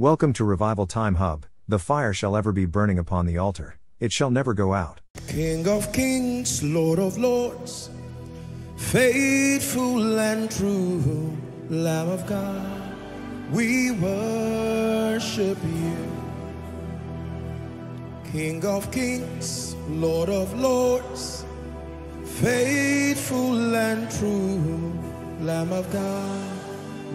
Welcome to Revival Time Hub. The fire shall ever be burning upon the altar, it shall never go out. King of kings, Lord of lords, faithful and true, Lamb of God, we worship you. King of kings, Lord of lords, faithful and true, Lamb of God,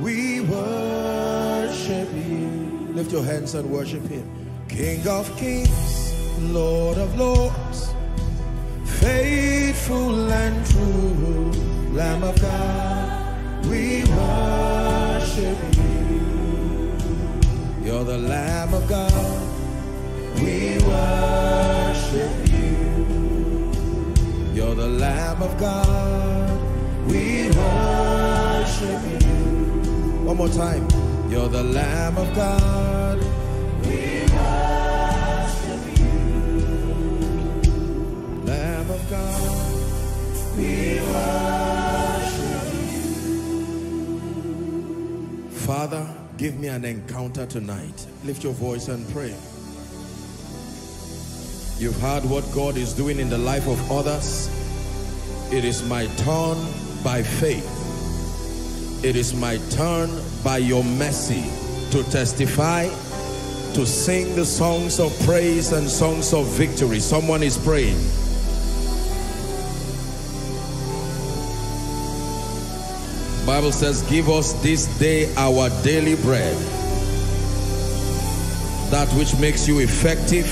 we worship you. Lift your hands and worship him. King of kings, Lord of lords, faithful and true, Lamb of God, we worship you. You're the Lamb of God, we worship you. You're the Lamb of God, we worship you. One more time. You're the Lamb of God. We worship you. Lamb of God. We worship you. Father, give me an encounter tonight. Lift your voice and pray. You've heard what God is doing in the life of others. It is my turn by faith. It is my turn by your mercy to testify, to sing the songs of praise and songs of victory. Someone is praying. Bible says, give us this day our daily bread. That which makes you effective,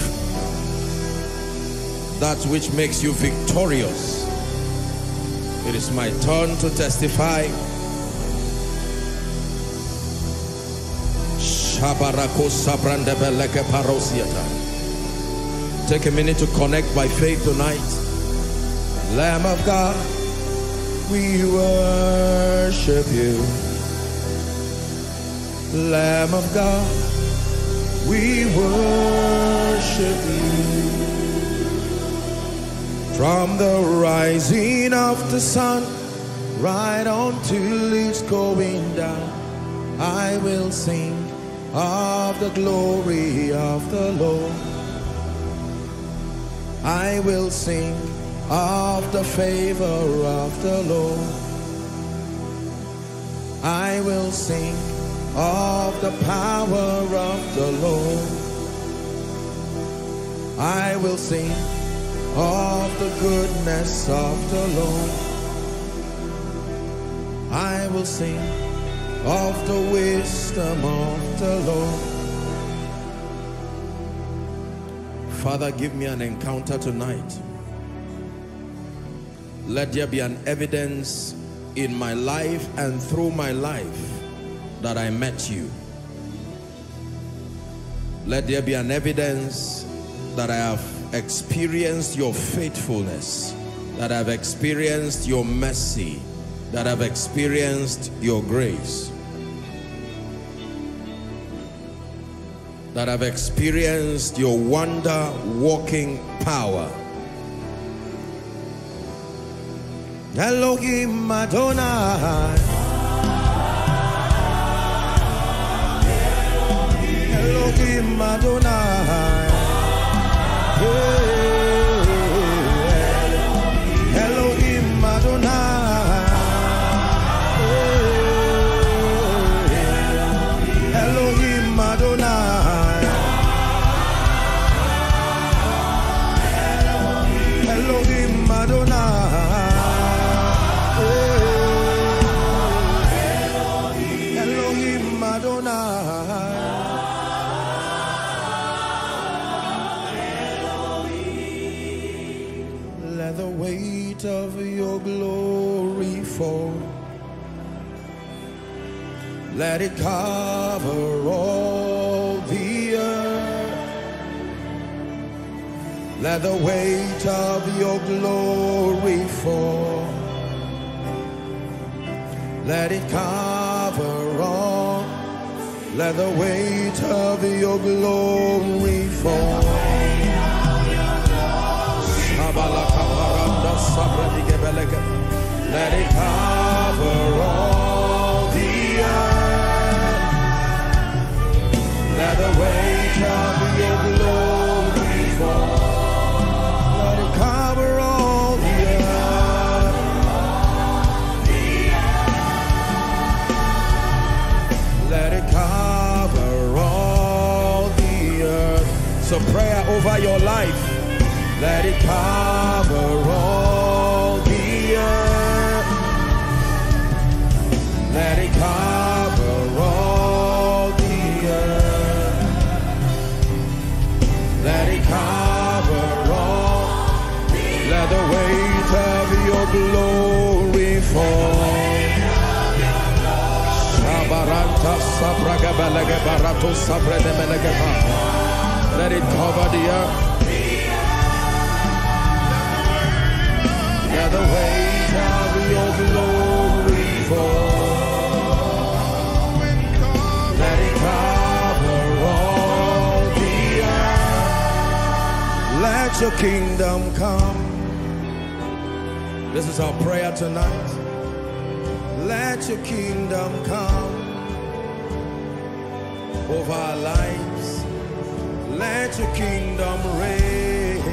that which makes you victorious. It is my turn to testify Take a minute to connect by faith tonight. Lamb of God, we worship you. Lamb of God, we worship you. From the rising of the sun right on till it's going down, I will sing of the glory of the Lord. I will sing of the favor of the Lord. I will sing of the power of the Lord. I will sing of the goodness of the Lord. I will sing of the wisdom of the Lord. Father, give me an encounter tonight. Let there be an evidence in my life and through my life that I met you. Let there be an evidence that I have experienced your faithfulness, that I've experienced your mercy, that I've experienced your grace. That I've experienced your wonder walking power. Elohim Adonai. Elohim Adonai. Hey. Adonai. Let the weight of your glory fall. Let it cover all the earth. Let the weight of your glory fall. Let it cover. Let the weight of your glory fall. Let it cover all the earth. It's a prayer over your life. Let it cover all the earth. Let it cover all the earth. Let it cover all. Let the weight of your glory fall. Shabaranta sabragabalege barato sabredemelegeba. Let it cover the earth. Let the weight of your glory fall. Let it cover all the earth. Let your kingdom come. This is our prayer tonight. Let your kingdom come over our lives. Let your kingdom reign.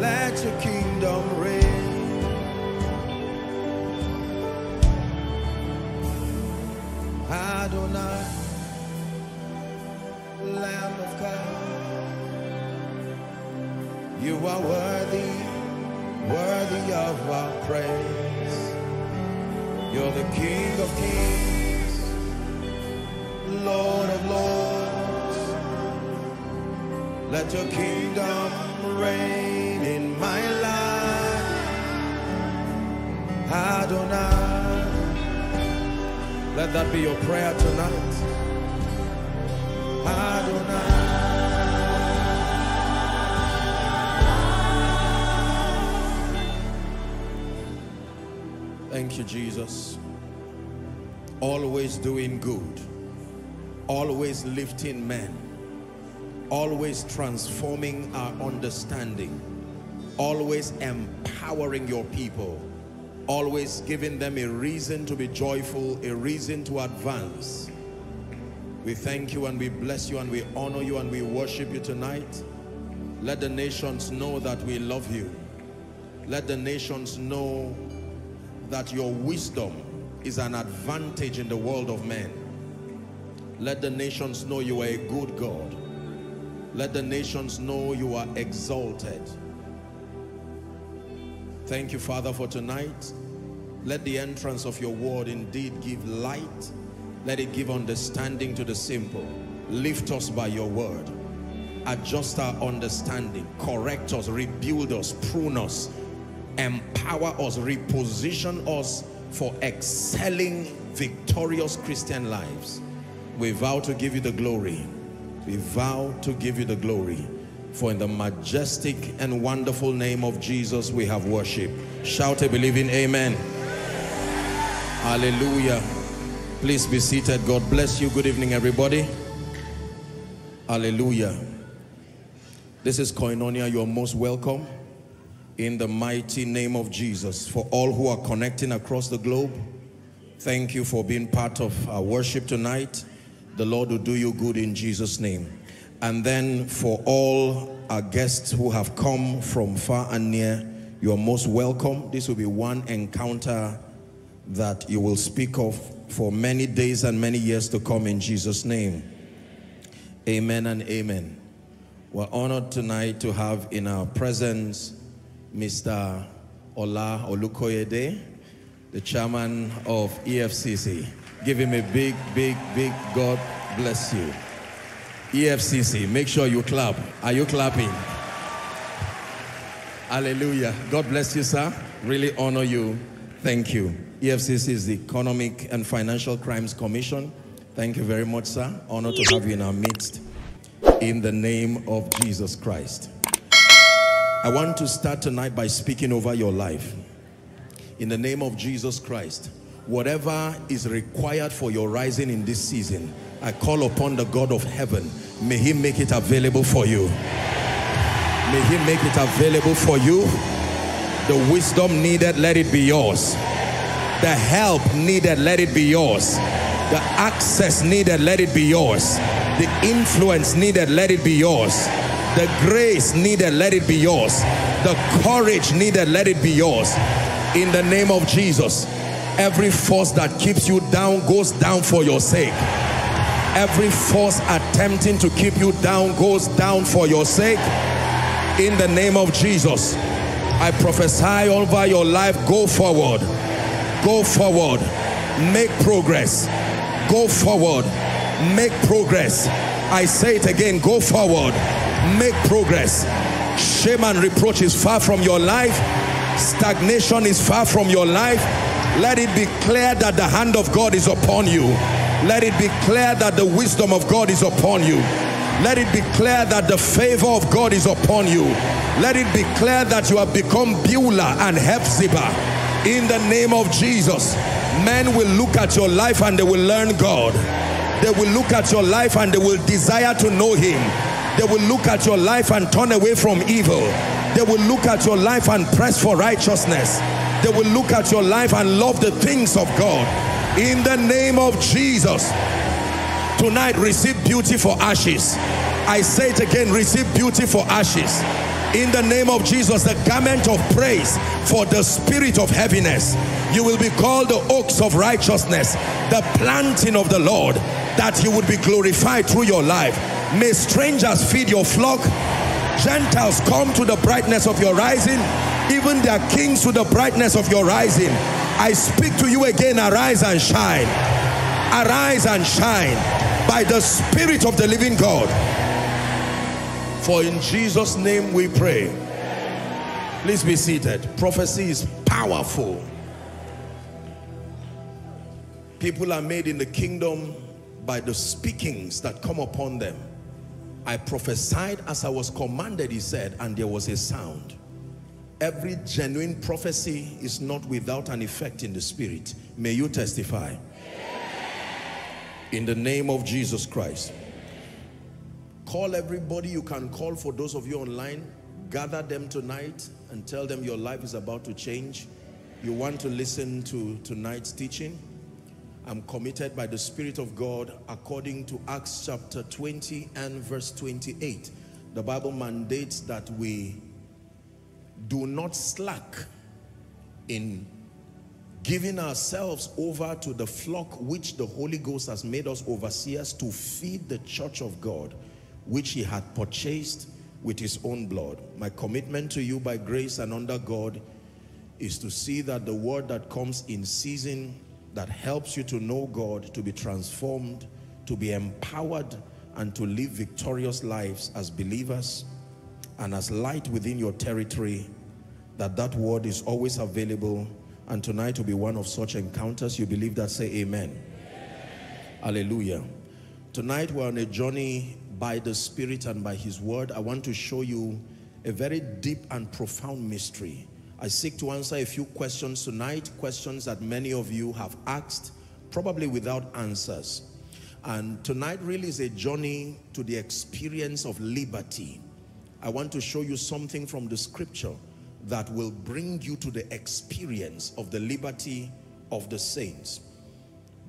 Let your kingdom reign. Adonai, Lamb of God, you are worthy, worthy of our praise. You're the King of kings, Lord of lords. Let your kingdom reign in my life. Adonai. Let that be your prayer tonight. Adonai. Thank you, Jesus. Always doing good, always lifting men, always transforming our understanding, always empowering your people, always giving them a reason to be joyful, a reason to advance. We thank you and we bless you and we honor you and we worship you tonight. Let the nations know that we love you. Let the nations know that your wisdom is an advantage in the world of men. Let the nations know you are a good God. Let the nations know you are exalted. Thank you, Father, for tonight. Let the entrance of your word indeed give light. Let it give understanding to the simple. Lift us by your word. Adjust our understanding. Correct us, rebuild us, prune us, empower us, reposition us for excelling victorious Christian lives. We vow to give you the glory. We vow to give you the glory. For in the majestic and wonderful name of Jesus we have worship. Shout a believing amen. Hallelujah. Please be seated. God bless you. Good evening, everybody. Hallelujah. This is Koinonia. You're most welcome in the mighty name of Jesus. For all who are connecting across the globe, thank you for being part of our worship tonight. The Lord will do you good in Jesus' name. And then for all our guests who have come from far and near, you are most welcome. This will be one encounter that you will speak of for many days and many years to come in Jesus' name. Amen and amen. We're honored tonight to have in our presence Mr. Ola Olukoyede, the chairman of EFCC. Give him a big, big, big God bless you. EFCC, make sure you clap. Are you clapping? Hallelujah. God bless you, sir. Really honor you. Thank you. EFCC is the Economic and Financial Crimes Commission. Thank you very much, sir. Honor to have you in our midst. In the name of Jesus Christ. I want to start tonight by speaking over your life. In the name of Jesus Christ, whatever is required for your rising in this season, I call upon the God of heaven. May he make it available for you. May he make it available for you. The wisdom needed, let it be yours. The help needed, let it be yours. The access needed, let it be yours. The influence needed, let it be yours. The grace needed, let it be yours. The courage needed, let it be yours. In the name of Jesus, every force that keeps you down goes down for your sake. Every force attempting to keep you down goes down for your sake. In the name of Jesus, I prophesy over your life. Go forward. Go forward. Make progress. Go forward. Make progress. I say it again. Go forward. Make progress. Shame and reproach is far from your life. Stagnation is far from your life. Let it be clear that the hand of God is upon you. Let it be clear that the wisdom of God is upon you. Let it be clear that the favor of God is upon you. Let it be clear that you have become Beulah and Hephzibah. In the name of Jesus, men will look at your life and they will learn God. They will look at your life and they will desire to know Him. They will look at your life and turn away from evil. They will look at your life and press for righteousness. They will look at your life and love the things of God in the name of Jesus. Tonight, receive beauty for ashes. I say it again, receive beauty for ashes. In the name of Jesus, the garment of praise for the spirit of heaviness. You will be called the oaks of righteousness, the planting of the Lord, that he would be glorified through your life. May strangers feed your flock. Gentiles come to the brightness of your rising, even their kings to the brightness of your rising. I speak to you again, arise and shine. Arise and shine by the Spirit of the living God. For in Jesus' name we pray. Please be seated. Prophecy is powerful. People are made in the kingdom by the speakings that come upon them. I prophesied as I was commanded, he said, and there was a sound. Every genuine prophecy is not without an effect in the spirit. May you testify. In the name of Jesus Christ. Call everybody you can call for those of you online. Gather them tonight and tell them your life is about to change. You want to listen to tonight's teaching? I'm committed by the Spirit of God according to Acts chapter 20 and verse 28. The Bible mandates that we do not slack in giving ourselves over to the flock which the Holy Ghost has made us overseers to feed the church of God which he had purchased with his own blood. My commitment to you by grace and under God is to see that the word that comes in season that helps you to know God, to be transformed, to be empowered and to live victorious lives as believers and as light within your territory, that that word is always available. And tonight will be one of such encounters. You believe that? Say amen. amen. Hallelujah. Tonight we're on a journey by the Spirit and by His word. I want to show you a very deep and profound mystery. I seek to answer a few questions tonight, questions that many of you have asked, probably without answers. And tonight really is a journey to the experience of liberty. I want to show you something from the scripture that will bring you to the experience of the liberty of the saints.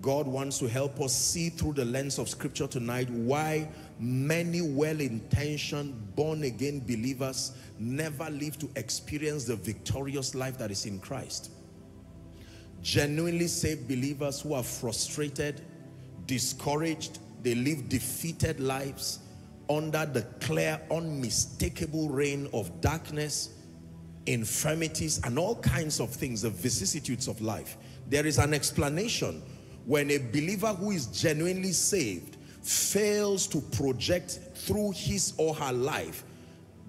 God wants to help us see through the lens of scripture tonight why many well-intentioned born-again believers never live to experience the victorious life that is in Christ. Genuinely saved believers who are frustrated, discouraged, they live defeated lives under the clear, unmistakable reign of darkness, infirmities, and all kinds of things, the vicissitudes of life. There is an explanation when a believer who is genuinely saved fails to project through his or her life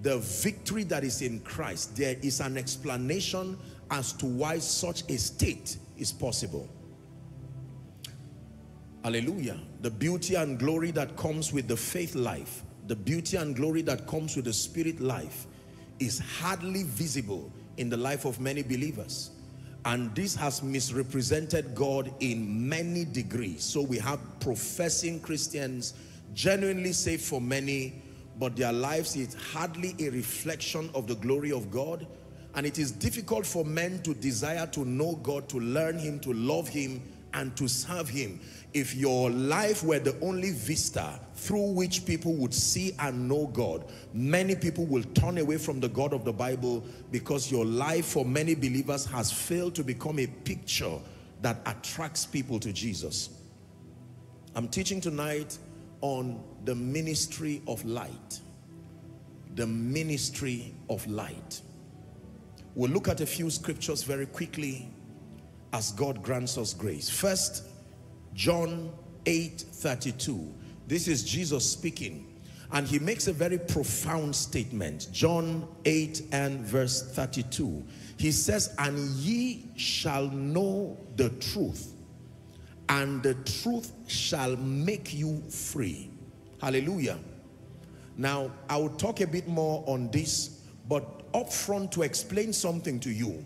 the victory that is in Christ, there is an explanation as to why such a state is possible. Hallelujah. The beauty and glory that comes with the faith life, the beauty and glory that comes with the spirit life is hardly visible in the life of many believers. And this has misrepresented God in many degrees. So we have professing Christians, genuinely saved for many, but their lives is hardly a reflection of the glory of God. And it is difficult for men to desire to know God, to learn Him, to love Him, and to serve Him. If your life were the only vista through which people would see and know God, many people will turn away from the God of the Bible because your life for many believers has failed to become a picture that attracts people to Jesus. I'm teaching tonight on the ministry of light. The ministry of light. We'll look at a few scriptures very quickly as God grants us grace. First, John 8 32. This is Jesus speaking. And he makes a very profound statement. John 8 and verse 32. He says, And ye shall know the truth, and the truth shall make you free. Hallelujah. Now, I will talk a bit more on this, but up front to explain something to you.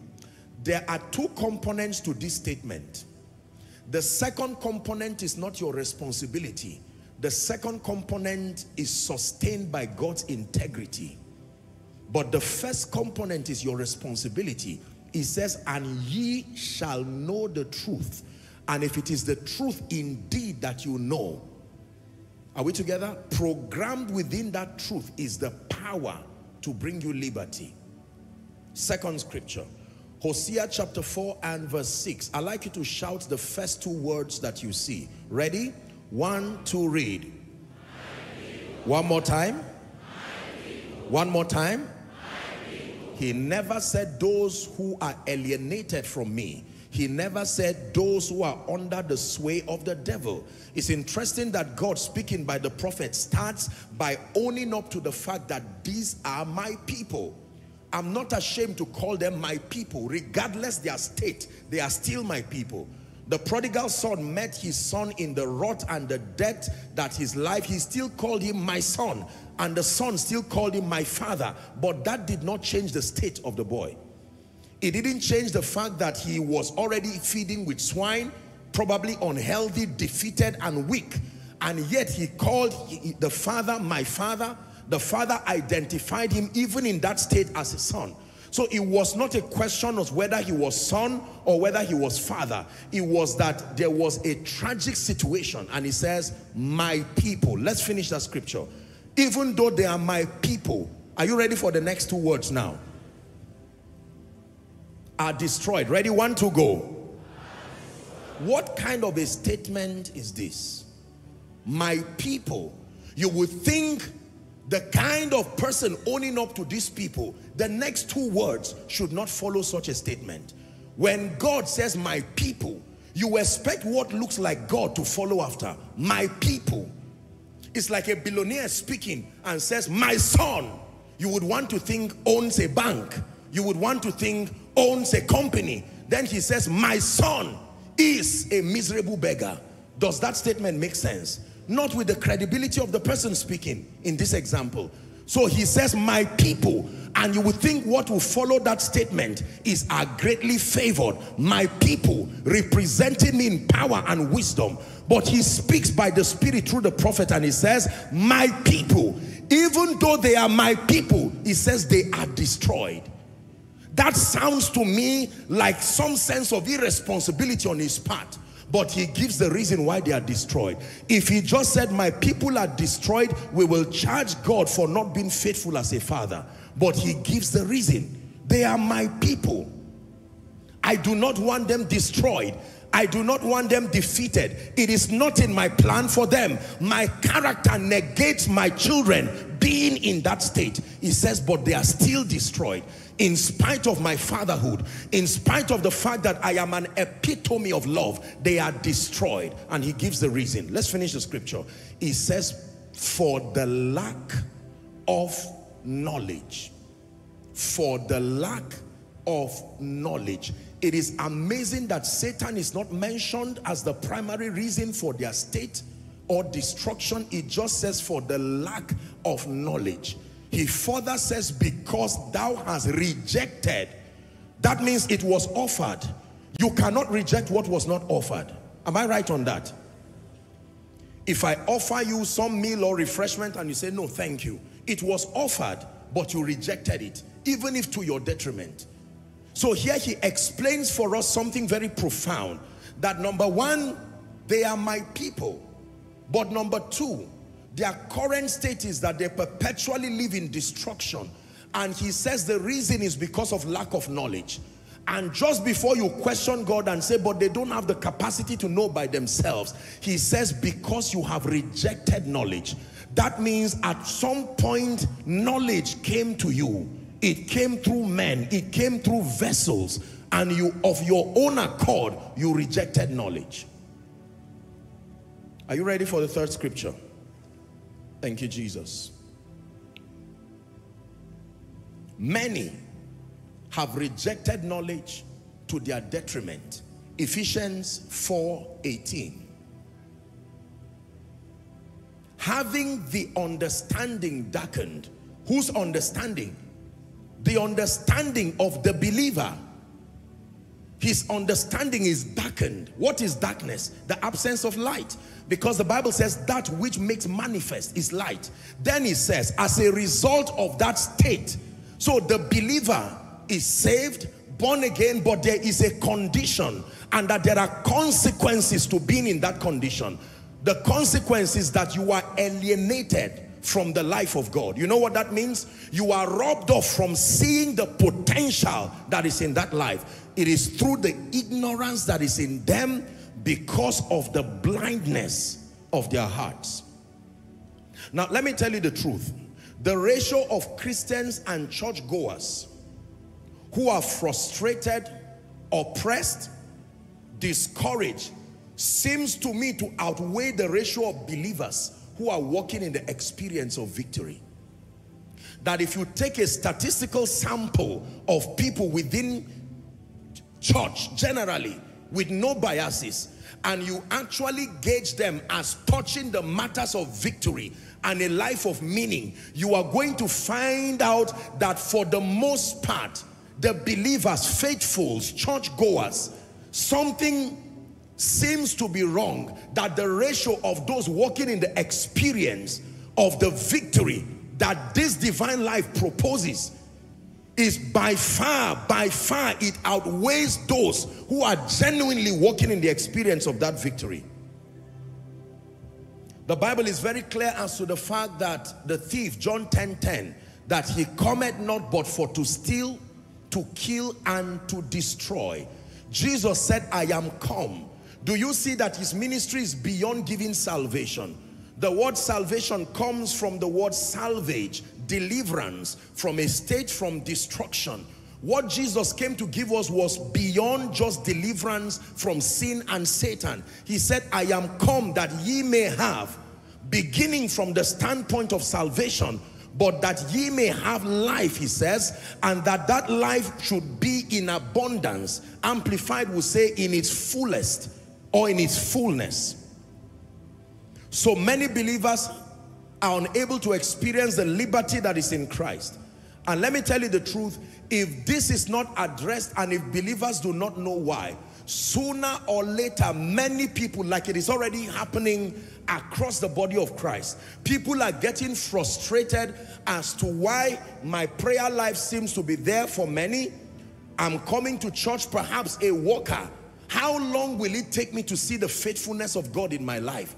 There are two components to this statement. The second component is not your responsibility. The second component is sustained by God's integrity. But the first component is your responsibility. He says, and ye shall know the truth. And if it is the truth indeed that you know, are we together? Programmed within that truth is the power to bring you liberty. Second scripture, Hosea chapter 4 and verse 6. I'd like you to shout the first two words that you see. Ready? One, two, read. One more time. One more time. He never said those who are alienated from me. He never said those who are under the sway of the devil. It's interesting that God speaking by the prophet starts by owning up to the fact that these are my people. I'm not ashamed to call them my people. Regardless their state, they are still my people. The prodigal son met his son in the rot and the debt that his life, he still called him my son. And the son still called him my father. But that did not change the state of the boy. It didn't change the fact that he was already feeding with swine, probably unhealthy, defeated and weak. And yet he called the father my father. The father identified him even in that state as a son. So it was not a question of whether he was son or whether he was father. It was that there was a tragic situation. And he says, my people. Let's finish that scripture. Even though they are my people. Are you ready for the next two words now? Are destroyed. Ready? One, to go. What kind of a statement is this? My people. You would think the kind of person owning up to these people, the next two words should not follow such a statement. When God says, my people, you expect what looks like God to follow after. My people. It's like a billionaire speaking and says, my son. You would want to think owns a bank. You would want to think owns a company. Then he says, my son is a miserable beggar. Does that statement make sense? Not with the credibility of the person speaking in this example. So he says, my people, and you would think what will follow that statement is are greatly favored. My people representing me in power and wisdom. But he speaks by the spirit through the prophet and he says, my people, even though they are my people, he says they are destroyed. That sounds to me like some sense of irresponsibility on his part but he gives the reason why they are destroyed. If he just said, my people are destroyed, we will charge God for not being faithful as a father. But he gives the reason. They are my people. I do not want them destroyed. I do not want them defeated. It is not in my plan for them. My character negates my children being in that state. He says, but they are still destroyed in spite of my fatherhood, in spite of the fact that I am an epitome of love, they are destroyed. And he gives the reason. Let's finish the scripture. He says, for the lack of knowledge, for the lack of knowledge. It is amazing that Satan is not mentioned as the primary reason for their state or destruction. It just says for the lack of knowledge. He further says, because thou hast rejected. That means it was offered. You cannot reject what was not offered. Am I right on that? If I offer you some meal or refreshment and you say, no, thank you. It was offered, but you rejected it, even if to your detriment. So here he explains for us something very profound. That number one, they are my people. But number two, their current state is that they perpetually live in destruction. And he says the reason is because of lack of knowledge. And just before you question God and say, but they don't have the capacity to know by themselves, he says, because you have rejected knowledge. That means at some point, knowledge came to you. It came through men, it came through vessels, and you, of your own accord, you rejected knowledge. Are you ready for the third scripture? Thank you, Jesus. Many have rejected knowledge to their detriment. Ephesians 4 18. Having the understanding darkened. Whose understanding? The understanding of the believer. His understanding is darkened. What is darkness? The absence of light. Because the Bible says that which makes manifest is light. Then it says, as a result of that state, so the believer is saved, born again, but there is a condition and that there are consequences to being in that condition. The consequence is that you are alienated from the life of God. You know what that means? You are robbed off from seeing the potential that is in that life. It is through the ignorance that is in them because of the blindness of their hearts. Now, let me tell you the truth. The ratio of Christians and churchgoers who are frustrated, oppressed, discouraged, seems to me to outweigh the ratio of believers who are walking in the experience of victory. That if you take a statistical sample of people within church generally with no biases and you actually gauge them as touching the matters of victory and a life of meaning, you are going to find out that for the most part, the believers, faithfuls, churchgoers, something seems to be wrong that the ratio of those walking in the experience of the victory that this divine life proposes is by far, by far, it outweighs those who are genuinely walking in the experience of that victory. The Bible is very clear as to the fact that the thief, John 10, 10, that he cometh not but for to steal, to kill and to destroy. Jesus said, I am come. Do you see that his ministry is beyond giving salvation? The word salvation comes from the word salvage, deliverance from a state from destruction. What Jesus came to give us was beyond just deliverance from sin and Satan. He said, I am come that ye may have, beginning from the standpoint of salvation, but that ye may have life, he says, and that that life should be in abundance. Amplified will say in its fullest or in its fullness. So many believers are unable to experience the liberty that is in Christ. And let me tell you the truth, if this is not addressed and if believers do not know why, sooner or later, many people, like it is already happening across the body of Christ. People are getting frustrated as to why my prayer life seems to be there for many. I'm coming to church, perhaps a worker. How long will it take me to see the faithfulness of God in my life?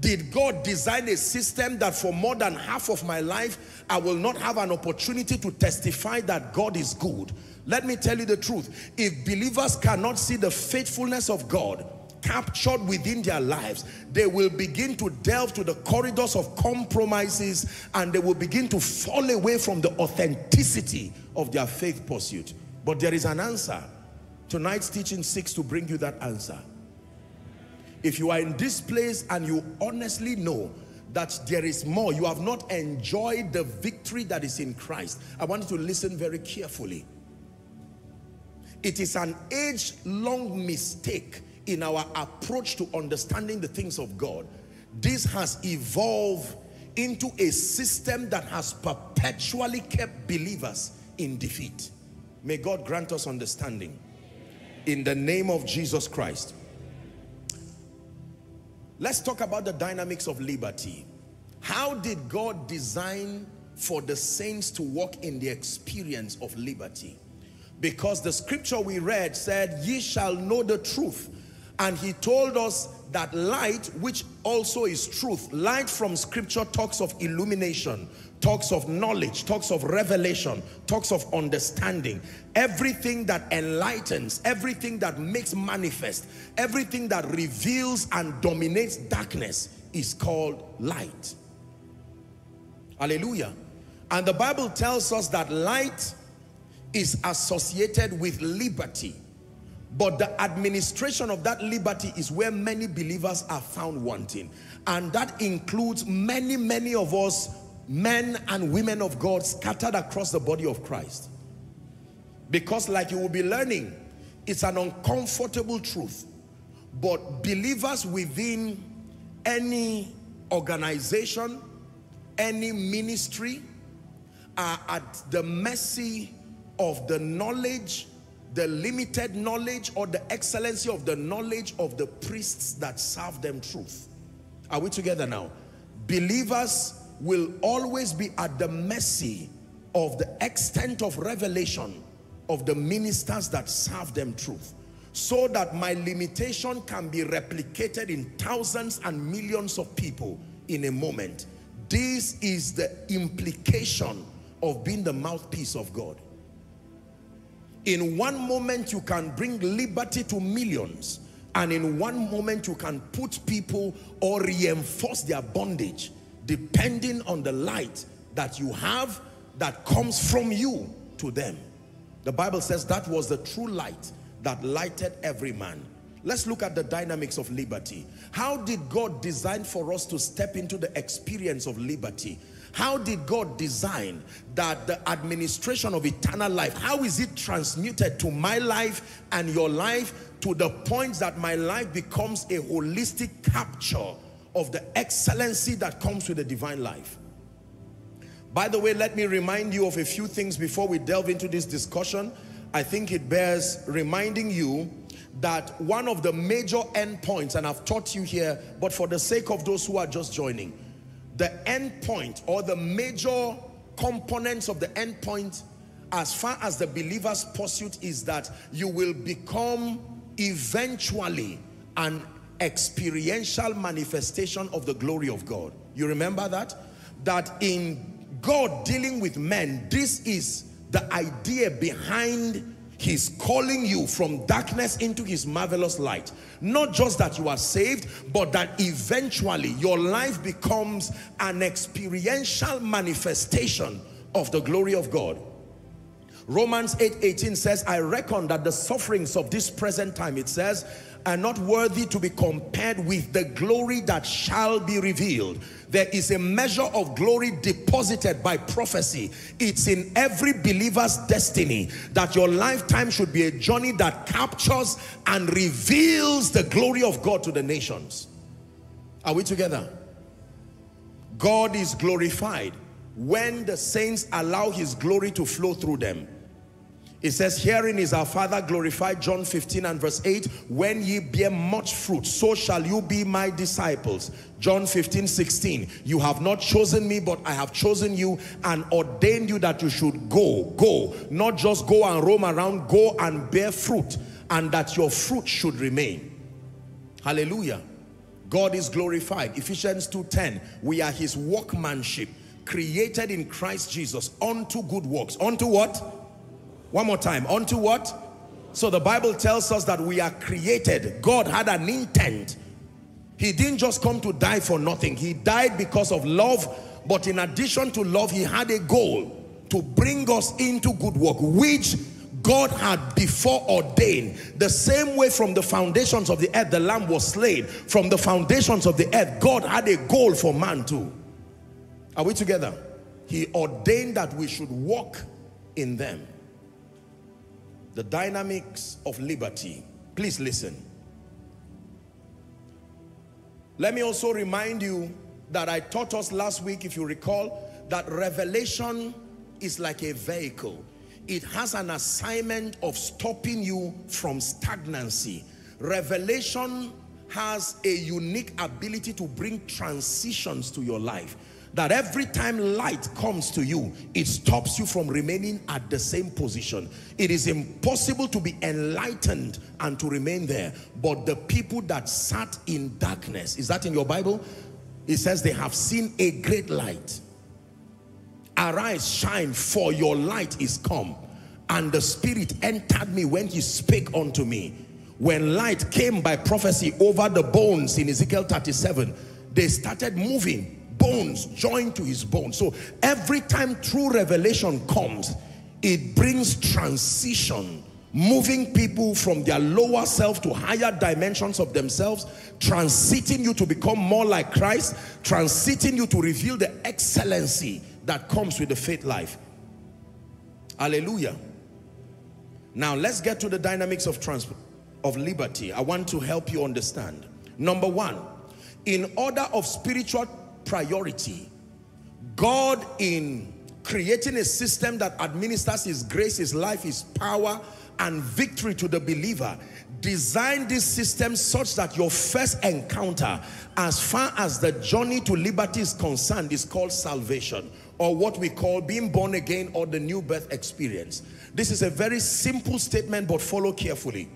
Did God design a system that for more than half of my life, I will not have an opportunity to testify that God is good? Let me tell you the truth. If believers cannot see the faithfulness of God, captured within their lives, they will begin to delve to the corridors of compromises and they will begin to fall away from the authenticity of their faith pursuit. But there is an answer. Tonight's teaching seeks to bring you that answer. If you are in this place and you honestly know that there is more, you have not enjoyed the victory that is in Christ, I want you to listen very carefully. It is an age-long mistake in our approach to understanding the things of God. This has evolved into a system that has perpetually kept believers in defeat. May God grant us understanding. In the name of Jesus Christ. Let's talk about the dynamics of liberty. How did God design for the saints to walk in the experience of liberty? Because the scripture we read said, ye shall know the truth And he told us that light, which also is truth, light from scripture talks of illumination, talks of knowledge, talks of revelation, talks of understanding. Everything that enlightens, everything that makes manifest, everything that reveals and dominates darkness is called light. Hallelujah. And the Bible tells us that light is associated with liberty. But the administration of that liberty is where many believers are found wanting. And that includes many, many of us, men and women of God scattered across the body of Christ. Because like you will be learning, it's an uncomfortable truth. But believers within any organization, any ministry, are at the mercy of the knowledge, the limited knowledge or the excellency of the knowledge of the priests that serve them truth. Are we together now? Believers will always be at the mercy of the extent of revelation of the ministers that serve them truth so that my limitation can be replicated in thousands and millions of people in a moment. This is the implication of being the mouthpiece of God. In one moment you can bring liberty to millions and in one moment you can put people or reinforce their bondage depending on the light that you have that comes from you to them. The Bible says that was the true light that lighted every man. Let's look at the dynamics of liberty. How did God design for us to step into the experience of liberty? How did God design that the administration of eternal life, how is it transmuted to my life and your life to the point that my life becomes a holistic capture of the excellency that comes with the divine life? By the way, let me remind you of a few things before we delve into this discussion. I think it bears reminding you that one of the major endpoints, and I've taught you here, but for the sake of those who are just joining, the end point or the major components of the end point as far as the believer's pursuit is that you will become eventually an experiential manifestation of the glory of God. You remember that? That in God dealing with men, this is the idea behind He's calling you from darkness into his marvelous light. Not just that you are saved, but that eventually your life becomes an experiential manifestation of the glory of God. Romans 8, 18 says, I reckon that the sufferings of this present time, it says, are not worthy to be compared with the glory that shall be revealed. There is a measure of glory deposited by prophecy. It's in every believer's destiny that your lifetime should be a journey that captures and reveals the glory of God to the nations. Are we together? God is glorified when the saints allow his glory to flow through them. It says, herein is our Father glorified, John 15 and verse 8, when ye bear much fruit, so shall you be my disciples. John 15, 16, you have not chosen me, but I have chosen you and ordained you that you should go, go, not just go and roam around, go and bear fruit, and that your fruit should remain. Hallelujah. God is glorified. Ephesians 2.10, we are his workmanship, created in Christ Jesus unto good works. Unto what? One more time. Unto what? So the Bible tells us that we are created. God had an intent. He didn't just come to die for nothing. He died because of love. But in addition to love, he had a goal to bring us into good work, which God had before ordained. The same way from the foundations of the earth, the lamb was slain. From the foundations of the earth, God had a goal for man too. Are we together? He ordained that we should walk in them the dynamics of liberty. Please listen. Let me also remind you that I taught us last week, if you recall, that revelation is like a vehicle. It has an assignment of stopping you from stagnancy. Revelation has a unique ability to bring transitions to your life. That every time light comes to you, it stops you from remaining at the same position. It is impossible to be enlightened and to remain there. But the people that sat in darkness, is that in your Bible? It says they have seen a great light. Arise, shine, for your light is come. And the Spirit entered me when he spake unto me. When light came by prophecy over the bones in Ezekiel 37, they started moving bones joined to his bones. So every time true revelation comes, it brings transition, moving people from their lower self to higher dimensions of themselves, transiting you to become more like Christ, transiting you to reveal the excellency that comes with the faith life. Hallelujah. Now let's get to the dynamics of trans of liberty. I want to help you understand. Number one, in order of spiritual priority. God in creating a system that administers his grace, his life, his power, and victory to the believer, designed this system such that your first encounter, as far as the journey to liberty is concerned, is called salvation, or what we call being born again or the new birth experience. This is a very simple statement, but follow carefully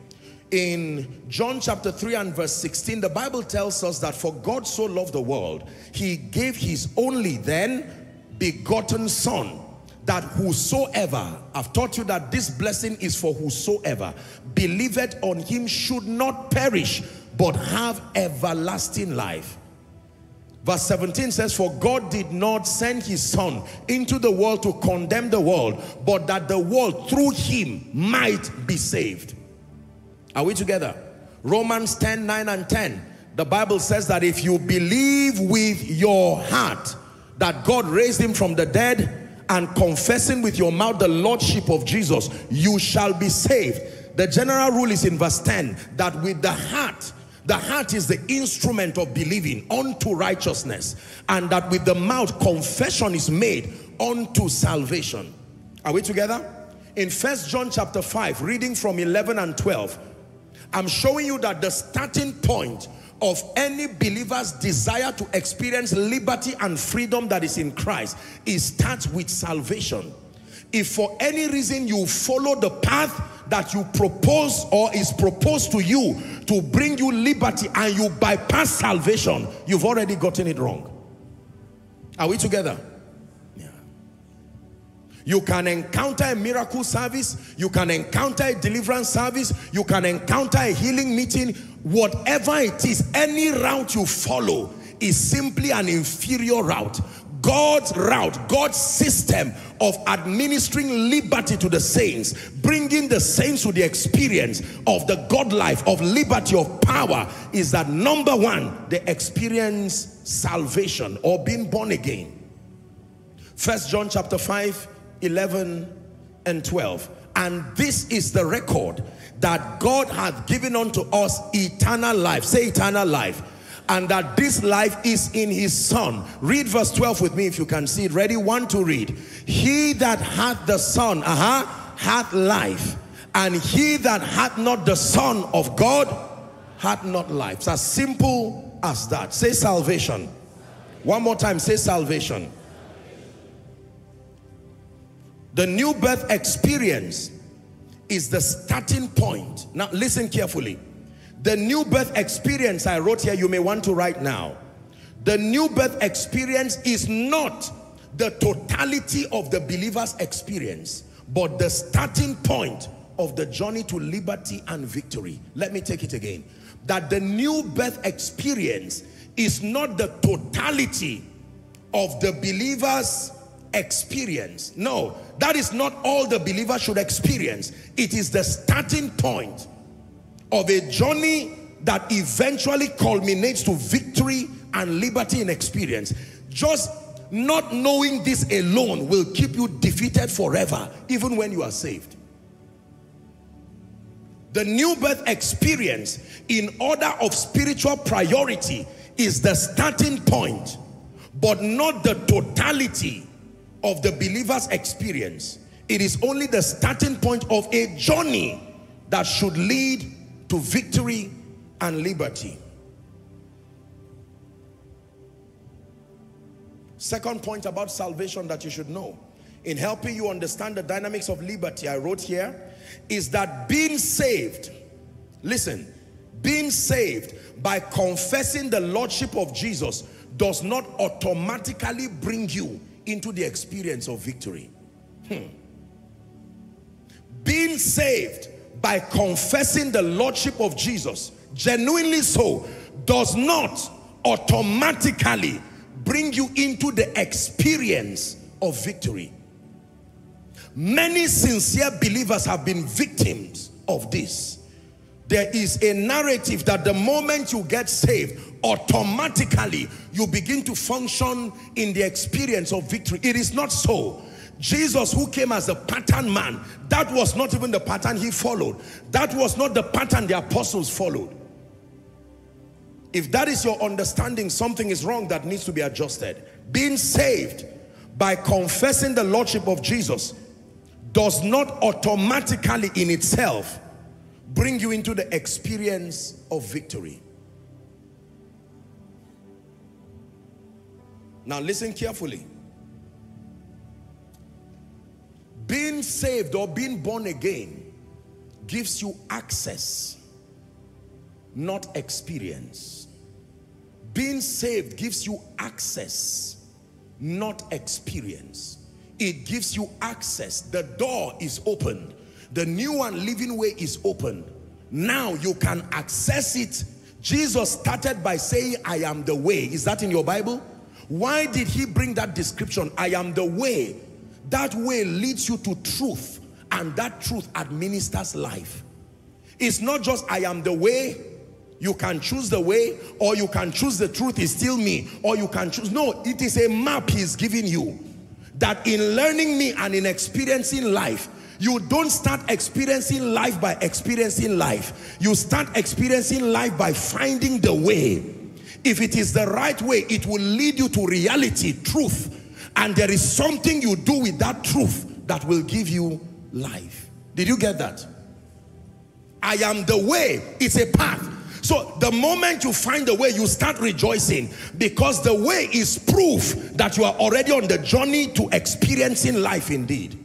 in John chapter 3 and verse 16, the Bible tells us that for God so loved the world, he gave his only then begotten son, that whosoever, I've taught you that this blessing is for whosoever, believeth on him should not perish, but have everlasting life. Verse 17 says, For God did not send his son into the world to condemn the world, but that the world through him might be saved. Are we together? Romans 10, 9 and 10. The Bible says that if you believe with your heart that God raised him from the dead and confessing with your mouth the Lordship of Jesus, you shall be saved. The general rule is in verse 10 that with the heart, the heart is the instrument of believing unto righteousness and that with the mouth confession is made unto salvation. Are we together? In First John chapter 5, reading from 11 and 12, I'm showing you that the starting point of any believer's desire to experience liberty and freedom that is in Christ, it starts with salvation. If for any reason you follow the path that you propose or is proposed to you to bring you liberty and you bypass salvation, you've already gotten it wrong. Are we together? You can encounter a miracle service. You can encounter a deliverance service. You can encounter a healing meeting. Whatever it is, any route you follow is simply an inferior route. God's route, God's system of administering liberty to the saints, bringing the saints to the experience of the God life, of liberty, of power, is that number one, they experience salvation or being born again. First John chapter 5, 11 and 12. And this is the record that God hath given unto us eternal life. Say eternal life. And that this life is in his son. Read verse 12 with me if you can see it. Ready? One to read. He that hath the son, uh -huh, hath life. And he that hath not the son of God hath not life. It's as simple as that. Say salvation. One more time, say salvation. The new birth experience is the starting point. Now listen carefully. The new birth experience I wrote here, you may want to write now. The new birth experience is not the totality of the believer's experience, but the starting point of the journey to liberty and victory. Let me take it again. That the new birth experience is not the totality of the believer's experience. No, that is not all the believer should experience. It is the starting point of a journey that eventually culminates to victory and liberty in experience. Just not knowing this alone will keep you defeated forever, even when you are saved. The new birth experience in order of spiritual priority is the starting point, but not the totality of the believer's experience. It is only the starting point of a journey that should lead to victory and liberty. Second point about salvation that you should know. In helping you understand the dynamics of liberty, I wrote here, is that being saved, listen, being saved by confessing the Lordship of Jesus does not automatically bring you into the experience of victory. Hmm. Being saved by confessing the Lordship of Jesus, genuinely so, does not automatically bring you into the experience of victory. Many sincere believers have been victims of this. There is a narrative that the moment you get saved, automatically you begin to function in the experience of victory. It is not so. Jesus who came as a pattern man, that was not even the pattern he followed. That was not the pattern the apostles followed. If that is your understanding, something is wrong that needs to be adjusted. Being saved by confessing the Lordship of Jesus does not automatically in itself bring you into the experience of victory. Now listen carefully. Being saved or being born again gives you access, not experience. Being saved gives you access, not experience. It gives you access. The door is opened. The new and living way is open. Now you can access it. Jesus started by saying, I am the way. Is that in your Bible? Why did he bring that description? I am the way. That way leads you to truth and that truth administers life. It's not just I am the way, you can choose the way or you can choose the truth is still me or you can choose. No, it is a map he's giving you that in learning me and in experiencing life, you don't start experiencing life by experiencing life. You start experiencing life by finding the way. If it is the right way, it will lead you to reality, truth. And there is something you do with that truth that will give you life. Did you get that? I am the way. It's a path. So the moment you find the way, you start rejoicing because the way is proof that you are already on the journey to experiencing life indeed.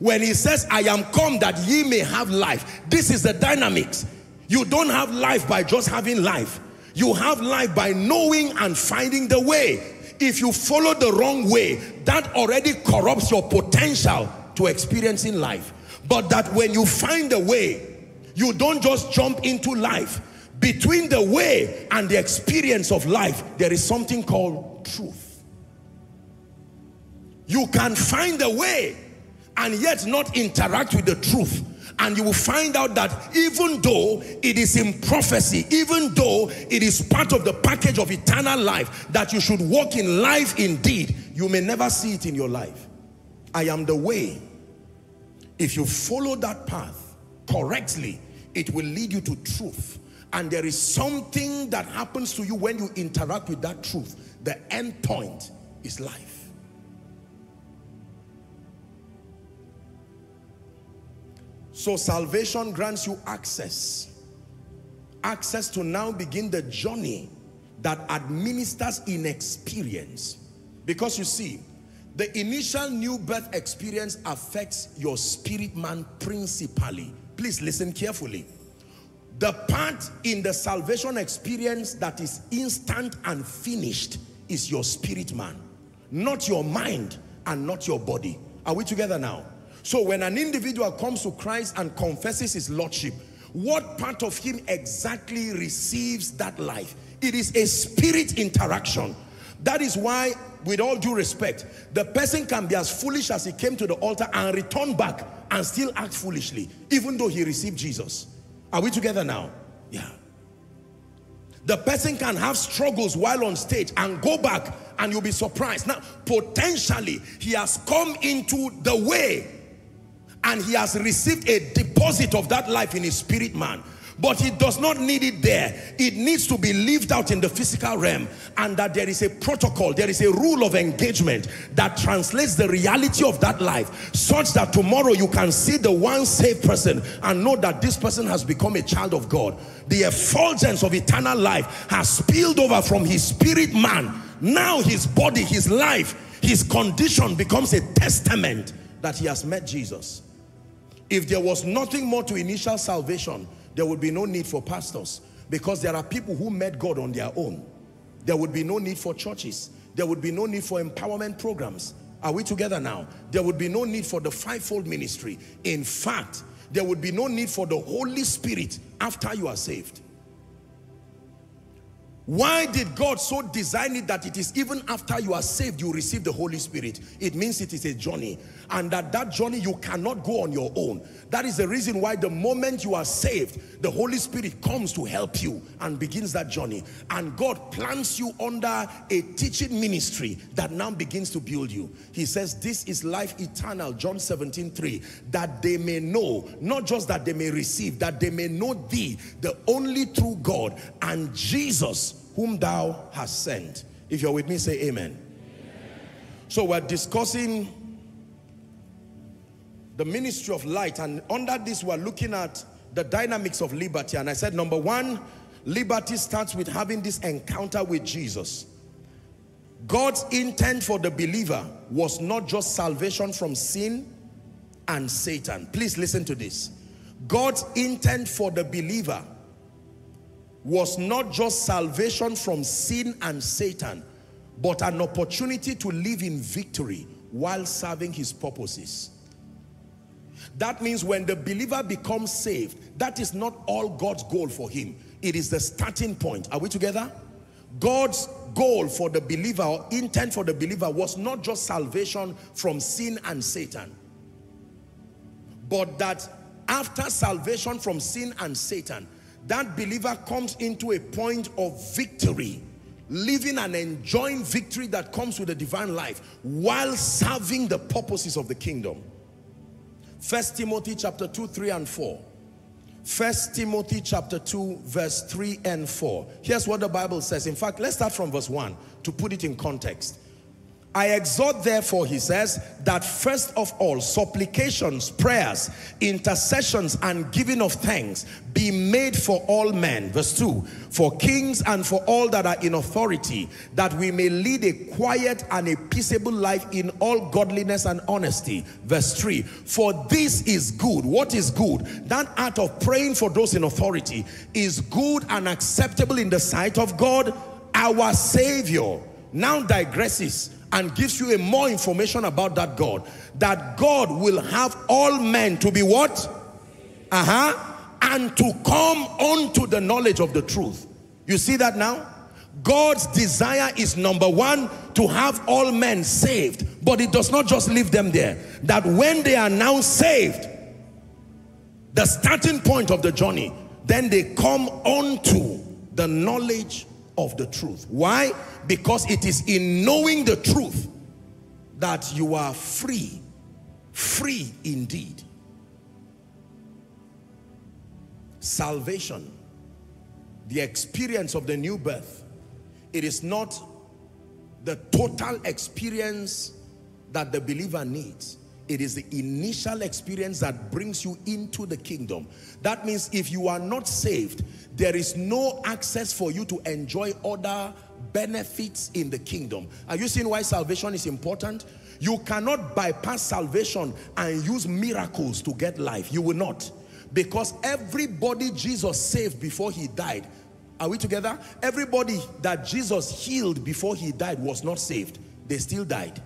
When he says, I am come that ye may have life, this is the dynamics. You don't have life by just having life. You have life by knowing and finding the way. If you follow the wrong way, that already corrupts your potential to experiencing life. But that when you find the way, you don't just jump into life. Between the way and the experience of life, there is something called truth. You can find the way and yet not interact with the truth and you will find out that even though it is in prophecy, even though it is part of the package of eternal life, that you should walk in life indeed, you may never see it in your life. I am the way. If you follow that path correctly, it will lead you to truth. And there is something that happens to you when you interact with that truth. The end point is life. So salvation grants you access. Access to now begin the journey that administers in experience. Because you see, the initial new birth experience affects your spirit man principally. Please listen carefully. The part in the salvation experience that is instant and finished is your spirit man, not your mind and not your body. Are we together now? So when an individual comes to Christ and confesses his lordship, what part of him exactly receives that life? It is a spirit interaction. That is why, with all due respect, the person can be as foolish as he came to the altar and return back and still act foolishly, even though he received Jesus. Are we together now? Yeah. The person can have struggles while on stage and go back and you'll be surprised. Now, potentially, he has come into the way and he has received a deposit of that life in his spirit man. But he does not need it there. It needs to be lived out in the physical realm. And that there is a protocol there is a rule of engagement that translates the reality of that life such that tomorrow you can see the one saved person and know that this person has become a child of God. The effulgence of eternal life has spilled over from his spirit man. Now his body, his life, his condition becomes a testament that he has met Jesus. If there was nothing more to initial salvation, there would be no need for pastors because there are people who met God on their own. There would be no need for churches. There would be no need for empowerment programs. Are we together now? There would be no need for the fivefold ministry. In fact, there would be no need for the Holy Spirit after you are saved. Why did God so design it that it is even after you are saved, you receive the Holy Spirit? It means it is a journey and that that journey you cannot go on your own. That is the reason why the moment you are saved, the Holy Spirit comes to help you and begins that journey. And God plants you under a teaching ministry that now begins to build you. He says, this is life eternal, John 17, 3, that they may know, not just that they may receive, that they may know thee, the only true God, and Jesus, whom thou hast sent. If you're with me, say amen. amen. So we're discussing the ministry of light and under this we're looking at the dynamics of liberty. And I said number one liberty starts with having this encounter with Jesus. God's intent for the believer was not just salvation from sin and Satan. Please listen to this. God's intent for the believer was not just salvation from sin and Satan, but an opportunity to live in victory while serving his purposes. That means when the believer becomes saved, that is not all God's goal for him. It is the starting point. Are we together? God's goal for the believer or intent for the believer was not just salvation from sin and Satan, but that after salvation from sin and Satan, that believer comes into a point of victory living and enjoying victory that comes with the divine life while serving the purposes of the kingdom. First Timothy chapter 2, 3 and 4. First Timothy chapter 2 verse 3 and 4. Here's what the Bible says. In fact, let's start from verse 1 to put it in context. I exhort therefore, he says, that first of all, supplications, prayers, intercessions, and giving of thanks be made for all men. Verse 2, for kings and for all that are in authority, that we may lead a quiet and a peaceable life in all godliness and honesty. Verse 3, for this is good. What is good? That art of praying for those in authority is good and acceptable in the sight of God, our Savior. Now digresses and gives you a more information about that God. That God will have all men to be what? Uh-huh. And to come unto the knowledge of the truth. You see that now? God's desire is number one, to have all men saved. But it does not just leave them there. That when they are now saved, the starting point of the journey, then they come unto the knowledge of the truth. Why? Because it is in knowing the truth that you are free. Free indeed. Salvation, the experience of the new birth, it is not the total experience that the believer needs. It is the initial experience that brings you into the kingdom. That means if you are not saved, there is no access for you to enjoy other benefits in the kingdom. Are you seeing why salvation is important? You cannot bypass salvation and use miracles to get life. You will not. Because everybody Jesus saved before he died, are we together? Everybody that Jesus healed before he died was not saved. They still died.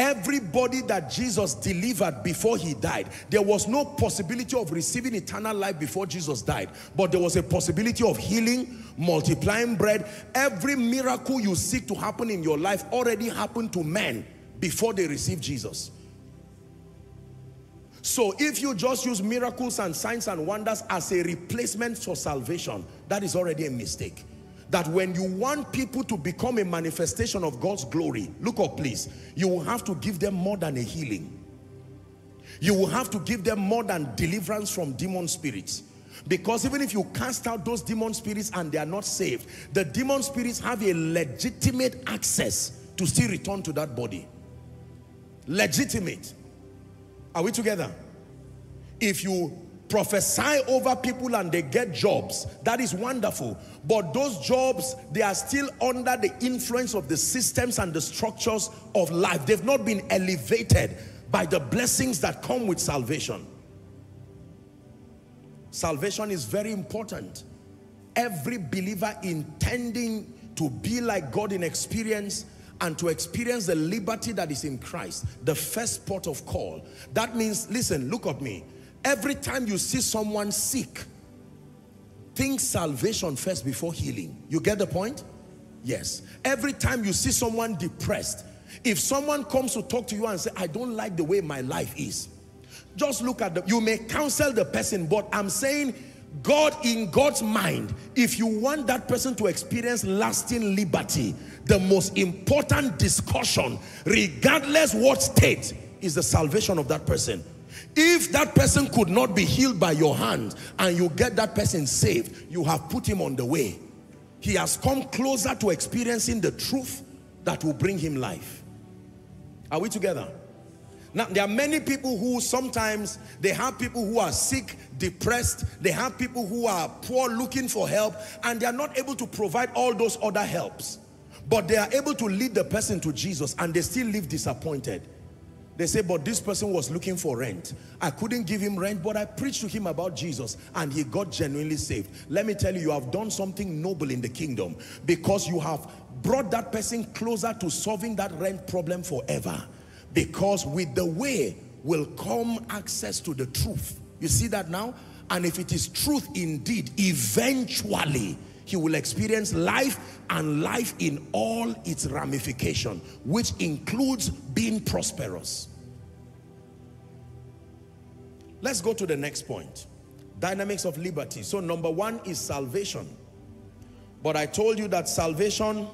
Everybody that Jesus delivered before he died, there was no possibility of receiving eternal life before Jesus died. But there was a possibility of healing, multiplying bread. Every miracle you seek to happen in your life already happened to men before they received Jesus. So if you just use miracles and signs and wonders as a replacement for salvation, that is already a mistake that when you want people to become a manifestation of God's glory, look up please, you will have to give them more than a healing. You will have to give them more than deliverance from demon spirits. Because even if you cast out those demon spirits and they are not saved, the demon spirits have a legitimate access to still return to that body. Legitimate. Are we together? If you prophesy over people and they get jobs. That is wonderful. But those jobs, they are still under the influence of the systems and the structures of life. They've not been elevated by the blessings that come with salvation. Salvation is very important. Every believer intending to be like God in experience and to experience the liberty that is in Christ, the first port of call. That means, listen, look at me. Every time you see someone sick, think salvation first before healing. You get the point? Yes. Every time you see someone depressed, if someone comes to talk to you and say, I don't like the way my life is, just look at the, you may counsel the person, but I'm saying God in God's mind, if you want that person to experience lasting liberty, the most important discussion, regardless what state, is the salvation of that person. If that person could not be healed by your hand and you get that person saved, you have put him on the way. He has come closer to experiencing the truth that will bring him life. Are we together? Now, there are many people who sometimes they have people who are sick, depressed, they have people who are poor looking for help, and they are not able to provide all those other helps. But they are able to lead the person to Jesus and they still live disappointed. They say, but this person was looking for rent. I couldn't give him rent, but I preached to him about Jesus and he got genuinely saved. Let me tell you, you have done something noble in the kingdom because you have brought that person closer to solving that rent problem forever. Because with the way will come access to the truth. You see that now? And if it is truth indeed, eventually he will experience life and life in all its ramification, which includes being prosperous. Let's go to the next point. Dynamics of liberty. So number one is salvation. But I told you that salvation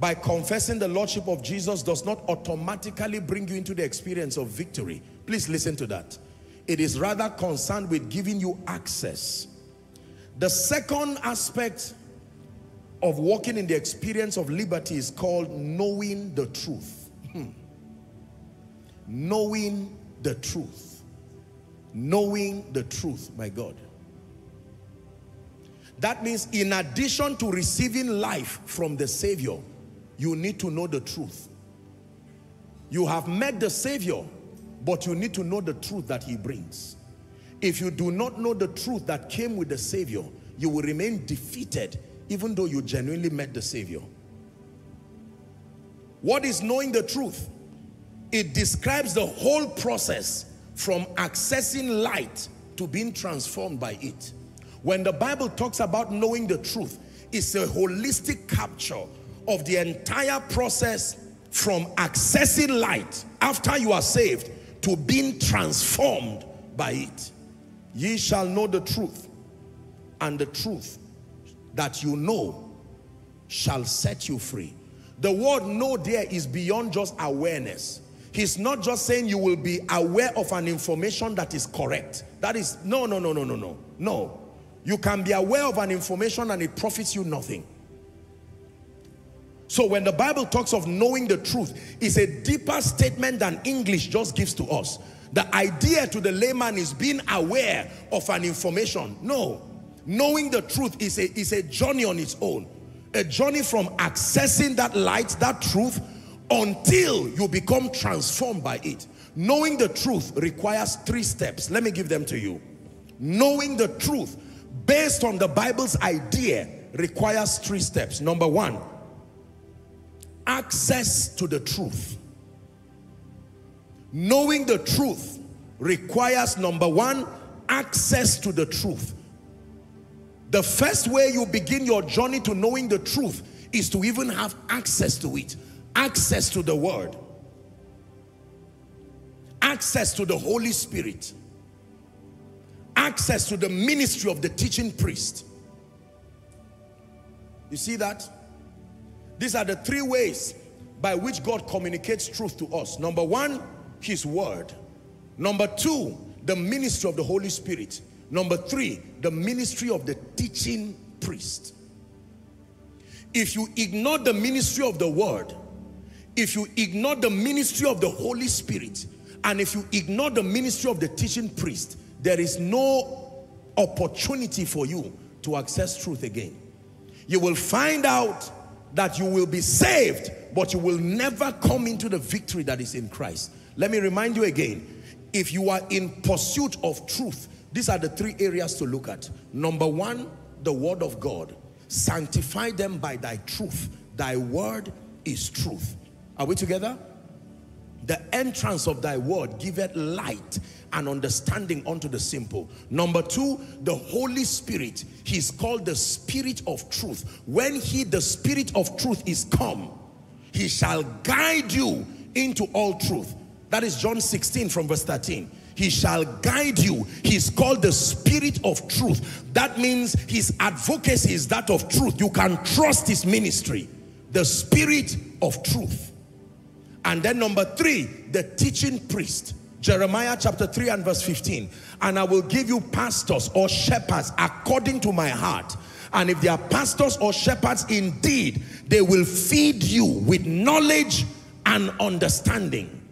by confessing the Lordship of Jesus does not automatically bring you into the experience of victory. Please listen to that. It is rather concerned with giving you access. The second aspect of walking in the experience of liberty is called knowing the truth. Hmm. knowing the truth. Knowing the truth, my God. That means in addition to receiving life from the Savior, you need to know the truth. You have met the Savior, but you need to know the truth that he brings. If you do not know the truth that came with the Savior, you will remain defeated even though you genuinely met the Savior. What is knowing the truth? It describes the whole process from accessing light to being transformed by it. When the Bible talks about knowing the truth, it's a holistic capture of the entire process from accessing light after you are saved to being transformed by it. Ye shall know the truth, and the truth that you know shall set you free. The word know there is beyond just awareness. He's not just saying you will be aware of an information that is correct. That is, no, no, no, no, no, no. No. You can be aware of an information and it profits you nothing. So when the Bible talks of knowing the truth, it's a deeper statement than English just gives to us. The idea to the layman is being aware of an information. No. Knowing the truth is a, is a journey on its own. A journey from accessing that light, that truth, until you become transformed by it. Knowing the truth requires three steps. Let me give them to you. Knowing the truth based on the Bible's idea requires three steps. Number one, access to the truth. Knowing the truth requires number one, access to the truth. The first way you begin your journey to knowing the truth is to even have access to it access to the word, access to the Holy Spirit, access to the ministry of the teaching priest. You see that? These are the three ways by which God communicates truth to us. Number one, his word. Number two, the ministry of the Holy Spirit. Number three, the ministry of the teaching priest. If you ignore the ministry of the word, if you ignore the ministry of the Holy Spirit And if you ignore the ministry of the teaching priest, there is no opportunity for you to access truth again. You will find out that you will be saved, but you will never come into the victory that is in Christ. Let me remind you again, if you are in pursuit of truth, these are the three areas to look at. Number one, the word of God. Sanctify them by thy truth. Thy word is truth. Are we together? The entrance of thy word giveth light and understanding unto the simple. Number two, the Holy Spirit. He's called the Spirit of truth. When he, the Spirit of truth, is come, he shall guide you into all truth. That is John 16 from verse 13. He shall guide you. He's called the spirit of truth. That means his advocacy is that of truth. You can trust his ministry. The spirit of truth. And then number three, the teaching priest. Jeremiah chapter 3 and verse 15. And I will give you pastors or shepherds according to my heart. And if they are pastors or shepherds indeed, they will feed you with knowledge and understanding.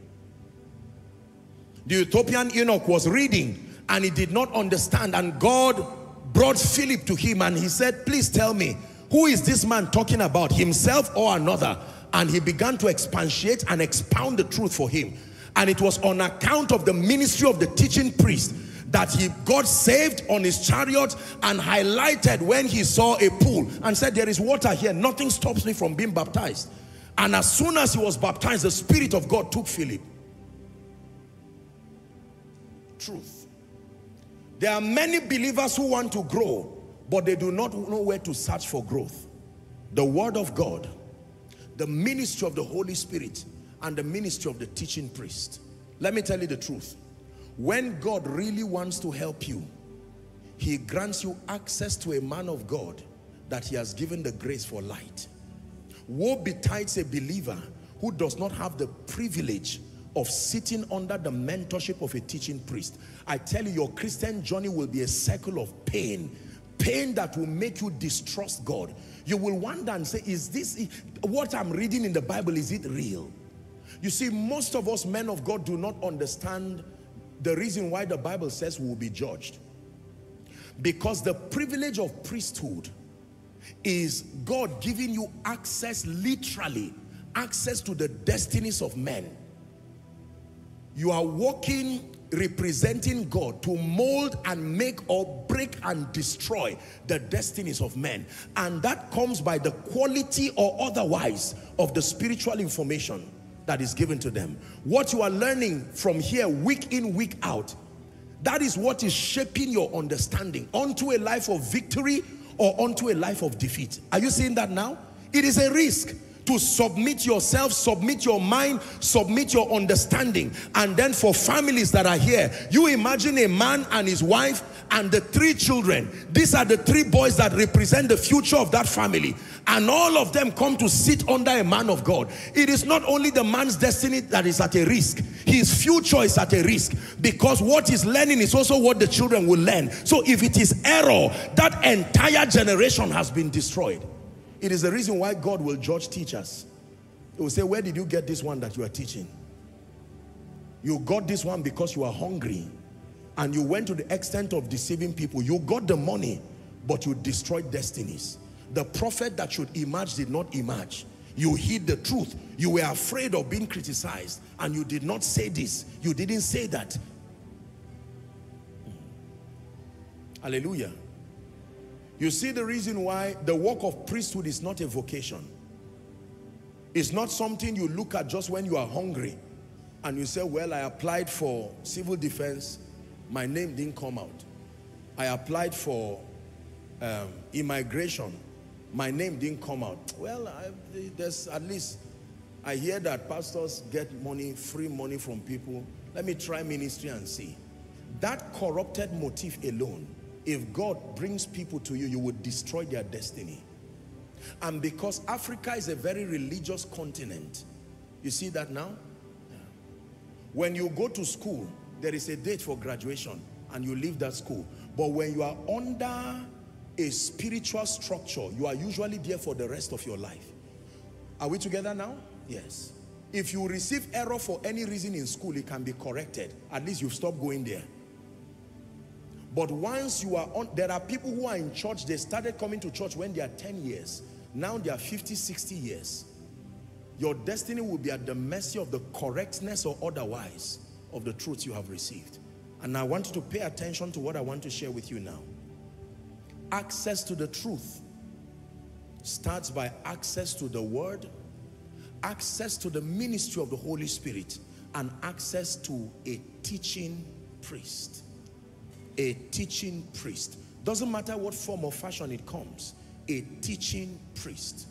The Ethiopian eunuch was reading and he did not understand and God brought Philip to him and he said, please tell me, who is this man talking about, himself or another? And he began to expatiate and expound the truth for him. And it was on account of the ministry of the teaching priest that he got saved on his chariot and highlighted when he saw a pool and said, there is water here. Nothing stops me from being baptized. And as soon as he was baptized, the Spirit of God took Philip truth. There are many believers who want to grow, but they do not know where to search for growth. The word of God, the ministry of the Holy Spirit, and the ministry of the teaching priest. Let me tell you the truth. When God really wants to help you, he grants you access to a man of God that he has given the grace for light. Woe betides a believer who does not have the privilege of sitting under the mentorship of a teaching priest. I tell you, your Christian journey will be a cycle of pain. Pain that will make you distrust God. You will wonder and say, is this, what I'm reading in the Bible, is it real? You see, most of us men of God do not understand the reason why the Bible says we will be judged. Because the privilege of priesthood is God giving you access, literally, access to the destinies of men. You are walking representing God to mold and make or break and destroy the destinies of men. And that comes by the quality or otherwise of the spiritual information that is given to them. What you are learning from here week in, week out, that is what is shaping your understanding onto a life of victory or onto a life of defeat. Are you seeing that now? It is a risk to submit yourself, submit your mind, submit your understanding. And then for families that are here, you imagine a man and his wife and the three children. These are the three boys that represent the future of that family. And all of them come to sit under a man of God. It is not only the man's destiny that is at a risk. His future is at a risk. Because what he's learning is also what the children will learn. So if it is error, that entire generation has been destroyed. It is the reason why God will judge teachers. He will say, where did you get this one that you are teaching? You got this one because you are hungry and you went to the extent of deceiving people. You got the money, but you destroyed destinies. The prophet that should emerge did not emerge. You hid the truth. You were afraid of being criticized and you did not say this. You didn't say that. Hallelujah. You see the reason why the work of priesthood is not a vocation. It's not something you look at just when you are hungry and you say, well, I applied for civil defense, my name didn't come out. I applied for um, immigration, my name didn't come out. Well, I, there's at least, I hear that pastors get money, free money from people. Let me try ministry and see. That corrupted motive alone if God brings people to you, you would destroy their destiny. And because Africa is a very religious continent, you see that now? When you go to school, there is a date for graduation and you leave that school. But when you are under a spiritual structure, you are usually there for the rest of your life. Are we together now? Yes. If you receive error for any reason in school, it can be corrected. At least you've stopped going there. But once you are on, there are people who are in church, they started coming to church when they are 10 years. Now they are 50, 60 years. Your destiny will be at the mercy of the correctness or otherwise of the truth you have received. And I want you to pay attention to what I want to share with you now. Access to the truth starts by access to the word, access to the ministry of the Holy Spirit, and access to a teaching priest. A teaching priest. Doesn't matter what form or fashion it comes, a teaching priest.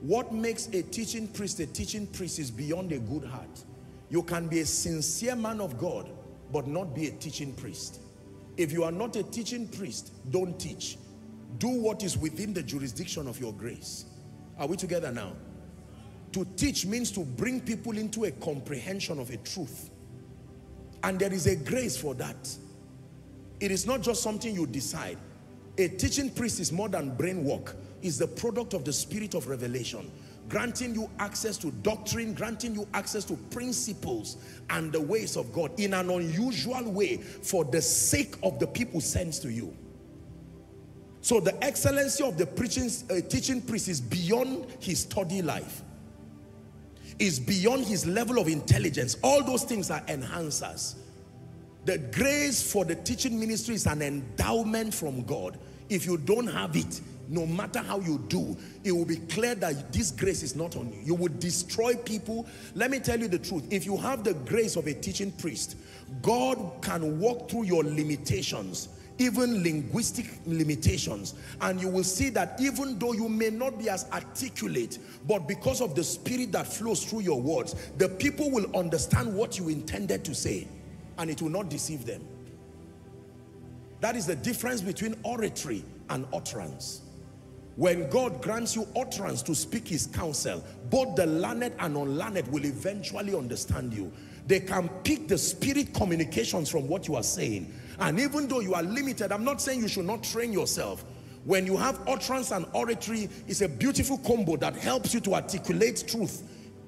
What makes a teaching priest a teaching priest is beyond a good heart. You can be a sincere man of God, but not be a teaching priest. If you are not a teaching priest, don't teach. Do what is within the jurisdiction of your grace. Are we together now? To teach means to bring people into a comprehension of a truth. And there is a grace for that. It is not just something you decide. A teaching priest is more than brain work is the product of the spirit of revelation granting you access to doctrine, granting you access to principles and the ways of God in an unusual way for the sake of the people sent to you. So the excellency of the preaching, uh, teaching priest is beyond his study life. Is beyond his level of intelligence. All those things are enhancers. The grace for the teaching ministry is an endowment from God. If you don't have it, no matter how you do, it will be clear that this grace is not on you. You would destroy people. Let me tell you the truth. If you have the grace of a teaching priest, God can walk through your limitations, even linguistic limitations. And you will see that even though you may not be as articulate, but because of the spirit that flows through your words, the people will understand what you intended to say and it will not deceive them. That is the difference between oratory and utterance. When God grants you utterance to speak his counsel, both the learned and unlearned will eventually understand you. They can pick the spirit communications from what you are saying. And even though you are limited, I'm not saying you should not train yourself. When you have utterance and oratory, it's a beautiful combo that helps you to articulate truth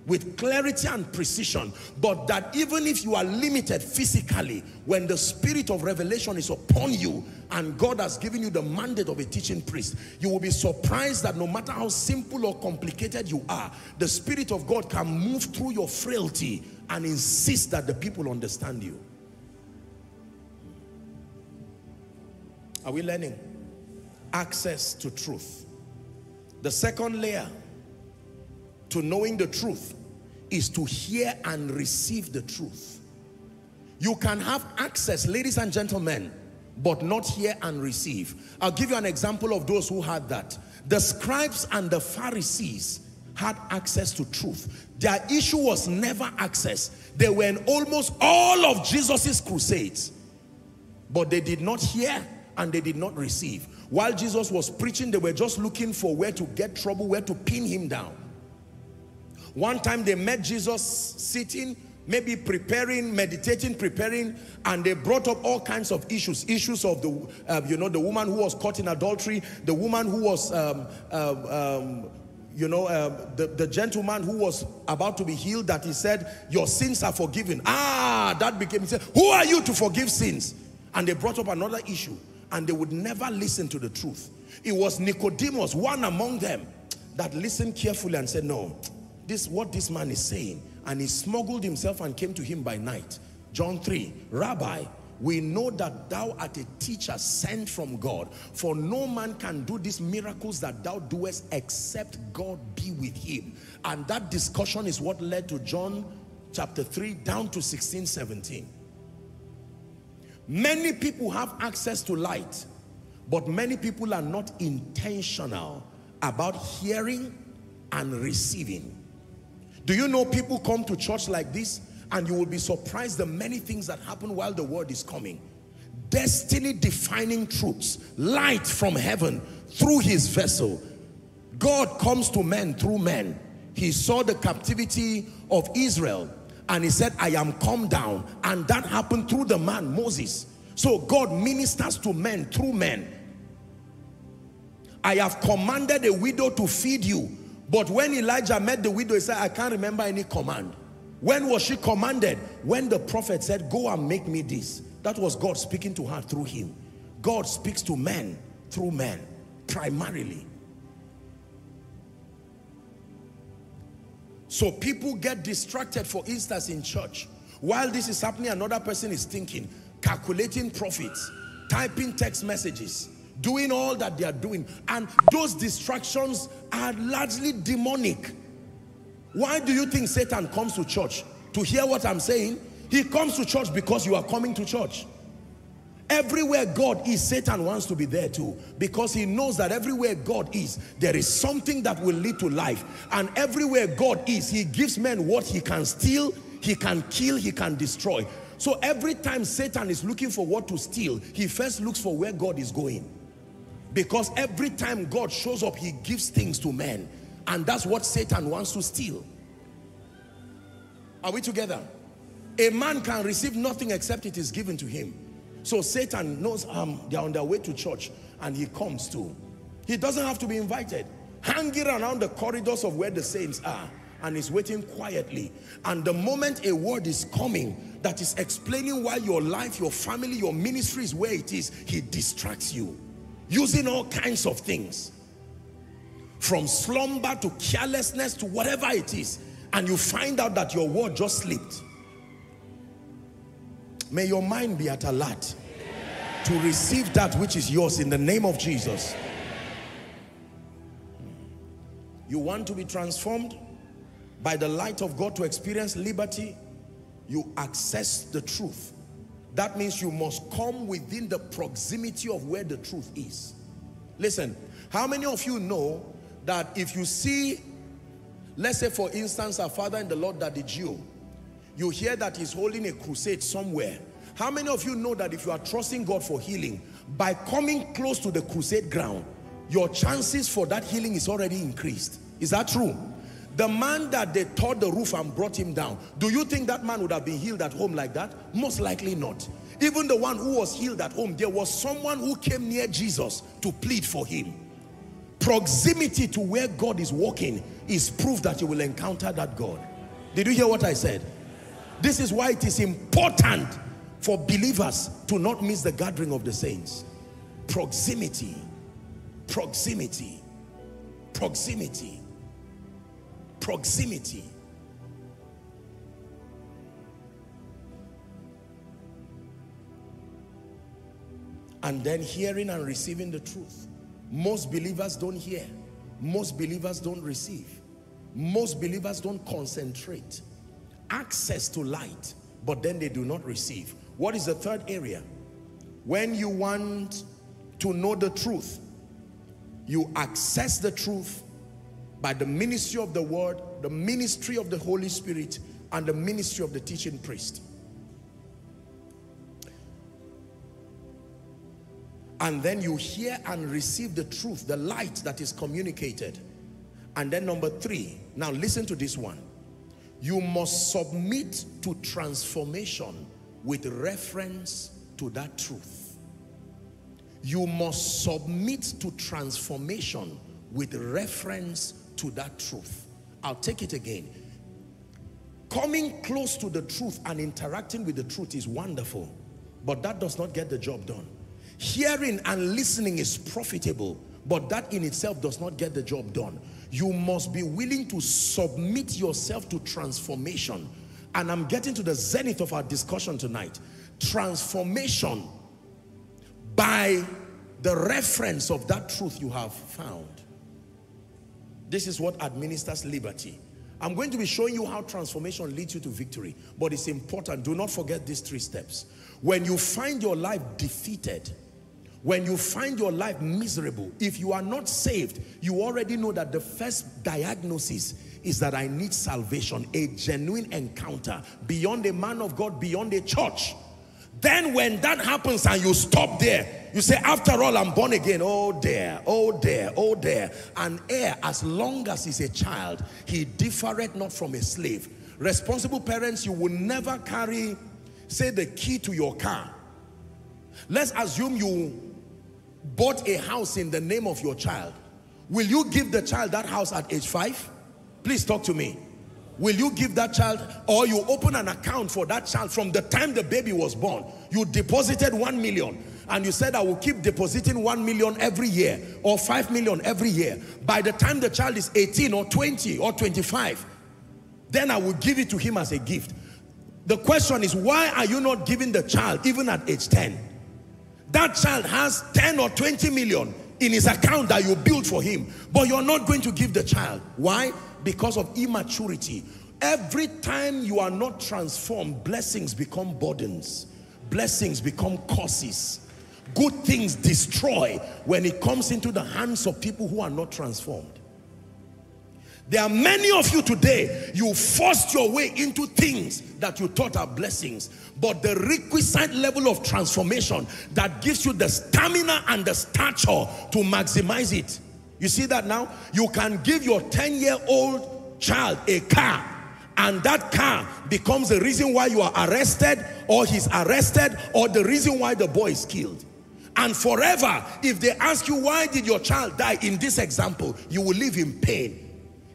with clarity and precision but that even if you are limited physically when the spirit of revelation is upon you and God has given you the mandate of a teaching priest you will be surprised that no matter how simple or complicated you are the spirit of God can move through your frailty and insist that the people understand you. Are we learning? Access to truth. The second layer to knowing the truth is to hear and receive the truth. You can have access, ladies and gentlemen, but not hear and receive. I'll give you an example of those who had that. The scribes and the Pharisees had access to truth. Their issue was never access. They were in almost all of Jesus's crusades, but they did not hear and they did not receive. While Jesus was preaching, they were just looking for where to get trouble, where to pin him down. One time they met Jesus sitting, maybe preparing, meditating, preparing, and they brought up all kinds of issues. Issues of the, uh, you know, the woman who was caught in adultery, the woman who was, um, uh, um, you know, uh, the, the gentleman who was about to be healed that he said, your sins are forgiven. Ah, that became, he said, who are you to forgive sins? And they brought up another issue and they would never listen to the truth. It was Nicodemus, one among them, that listened carefully and said, no, this what this man is saying and he smuggled himself and came to him by night. John 3 rabbi we know that thou art a teacher sent from God for no man can do these miracles that thou doest except God be with him. And that discussion is what led to John chapter 3 down to 16 17 many people have access to light but many people are not intentional about hearing and receiving do you know people come to church like this and you will be surprised the many things that happen while the word is coming. Destiny defining truths, light from heaven through his vessel. God comes to men through men. He saw the captivity of Israel and he said, I am come down. And that happened through the man, Moses. So God ministers to men through men. I have commanded a widow to feed you But when Elijah met the widow, he said, I can't remember any command. When was she commanded? When the prophet said, go and make me this. That was God speaking to her through him. God speaks to men through men, primarily. So people get distracted, for instance, in church. While this is happening, another person is thinking, calculating profits, typing text messages, doing all that they are doing. And those distractions are largely demonic. Why do you think Satan comes to church? To hear what I'm saying? He comes to church because you are coming to church. Everywhere God is, Satan wants to be there too. Because he knows that everywhere God is, there is something that will lead to life. And everywhere God is, he gives men what he can steal, he can kill, he can destroy. So every time Satan is looking for what to steal, he first looks for where God is going. Because every time God shows up, he gives things to men. And that's what Satan wants to steal. Are we together? A man can receive nothing except it is given to him. So Satan knows um, they're on their way to church and he comes too. He doesn't have to be invited. Hanging around the corridors of where the saints are and is waiting quietly. And the moment a word is coming that is explaining why your life, your family, your ministry is where it is, he distracts you using all kinds of things. From slumber to carelessness to whatever it is. And you find out that your word just slipped. May your mind be at alert to receive that which is yours in the name of Jesus. You want to be transformed by the light of God to experience liberty? You access the truth. That means you must come within the proximity of where the truth is. Listen, how many of you know that if you see, let's say for instance, our father in the Lord, that Daddy G.O., you hear that he's holding a crusade somewhere. How many of you know that if you are trusting God for healing, by coming close to the crusade ground, your chances for that healing is already increased? Is that true? The man that they tore the roof and brought him down, do you think that man would have been healed at home like that? Most likely not. Even the one who was healed at home, there was someone who came near Jesus to plead for him. Proximity to where God is walking is proof that you will encounter that God. Did you hear what I said? This is why it is important for believers to not miss the gathering of the saints. Proximity, proximity, proximity, proximity. And then hearing and receiving the truth. Most believers don't hear. Most believers don't receive. Most believers don't concentrate access to light, but then they do not receive. What is the third area? When you want to know the truth, you access the truth by the ministry of the word, the ministry of the Holy Spirit, and the ministry of the teaching priest. And then you hear and receive the truth, the light that is communicated. And then number three, now listen to this one you must submit to transformation with reference to that truth. You must submit to transformation with reference to that truth. I'll take it again. Coming close to the truth and interacting with the truth is wonderful, but that does not get the job done. Hearing and listening is profitable, but that in itself does not get the job done you must be willing to submit yourself to transformation. And I'm getting to the zenith of our discussion tonight. Transformation by the reference of that truth you have found. This is what administers liberty. I'm going to be showing you how transformation leads you to victory. But it's important. Do not forget these three steps. When you find your life defeated, when you find your life miserable, if you are not saved, you already know that the first diagnosis is that I need salvation, a genuine encounter beyond a man of God, beyond a church. Then when that happens and you stop there, you say, after all, I'm born again. Oh there, oh there, oh there. An heir, as long as he's a child, he differeth not from a slave. Responsible parents, you will never carry, say, the key to your car. Let's assume you bought a house in the name of your child. Will you give the child that house at age five? Please talk to me. Will you give that child or you open an account for that child from the time the baby was born? You deposited one million and you said I will keep depositing one million every year or five million every year. By the time the child is 18 or 20 or 25, then I will give it to him as a gift. The question is, why are you not giving the child even at age 10? That child has 10 or 20 million in his account that you built for him, but you're not going to give the child. Why? Because of immaturity. Every time you are not transformed, blessings become burdens. Blessings become curses. Good things destroy when it comes into the hands of people who are not transformed. There are many of you today, you forced your way into things that you thought are blessings. But the requisite level of transformation that gives you the stamina and the stature to maximize it. You see that now? You can give your 10-year-old child a car and that car becomes the reason why you are arrested or he's arrested or the reason why the boy is killed. And forever, if they ask you, why did your child die in this example, you will live in pain.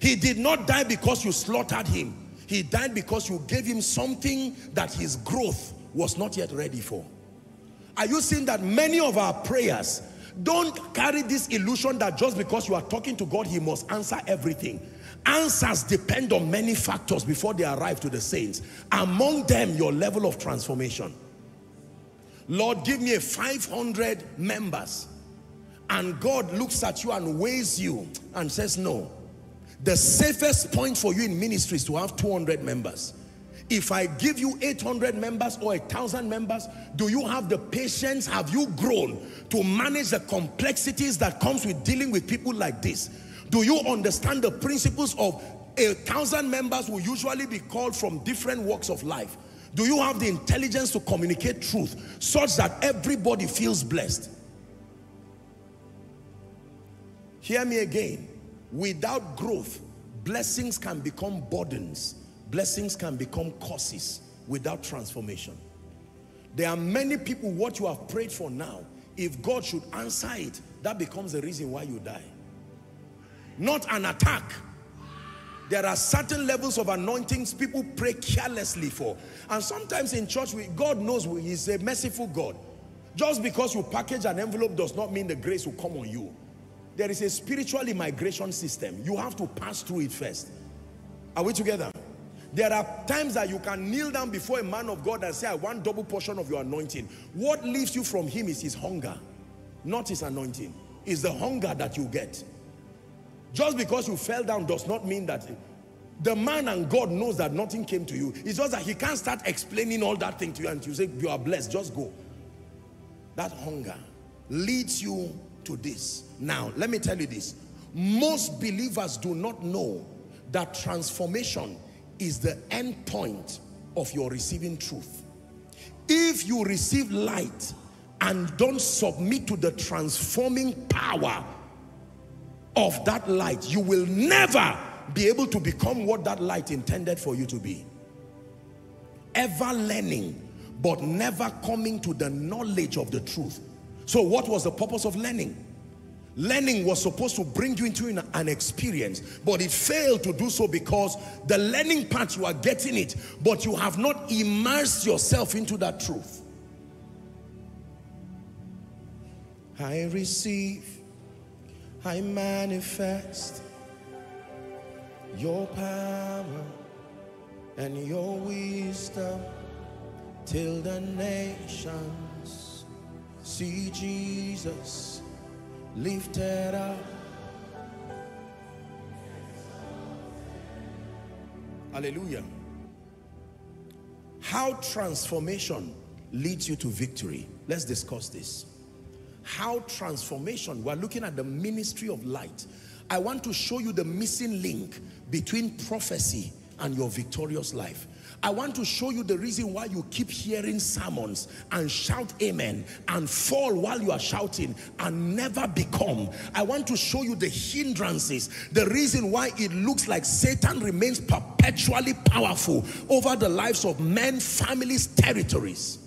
He did not die because you slaughtered him. He died because you gave him something that his growth was not yet ready for. Are you seeing that many of our prayers don't carry this illusion that just because you are talking to God, he must answer everything. Answers depend on many factors before they arrive to the saints. Among them, your level of transformation. Lord, give me a 500 members. And God looks at you and weighs you and says, no, the safest point for you in ministry is to have 200 members. If I give you 800 members or a 1,000 members, do you have the patience? Have you grown to manage the complexities that comes with dealing with people like this? Do you understand the principles of a thousand members will usually be called from different walks of life? Do you have the intelligence to communicate truth such that everybody feels blessed? Hear me again. Without growth, blessings can become burdens. Blessings can become curses without transformation. There are many people, what you have prayed for now, if God should answer it, that becomes the reason why you die. Not an attack. There are certain levels of anointings people pray carelessly for. And sometimes in church, we, God knows He's a merciful God. Just because you package an envelope does not mean the grace will come on you. There is a spiritual immigration system. You have to pass through it first. Are we together? There are times that you can kneel down before a man of God and say, I want double portion of your anointing. What leaves you from him is his hunger, not his anointing. It's the hunger that you get. Just because you fell down does not mean that the man and God knows that nothing came to you. It's just that he can't start explaining all that thing to you and you say, you are blessed, just go. That hunger leads you to this. Now, let me tell you this. Most believers do not know that transformation is the end point of your receiving truth. If you receive light and don't submit to the transforming power of that light, you will never be able to become what that light intended for you to be. Ever learning, but never coming to the knowledge of the truth. So what was the purpose of learning? Learning was supposed to bring you into an experience, but it failed to do so because the learning part, you are getting it, but you have not immersed yourself into that truth. I receive, I manifest your power and your wisdom till the nations see Jesus lifted up. Hallelujah. How transformation leads you to victory. Let's discuss this. How transformation, we're looking at the ministry of light. I want to show you the missing link between prophecy and your victorious life. I want to show you the reason why you keep hearing sermons and shout amen and fall while you are shouting and never become. I want to show you the hindrances, the reason why it looks like Satan remains perpetually powerful over the lives of men, families, territories.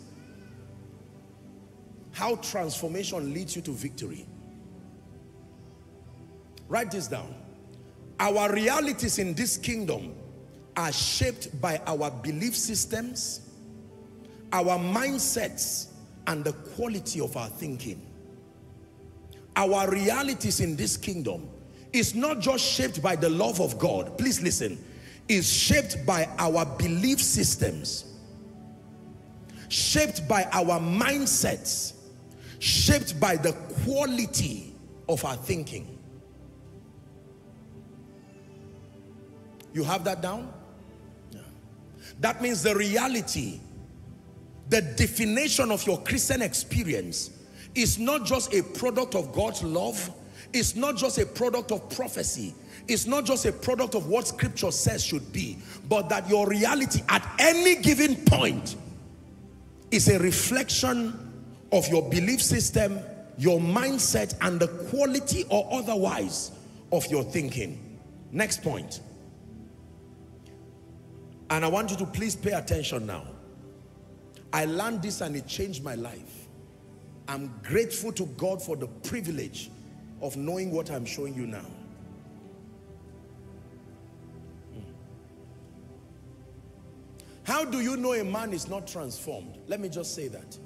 How transformation leads you to victory. Write this down. Our realities in this kingdom are shaped by our belief systems, our mindsets, and the quality of our thinking. Our realities in this kingdom is not just shaped by the love of God. Please listen. Is shaped by our belief systems, shaped by our mindsets, shaped by the quality of our thinking. You have that down? That means the reality, the definition of your Christian experience is not just a product of God's love, it's not just a product of prophecy, it's not just a product of what scripture says should be, but that your reality at any given point is a reflection of your belief system, your mindset, and the quality or otherwise of your thinking. Next point. And I want you to please pay attention now. I learned this and it changed my life. I'm grateful to God for the privilege of knowing what I'm showing you now. How do you know a man is not transformed? Let me just say that.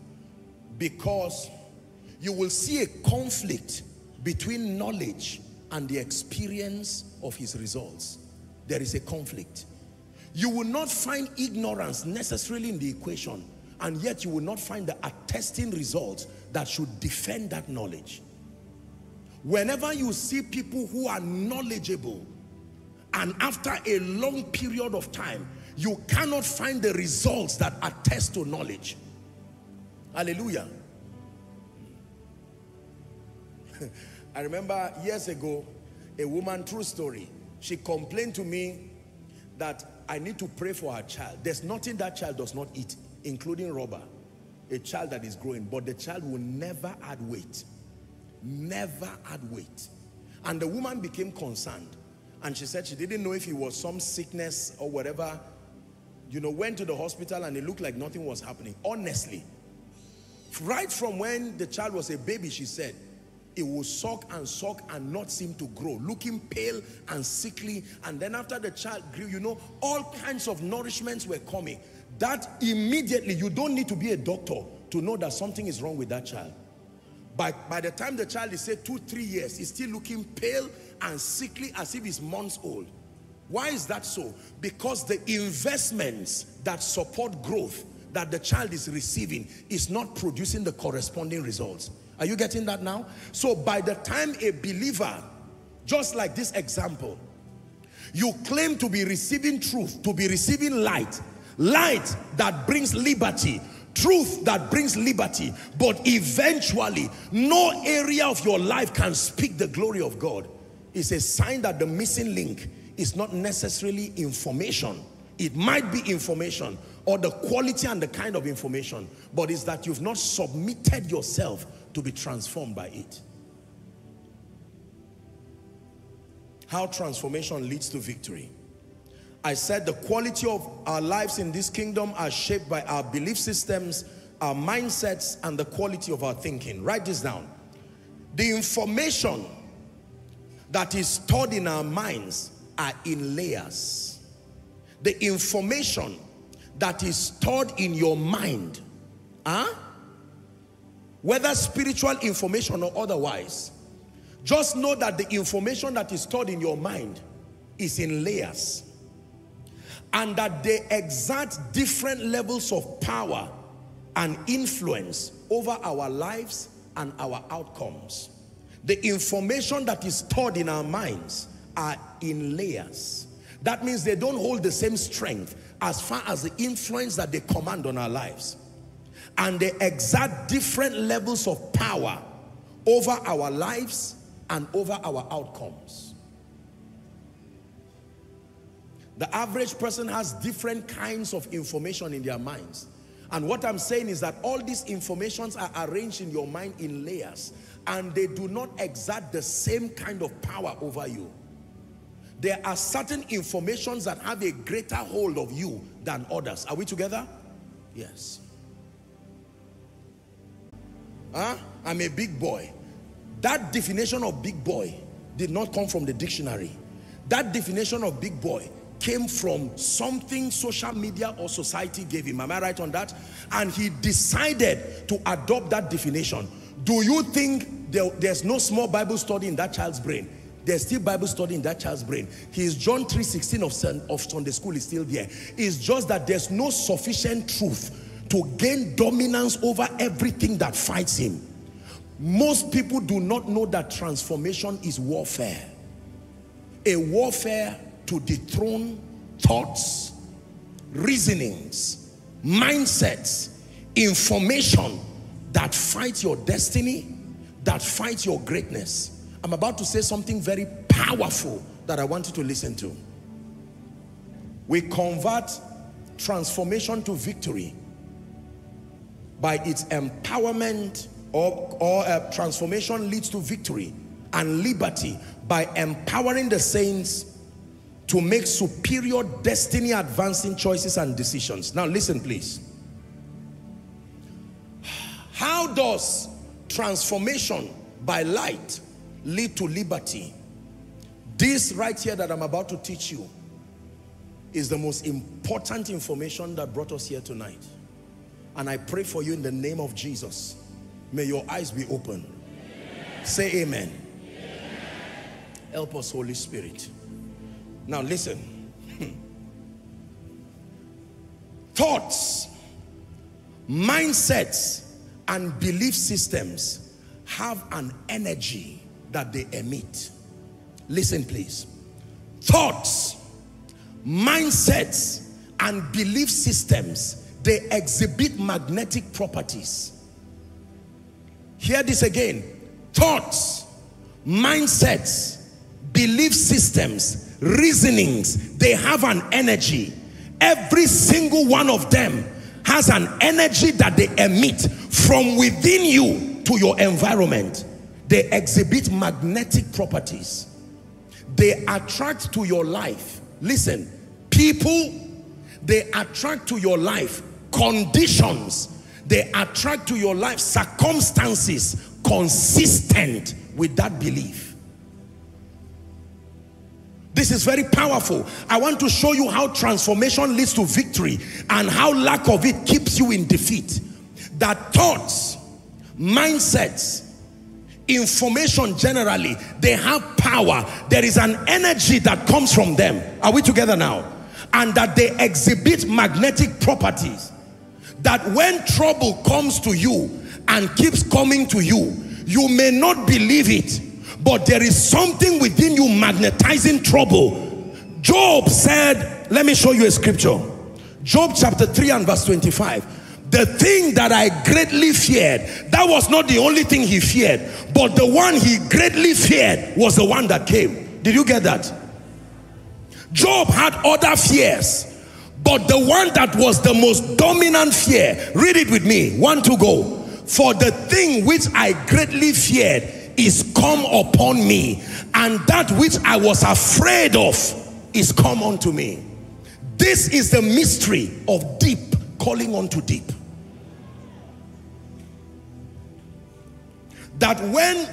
Because you will see a conflict between knowledge and the experience of his results. There is a conflict. You will not find ignorance necessarily in the equation and yet you will not find the attesting results that should defend that knowledge. Whenever you see people who are knowledgeable and after a long period of time, you cannot find the results that attest to knowledge. Hallelujah. I remember years ago, a woman, true story, she complained to me that I need to pray for her child. There's nothing that child does not eat, including rubber. A child that is growing, but the child will never add weight. Never add weight. And the woman became concerned. And she said she didn't know if it was some sickness or whatever. You know, went to the hospital and it looked like nothing was happening. Honestly. Right from when the child was a baby, she said, it will suck and suck and not seem to grow, looking pale and sickly. And then after the child grew, you know, all kinds of nourishments were coming. That immediately, you don't need to be a doctor to know that something is wrong with that child. But by the time the child is say two, three years, he's still looking pale and sickly as if he's months old. Why is that so? Because the investments that support growth that the child is receiving is not producing the corresponding results. Are you getting that now? So by the time a believer, just like this example, you claim to be receiving truth, to be receiving light, light that brings liberty, truth that brings liberty, but eventually no area of your life can speak the glory of God. It's a sign that the missing link is not necessarily information. It might be information or the quality and the kind of information, but it's that you've not submitted yourself to be transformed by it. How transformation leads to victory. I said the quality of our lives in this kingdom are shaped by our belief systems, our mindsets, and the quality of our thinking. Write this down. The information that is stored in our minds are in layers. The information that is stored in your mind, huh? whether spiritual information or otherwise, just know that the information that is stored in your mind is in layers and that they exert different levels of power and influence over our lives and our outcomes. The information that is stored in our minds are in layers. That means they don't hold the same strength as far as the influence that they command on our lives and they exert different levels of power over our lives and over our outcomes. The average person has different kinds of information in their minds. And what I'm saying is that all these informations are arranged in your mind in layers and they do not exert the same kind of power over you. There are certain informations that have a greater hold of you than others. Are we together? Yes. Huh? I'm a big boy. That definition of big boy did not come from the dictionary. That definition of big boy came from something social media or society gave him. Am I right on that? And he decided to adopt that definition. Do you think there, there's no small Bible study in that child's brain? There's still Bible study in that child's brain. His John 3.16 of, of Sunday school is still there. It's just that there's no sufficient truth to gain dominance over everything that fights him. Most people do not know that transformation is warfare. A warfare to dethrone thoughts, reasonings, mindsets, information that fight your destiny, that fight your greatness. I'm about to say something very powerful that I want you to listen to. We convert transformation to victory by its empowerment or, or uh, transformation leads to victory and liberty by empowering the saints to make superior destiny advancing choices and decisions. Now listen please. How does transformation by light lead to liberty? This right here that I'm about to teach you is the most important information that brought us here tonight. And I pray for you in the name of Jesus. May your eyes be open. Amen. Say amen. amen. Help us, Holy Spirit. Now listen. Thoughts, mindsets, and belief systems have an energy that they emit. Listen, please. Thoughts, mindsets, and belief systems they exhibit magnetic properties. Hear this again. Thoughts, mindsets, belief systems, reasonings, they have an energy. Every single one of them has an energy that they emit from within you to your environment. They exhibit magnetic properties. They attract to your life. Listen, people, they attract to your life conditions they attract to your life circumstances consistent with that belief this is very powerful i want to show you how transformation leads to victory and how lack of it keeps you in defeat that thoughts mindsets information generally they have power there is an energy that comes from them are we together now and that they exhibit magnetic properties that when trouble comes to you and keeps coming to you, you may not believe it, but there is something within you magnetizing trouble. Job said, let me show you a scripture. Job chapter 3 and verse 25. The thing that I greatly feared, that was not the only thing he feared, but the one he greatly feared was the one that came. Did you get that? Job had other fears but the one that was the most dominant fear, read it with me, one to go. For the thing which I greatly feared is come upon me, and that which I was afraid of is come unto me. This is the mystery of deep calling unto deep. That when,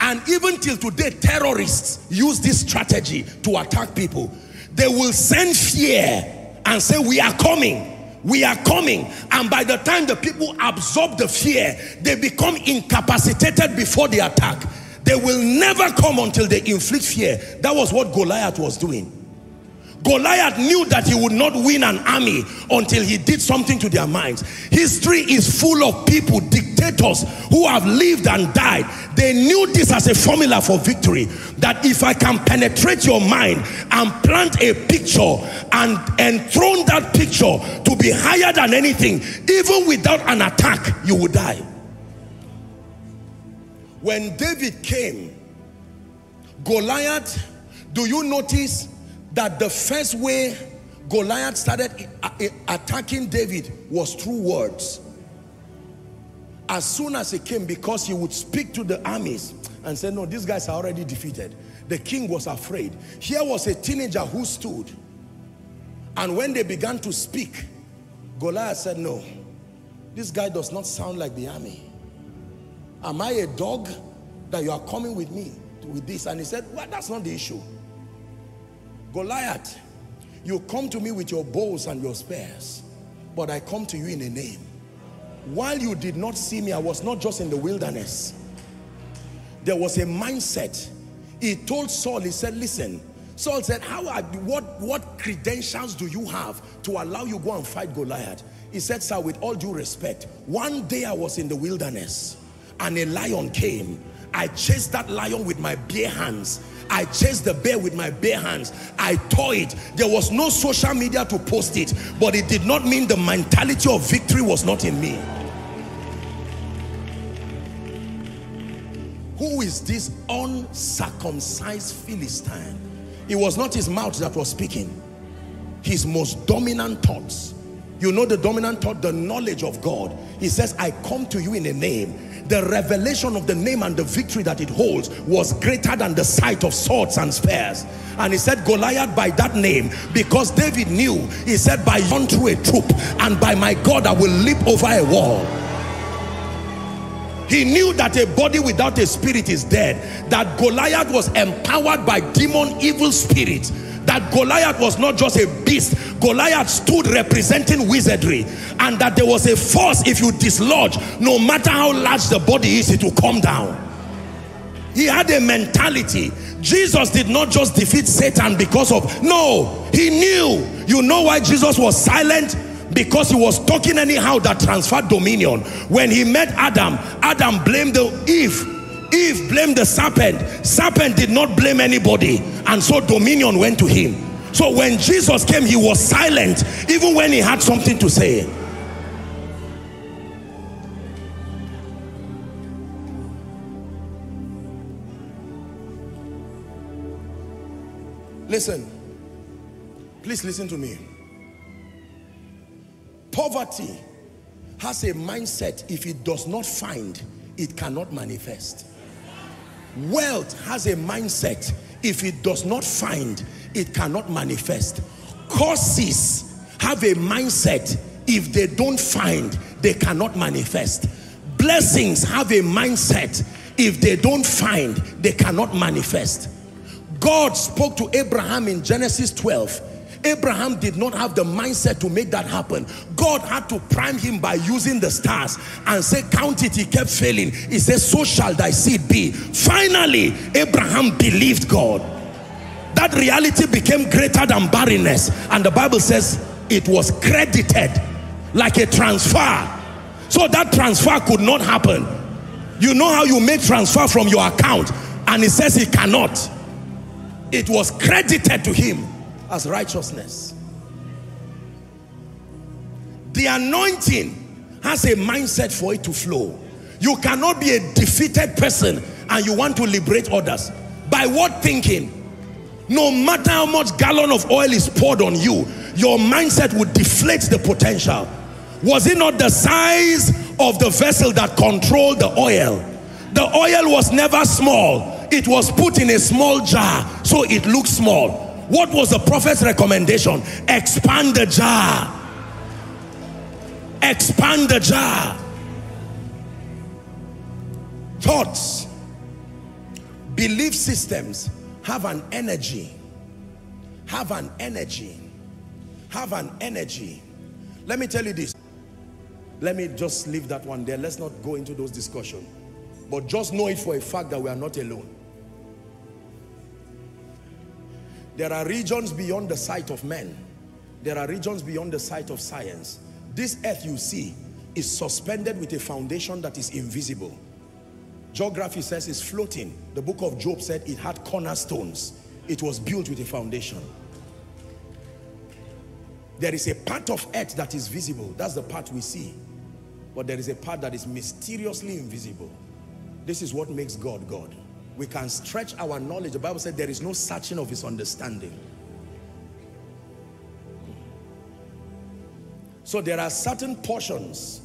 and even till today, terrorists use this strategy to attack people, they will send fear and say, we are coming. We are coming. And by the time the people absorb the fear, they become incapacitated before the attack. They will never come until they inflict fear. That was what Goliath was doing. Goliath knew that he would not win an army until he did something to their minds. History is full of people, dictators who have lived and died. They knew this as a formula for victory. That if I can penetrate your mind and plant a picture and enthrone that picture to be higher than anything, even without an attack, you will die. When David came, Goliath, do you notice that the first way Goliath started attacking David was through words. As soon as he came, because he would speak to the armies and say, no, these guys are already defeated. The king was afraid. Here was a teenager who stood. And when they began to speak, Goliath said, no, this guy does not sound like the army. Am I a dog that you are coming with me? with this. And he said, well, that's not the issue. Goliath, you come to me with your bows and your spears, but I come to you in a name. While you did not see me, I was not just in the wilderness. There was a mindset. He told Saul, he said, listen, Saul said, how are, what, what credentials do you have to allow you go and fight Goliath? He said, sir, with all due respect, one day I was in the wilderness and a lion came. I chased that lion with my bare hands. I chased the bear with my bare hands. I tore it. There was no social media to post it, but it did not mean the mentality of victory was not in me. Who is this uncircumcised Philistine? It was not his mouth that was speaking. His most dominant thoughts you know the dominant thought, the knowledge of God. He says, I come to you in a name. The revelation of the name and the victory that it holds was greater than the sight of swords and spears. And he said, Goliath by that name, because David knew, he said, by through a troop, and by my God, I will leap over a wall. He knew that a body without a spirit is dead. That Goliath was empowered by demon evil spirits that Goliath was not just a beast Goliath stood representing wizardry and that there was a force if you dislodge no matter how large the body is it will come down. He had a mentality. Jesus did not just defeat Satan because of no he knew. You know why Jesus was silent? Because he was talking anyhow that transferred dominion. When he met Adam Adam blamed the Eve Eve blamed the serpent. Serpent did not blame anybody. And so dominion went to him. So when Jesus came, he was silent, even when he had something to say. Listen. Please listen to me. Poverty has a mindset if it does not find, it cannot manifest. Wealth has a mindset. If it does not find, it cannot manifest. Curses have a mindset. If they don't find, they cannot manifest. Blessings have a mindset. If they don't find, they cannot manifest. God spoke to Abraham in Genesis 12 Abraham did not have the mindset to make that happen. God had to prime him by using the stars and say, count it. He kept failing. He said, so shall thy seed be. Finally, Abraham believed God. That reality became greater than barrenness. And the Bible says it was credited like a transfer. So that transfer could not happen. You know how you make transfer from your account and it says he cannot. It was credited to him as righteousness. The anointing has a mindset for it to flow. You cannot be a defeated person and you want to liberate others. By what thinking? No matter how much gallon of oil is poured on you, your mindset would deflate the potential. Was it not the size of the vessel that controlled the oil? The oil was never small. It was put in a small jar, so it looked small. What was the prophet's recommendation? Expand the jar. Expand the jar. Thoughts, belief systems have an energy. Have an energy. Have an energy. Let me tell you this. Let me just leave that one there. Let's not go into those discussions. But just know it for a fact that we are not alone. There are regions beyond the sight of men. There are regions beyond the sight of science. This earth you see is suspended with a foundation that is invisible. Geography says it's floating. The book of Job said it had cornerstones. It was built with a foundation. There is a part of earth that is visible. That's the part we see. But there is a part that is mysteriously invisible. This is what makes God God we can stretch our knowledge. The Bible said there is no searching of his understanding. So there are certain portions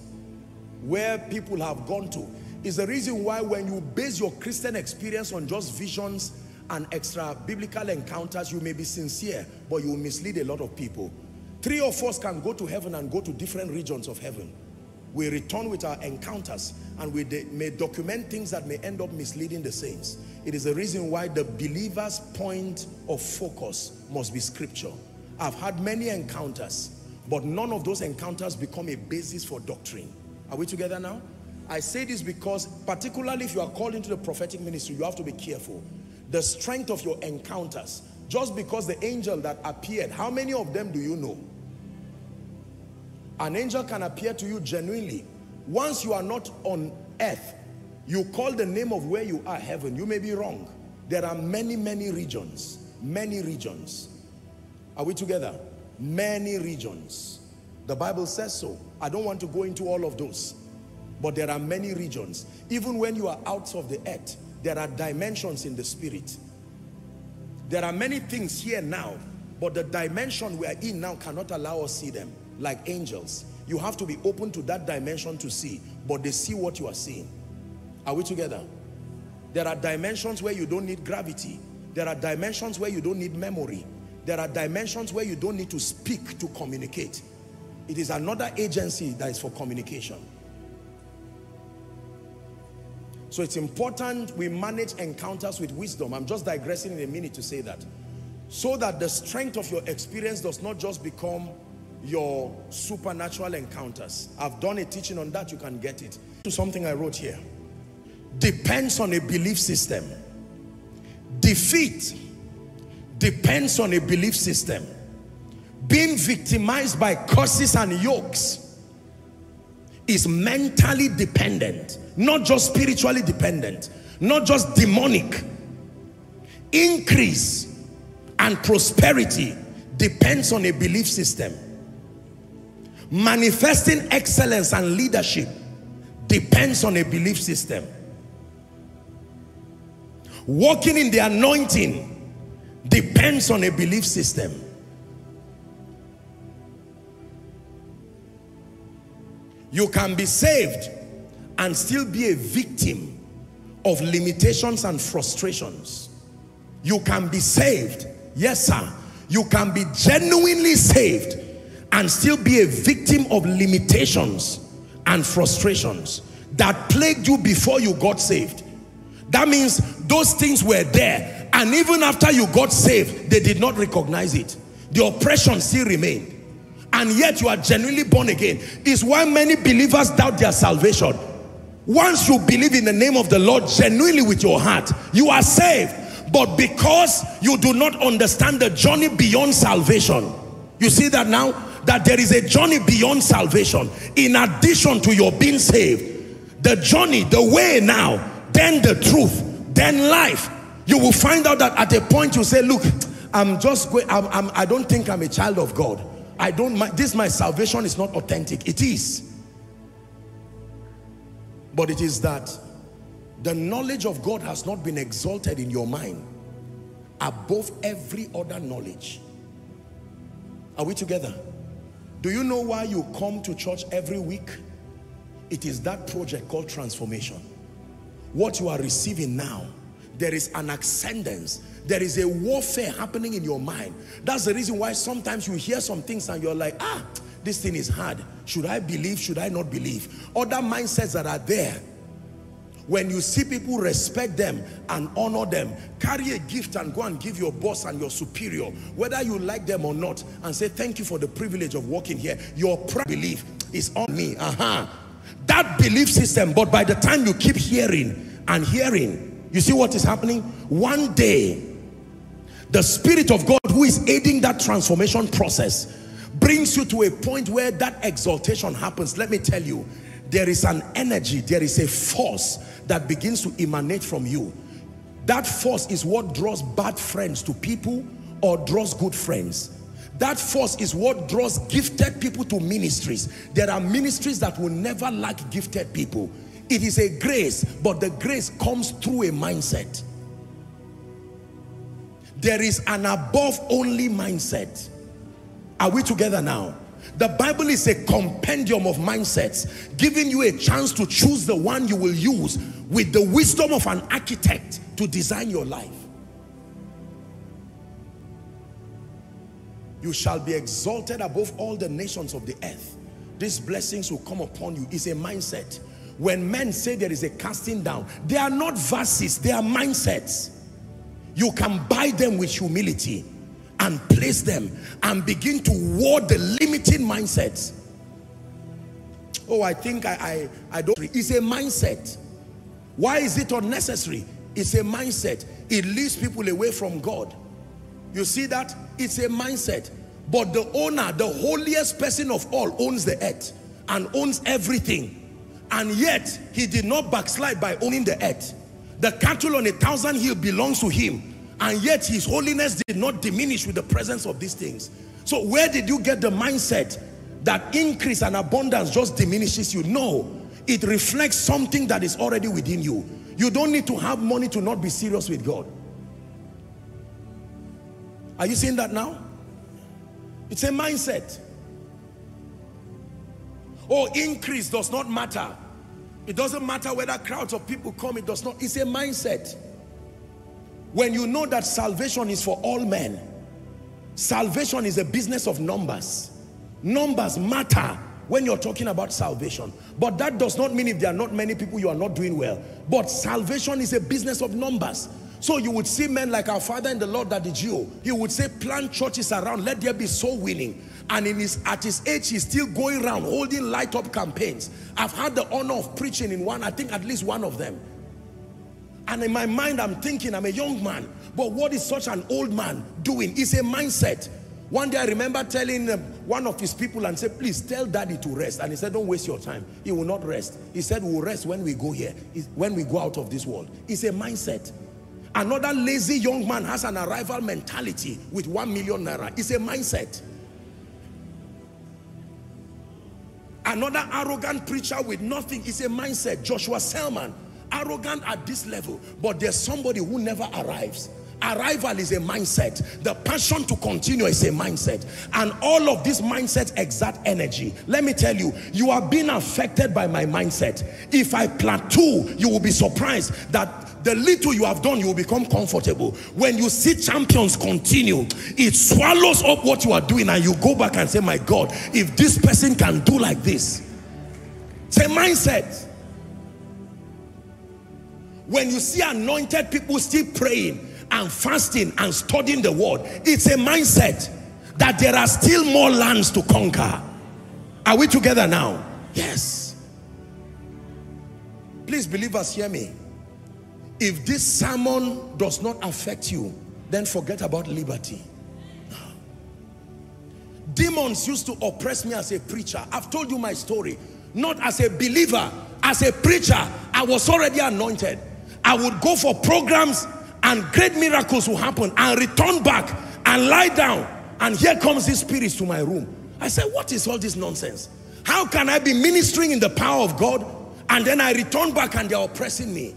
where people have gone to. Is the reason why when you base your Christian experience on just visions and extra biblical encounters, you may be sincere, but you mislead a lot of people. Three of us can go to heaven and go to different regions of heaven We return with our encounters and we may document things that may end up misleading the saints. It is the reason why the believer's point of focus must be scripture. I've had many encounters, but none of those encounters become a basis for doctrine. Are we together now? I say this because particularly if you are called into the prophetic ministry, you have to be careful. The strength of your encounters, just because the angel that appeared, how many of them do you know? An angel can appear to you genuinely. Once you are not on earth, you call the name of where you are heaven. You may be wrong. There are many, many regions. Many regions. Are we together? Many regions. The Bible says so. I don't want to go into all of those. But there are many regions. Even when you are out of the earth, there are dimensions in the spirit. There are many things here now, but the dimension we are in now cannot allow us see them like angels. You have to be open to that dimension to see, but they see what you are seeing. Are we together? There are dimensions where you don't need gravity. There are dimensions where you don't need memory. There are dimensions where you don't need to speak to communicate. It is another agency that is for communication. So it's important we manage encounters with wisdom. I'm just digressing in a minute to say that. So that the strength of your experience does not just become your supernatural encounters. I've done a teaching on that, you can get it. To something I wrote here. Depends on a belief system. Defeat depends on a belief system. Being victimized by curses and yokes is mentally dependent, not just spiritually dependent, not just demonic. Increase and prosperity depends on a belief system manifesting excellence and leadership depends on a belief system. Walking in the anointing depends on a belief system. You can be saved and still be a victim of limitations and frustrations. You can be saved. Yes sir. You can be genuinely saved and still be a victim of limitations and frustrations that plagued you before you got saved. That means those things were there and even after you got saved, they did not recognize it. The oppression still remained. And yet you are genuinely born again. Is why many believers doubt their salvation. Once you believe in the name of the Lord genuinely with your heart, you are saved. But because you do not understand the journey beyond salvation, you see that now? That there is a journey beyond salvation. In addition to your being saved the journey the way now then the truth then life. You will find out that at a point you say look i'm just going I'm, I'm, i don't think i'm a child of god. I don't my, this my salvation is not authentic. It is. But it is that the knowledge of god has not been exalted in your mind above every other knowledge. Are we together do you know why you come to church every week? It is that project called transformation. What you are receiving now, there is an ascendance. There is a warfare happening in your mind. That's the reason why sometimes you hear some things and you're like, ah, this thing is hard. Should I believe? Should I not believe? Other mindsets that are there when you see people respect them and honor them, carry a gift and go and give your boss and your superior, whether you like them or not, and say, thank you for the privilege of working here. Your belief is on me. Uh -huh. That belief system, but by the time you keep hearing and hearing, you see what is happening? One day, the Spirit of God who is aiding that transformation process brings you to a point where that exaltation happens. Let me tell you, there is an energy, there is a force that begins to emanate from you. That force is what draws bad friends to people or draws good friends. That force is what draws gifted people to ministries. There are ministries that will never lack gifted people. It is a grace, but the grace comes through a mindset. There is an above only mindset. Are we together now? The Bible is a compendium of mindsets, giving you a chance to choose the one you will use with the wisdom of an architect to design your life. You shall be exalted above all the nations of the earth. these blessings will come upon you is a mindset. When men say there is a casting down, they are not verses, they are mindsets. You can buy them with humility and place them and begin to ward the limiting mindsets. Oh, I think I, I, I don't. It's a mindset. Why is it unnecessary? It's a mindset. It leads people away from God. You see that? It's a mindset. But the owner, the holiest person of all, owns the earth and owns everything. And yet, he did not backslide by owning the earth. The cattle on a thousand hill belongs to him. And yet, his holiness did not diminish with the presence of these things. So where did you get the mindset that increase and abundance just diminishes you? No, it reflects something that is already within you. You don't need to have money to not be serious with God. Are you seeing that now? It's a mindset. Oh, increase does not matter. It doesn't matter whether crowds of people come, it does not. It's a mindset. When you know that salvation is for all men, salvation is a business of numbers. Numbers matter when you're talking about salvation. But that does not mean if there are not many people, you are not doing well. But salvation is a business of numbers. So you would see men like our father in the Lord Daddy G.O, he would say plant churches around, let there be soul winning. And in his at his age, he's still going around holding light up campaigns. I've had the honor of preaching in one, I think at least one of them. And in my mind, I'm thinking, I'm a young man. But what is such an old man doing? It's a mindset. One day I remember telling um, one of his people and said, please tell daddy to rest. And he said, don't waste your time. He will not rest. He said, we'll rest when we go here, when we go out of this world. It's a mindset. Another lazy young man has an arrival mentality with one million naira. It's a mindset. Another arrogant preacher with nothing is a mindset. Joshua Selman, arrogant at this level, but there's somebody who never arrives. Arrival is a mindset. The passion to continue is a mindset. And all of these mindsets exert energy. Let me tell you, you are being affected by my mindset. If I plateau, you will be surprised that the little you have done, you will become comfortable. When you see champions continue, it swallows up what you are doing and you go back and say, my God, if this person can do like this. It's a mindset. When you see anointed people still praying, and fasting and studying the word, it's a mindset that there are still more lands to conquer. Are we together now? Yes. Please believers hear me. If this sermon does not affect you, then forget about liberty. Demons used to oppress me as a preacher. I've told you my story. Not as a believer, as a preacher, I was already anointed. I would go for programs and great miracles will happen and return back and lie down. And here comes these spirits to my room. I said what is all this nonsense? How can I be ministering in the power of God and then I return back and they're oppressing me?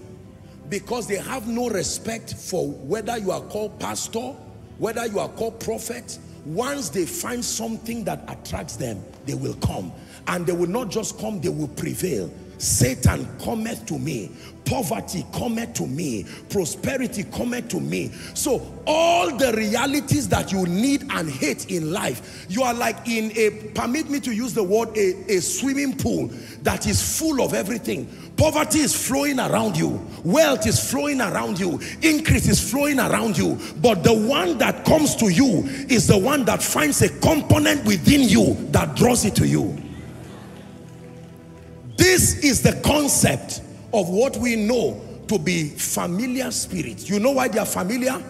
Because they have no respect for whether you are called pastor whether you are called prophet. Once they find something that attracts them they will come. And they will not just come they will prevail Satan cometh to me. Poverty cometh to me. Prosperity cometh to me. So all the realities that you need and hate in life, you are like in a, permit me to use the word, a, a swimming pool that is full of everything. Poverty is flowing around you. Wealth is flowing around you. Increase is flowing around you. But the one that comes to you is the one that finds a component within you that draws it to you. This is the concept of what we know to be familiar spirits. You know why they are familiar?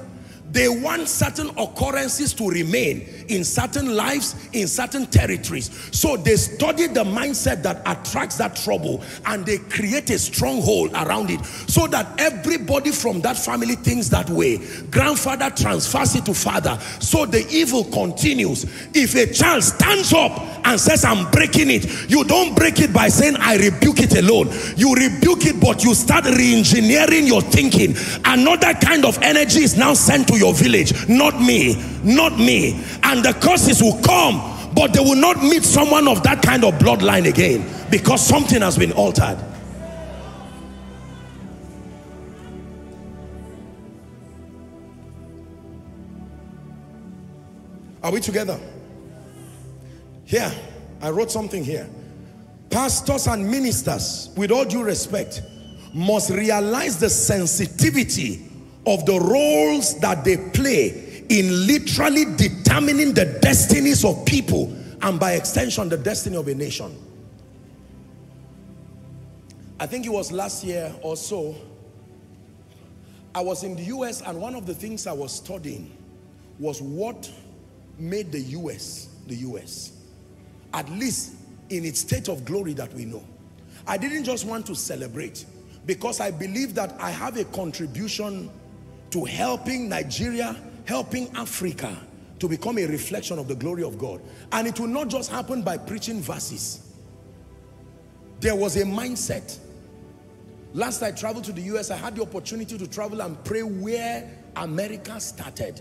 They want certain occurrences to remain in certain lives, in certain territories. So they study the mindset that attracts that trouble and they create a stronghold around it so that everybody from that family thinks that way. Grandfather transfers it to father. So the evil continues. If a child stands up and says, I'm breaking it, you don't break it by saying, I rebuke it alone. You rebuke it, but you start re-engineering your thinking. Another kind of energy is now sent to your village. Not me, not me. And the curses will come, but they will not meet someone of that kind of bloodline again because something has been altered. Are we together? Here, I wrote something here. Pastors and ministers, with all due respect, must realize the sensitivity of the roles that they play in literally determining the destinies of people and by extension the destiny of a nation. I think it was last year or so, I was in the US and one of the things I was studying was what made the US the US. At least in its state of glory that we know. I didn't just want to celebrate because I believe that I have a contribution to helping Nigeria, helping Africa to become a reflection of the glory of God. And it will not just happen by preaching verses. There was a mindset. Last I traveled to the US, I had the opportunity to travel and pray where America started.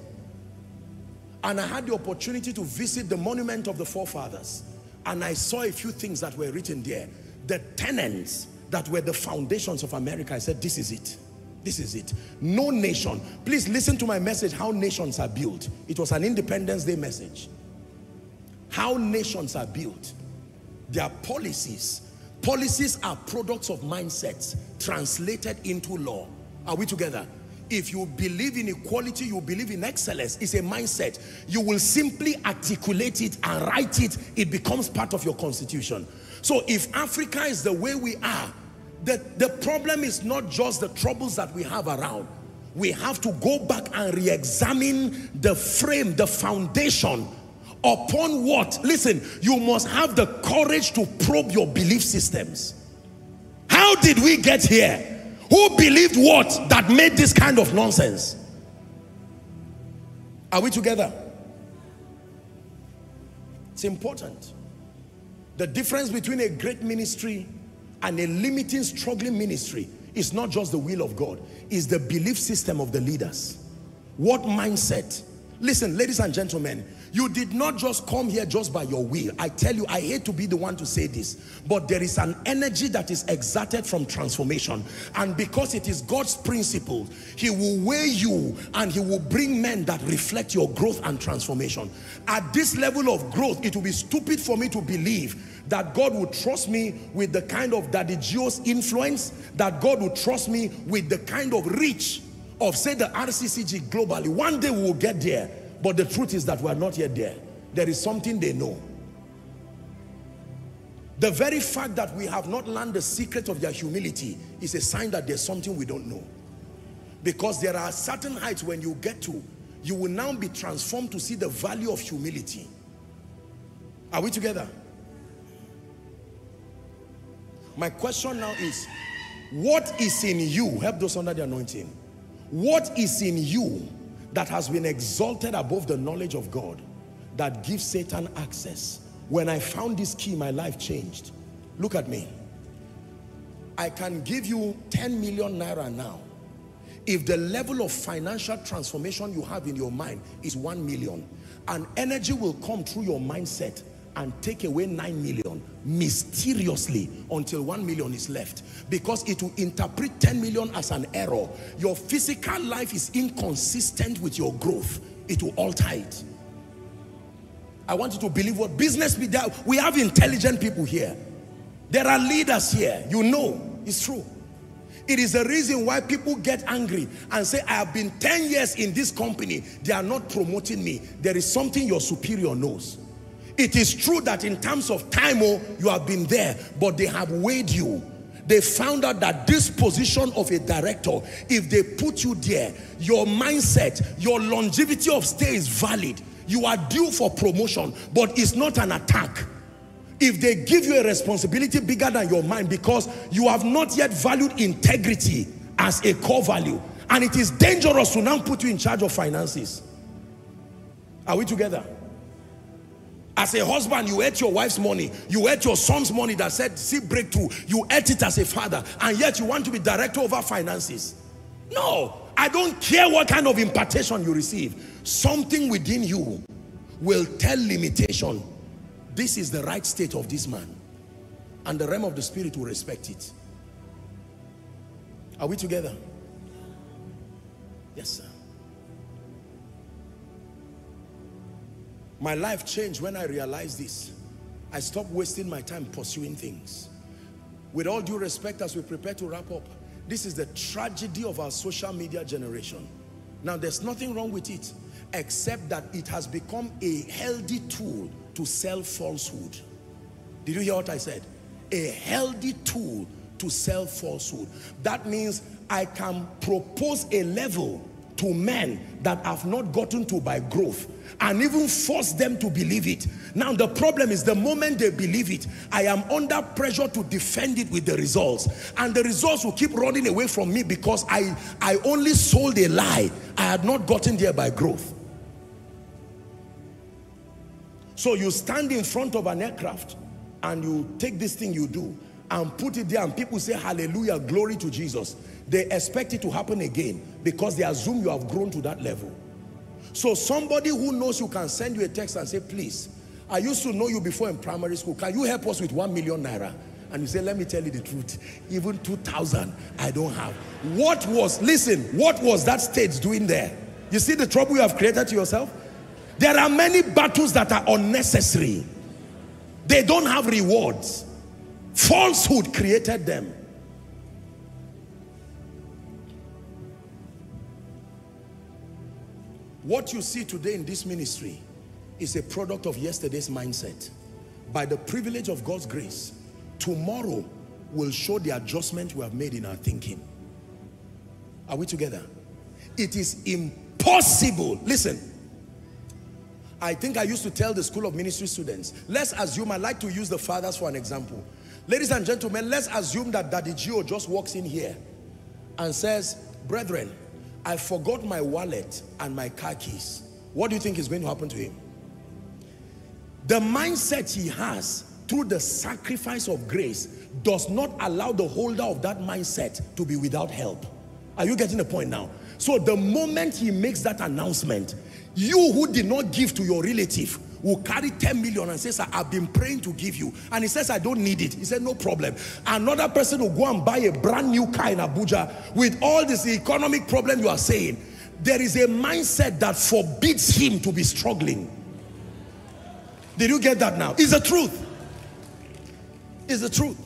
And I had the opportunity to visit the monument of the forefathers. And I saw a few things that were written there. The tenets that were the foundations of America. I said, this is it. This is it. No nation. Please listen to my message, how nations are built. It was an Independence Day message. How nations are built. Their policies. Policies are products of mindsets translated into law. Are we together? If you believe in equality, you believe in excellence, it's a mindset. You will simply articulate it and write it. It becomes part of your constitution. So if Africa is the way we are, the, the problem is not just the troubles that we have around. We have to go back and re-examine the frame, the foundation upon what? Listen, you must have the courage to probe your belief systems. How did we get here? Who believed what that made this kind of nonsense? Are we together? It's important. The difference between a great ministry and a limiting, struggling ministry is not just the will of God. It's the belief system of the leaders. What mindset? Listen, ladies and gentlemen, you did not just come here just by your will. I tell you, I hate to be the one to say this, but there is an energy that is exerted from transformation. And because it is God's principle, he will weigh you and he will bring men that reflect your growth and transformation. At this level of growth, it will be stupid for me to believe that God would trust me with the kind of Daddy G.O's influence, that God would trust me with the kind of reach of say the RCCG globally. One day we will get there but the truth is that we are not yet there. There is something they know. The very fact that we have not learned the secret of their humility is a sign that there's something we don't know. Because there are certain heights when you get to, you will now be transformed to see the value of humility. Are we together? My question now is, what is in you? Help those under the anointing. What is in you that has been exalted above the knowledge of God that gives Satan access. When I found this key, my life changed. Look at me. I can give you 10 million naira now. If the level of financial transformation you have in your mind is 1 million, an energy will come through your mindset and take away 9 million mysteriously until 1 million is left. Because it will interpret 10 million as an error. Your physical life is inconsistent with your growth. It will alter it. I want you to believe what business be there we have intelligent people here. There are leaders here. You know it's true. It is the reason why people get angry and say, I have been 10 years in this company. They are not promoting me. There is something your superior knows. It is true that in terms of time, oh, you have been there, but they have weighed you. They found out that this position of a director, if they put you there, your mindset, your longevity of stay is valid. You are due for promotion, but it's not an attack. If they give you a responsibility bigger than your mind because you have not yet valued integrity as a core value, and it is dangerous to now put you in charge of finances. Are we together? As a husband, you ate your wife's money. You ate your son's money that said, see breakthrough. You ate it as a father. And yet you want to be director over finances. No, I don't care what kind of impartation you receive. Something within you will tell limitation. This is the right state of this man. And the realm of the spirit will respect it. Are we together? Yes, sir. My life changed when I realized this. I stopped wasting my time pursuing things. With all due respect, as we prepare to wrap up, this is the tragedy of our social media generation. Now, there's nothing wrong with it, except that it has become a healthy tool to sell falsehood. Did you hear what I said? A healthy tool to sell falsehood. That means I can propose a level to men that have not gotten to by growth and even force them to believe it. Now the problem is the moment they believe it, I am under pressure to defend it with the results. And the results will keep running away from me because I, I only sold a lie. I had not gotten there by growth. So you stand in front of an aircraft and you take this thing you do and put it there and people say hallelujah glory to Jesus they expect it to happen again because they assume you have grown to that level. So somebody who knows you can send you a text and say please I used to know you before in primary school. Can you help us with one million naira? And you say let me tell you the truth. Even 2000 I don't have. What was listen what was that state doing there? You see the trouble you have created to yourself? There are many battles that are unnecessary. They don't have rewards. Falsehood created them. What you see today in this ministry is a product of yesterday's mindset. By the privilege of God's grace, tomorrow will show the adjustment we have made in our thinking. Are we together? It is impossible. Listen, I think I used to tell the School of Ministry students, let's assume, I like to use the fathers for an example. Ladies and gentlemen, let's assume that Daddy G.O just walks in here and says, brethren, I forgot my wallet and my car keys. What do you think is going to happen to him? The mindset he has through the sacrifice of grace does not allow the holder of that mindset to be without help. Are you getting the point now? So the moment he makes that announcement, you who did not give to your relative will carry 10 million and says, I've been praying to give you. And he says, I don't need it. He said, no problem. Another person will go and buy a brand new car in Abuja with all this economic problem you are saying. There is a mindset that forbids him to be struggling. Did you get that now? It's the truth. It's the truth.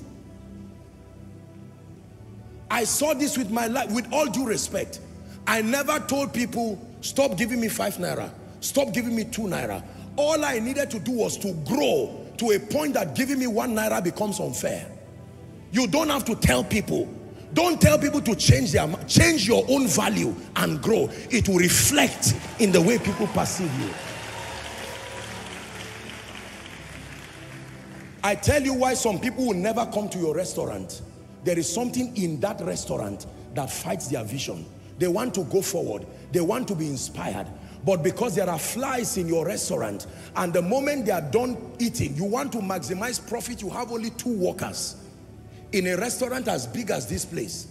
I saw this with my life, with all due respect. I never told people, stop giving me five naira. Stop giving me two naira. All I needed to do was to grow to a point that giving me one naira becomes unfair. You don't have to tell people. Don't tell people to change their change your own value and grow. It will reflect in the way people perceive you. I tell you why some people will never come to your restaurant. There is something in that restaurant that fights their vision. They want to go forward. They want to be inspired. But because there are flies in your restaurant and the moment they are done eating, you want to maximize profit, you have only two workers in a restaurant as big as this place.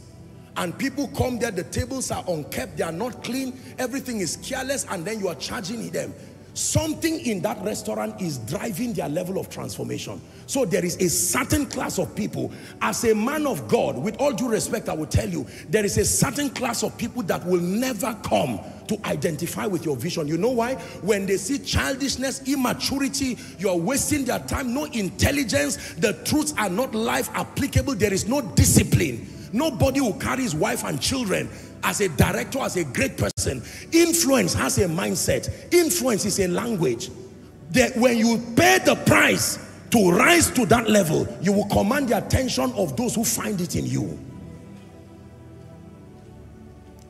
And people come there, the tables are unkept, they are not clean, everything is careless and then you are charging them. Something in that restaurant is driving their level of transformation. So there is a certain class of people, as a man of God, with all due respect, I will tell you, there is a certain class of people that will never come to identify with your vision. You know why? When they see childishness, immaturity, you are wasting their time, no intelligence, the truths are not life applicable, there is no discipline. Nobody will carry his wife and children as a director, as a great person. Influence has a mindset. Influence is a language. That when you pay the price to rise to that level, you will command the attention of those who find it in you.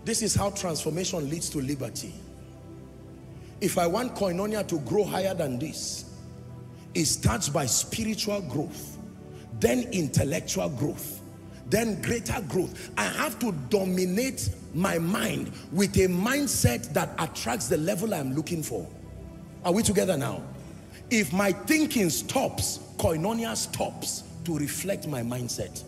This is how transformation leads to liberty. If I want koinonia to grow higher than this, it starts by spiritual growth, then intellectual growth, then greater growth. I have to dominate my mind with a mindset that attracts the level I'm looking for. Are we together now? If my thinking stops, koinonia stops to reflect my mindset.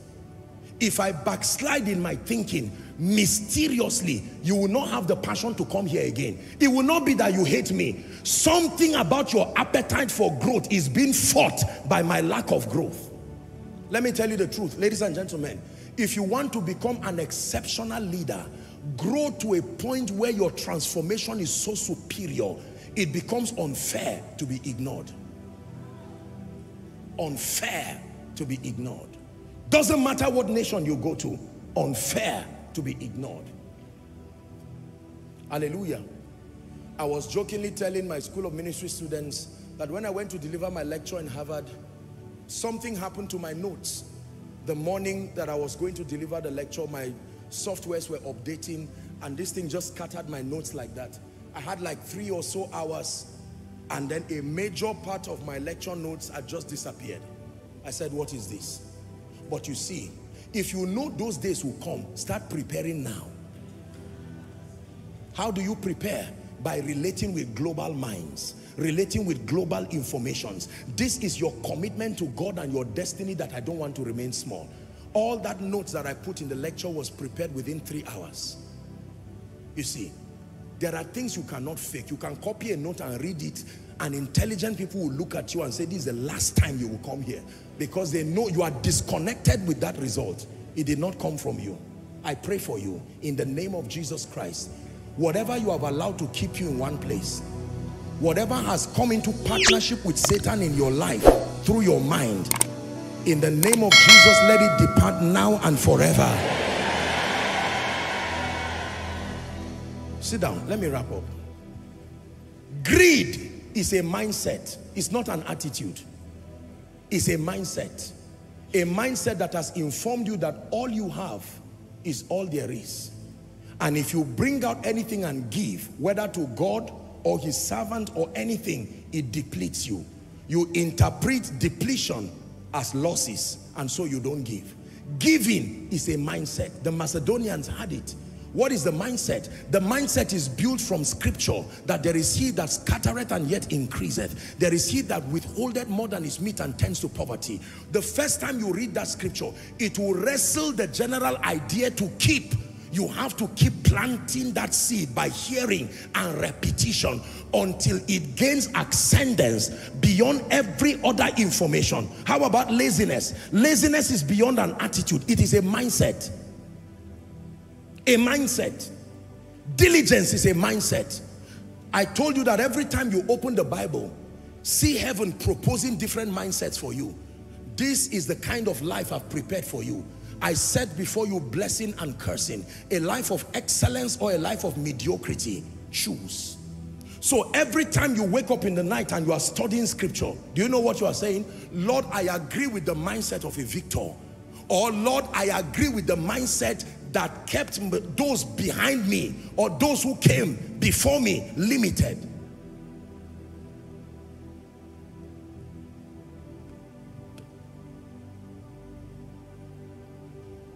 If I backslide in my thinking, mysteriously, you will not have the passion to come here again. It will not be that you hate me. Something about your appetite for growth is being fought by my lack of growth. Let me tell you the truth, ladies and gentlemen. If you want to become an exceptional leader, grow to a point where your transformation is so superior, it becomes unfair to be ignored. unfair to be ignored. Doesn't matter what nation you go to, unfair to be ignored. Hallelujah. I was jokingly telling my School of Ministry students that when I went to deliver my lecture in Harvard, something happened to my notes. The morning that I was going to deliver the lecture, my softwares were updating and this thing just scattered my notes like that. I had like three or so hours and then a major part of my lecture notes had just disappeared. I said, what is this? But you see, if you know those days will come, start preparing now. How do you prepare? By relating with global minds, relating with global informations. This is your commitment to God and your destiny that I don't want to remain small. All that notes that I put in the lecture was prepared within three hours. You see, there are things you cannot fake. You can copy a note and read it and intelligent people will look at you and say, this is the last time you will come here because they know you are disconnected with that result. It did not come from you. I pray for you in the name of Jesus Christ. Whatever you have allowed to keep you in one place, whatever has come into partnership with Satan in your life through your mind, in the name of Jesus, let it depart now and forever. Sit down. Let me wrap up. Greed is a mindset. It's not an attitude. It's a mindset. A mindset that has informed you that all you have is all there is. And if you bring out anything and give, whether to God or his servant or anything, it depletes you. You interpret depletion as losses and so you don't give. Giving is a mindset. The Macedonians had it. What is the mindset? The mindset is built from scripture that there is he that scattereth and yet increaseth. There is he that withholdeth more than his meat and tends to poverty. The first time you read that scripture, it will wrestle the general idea to keep you have to keep planting that seed by hearing and repetition until it gains ascendance beyond every other information. How about laziness? Laziness is beyond an attitude. It is a mindset. A mindset. Diligence is a mindset. I told you that every time you open the Bible, see heaven proposing different mindsets for you. This is the kind of life I've prepared for you. I set before you blessing and cursing. A life of excellence or a life of mediocrity. Choose. So every time you wake up in the night and you are studying scripture, do you know what you are saying? Lord, I agree with the mindset of a victor. Or Lord, I agree with the mindset that kept those behind me or those who came before me limited.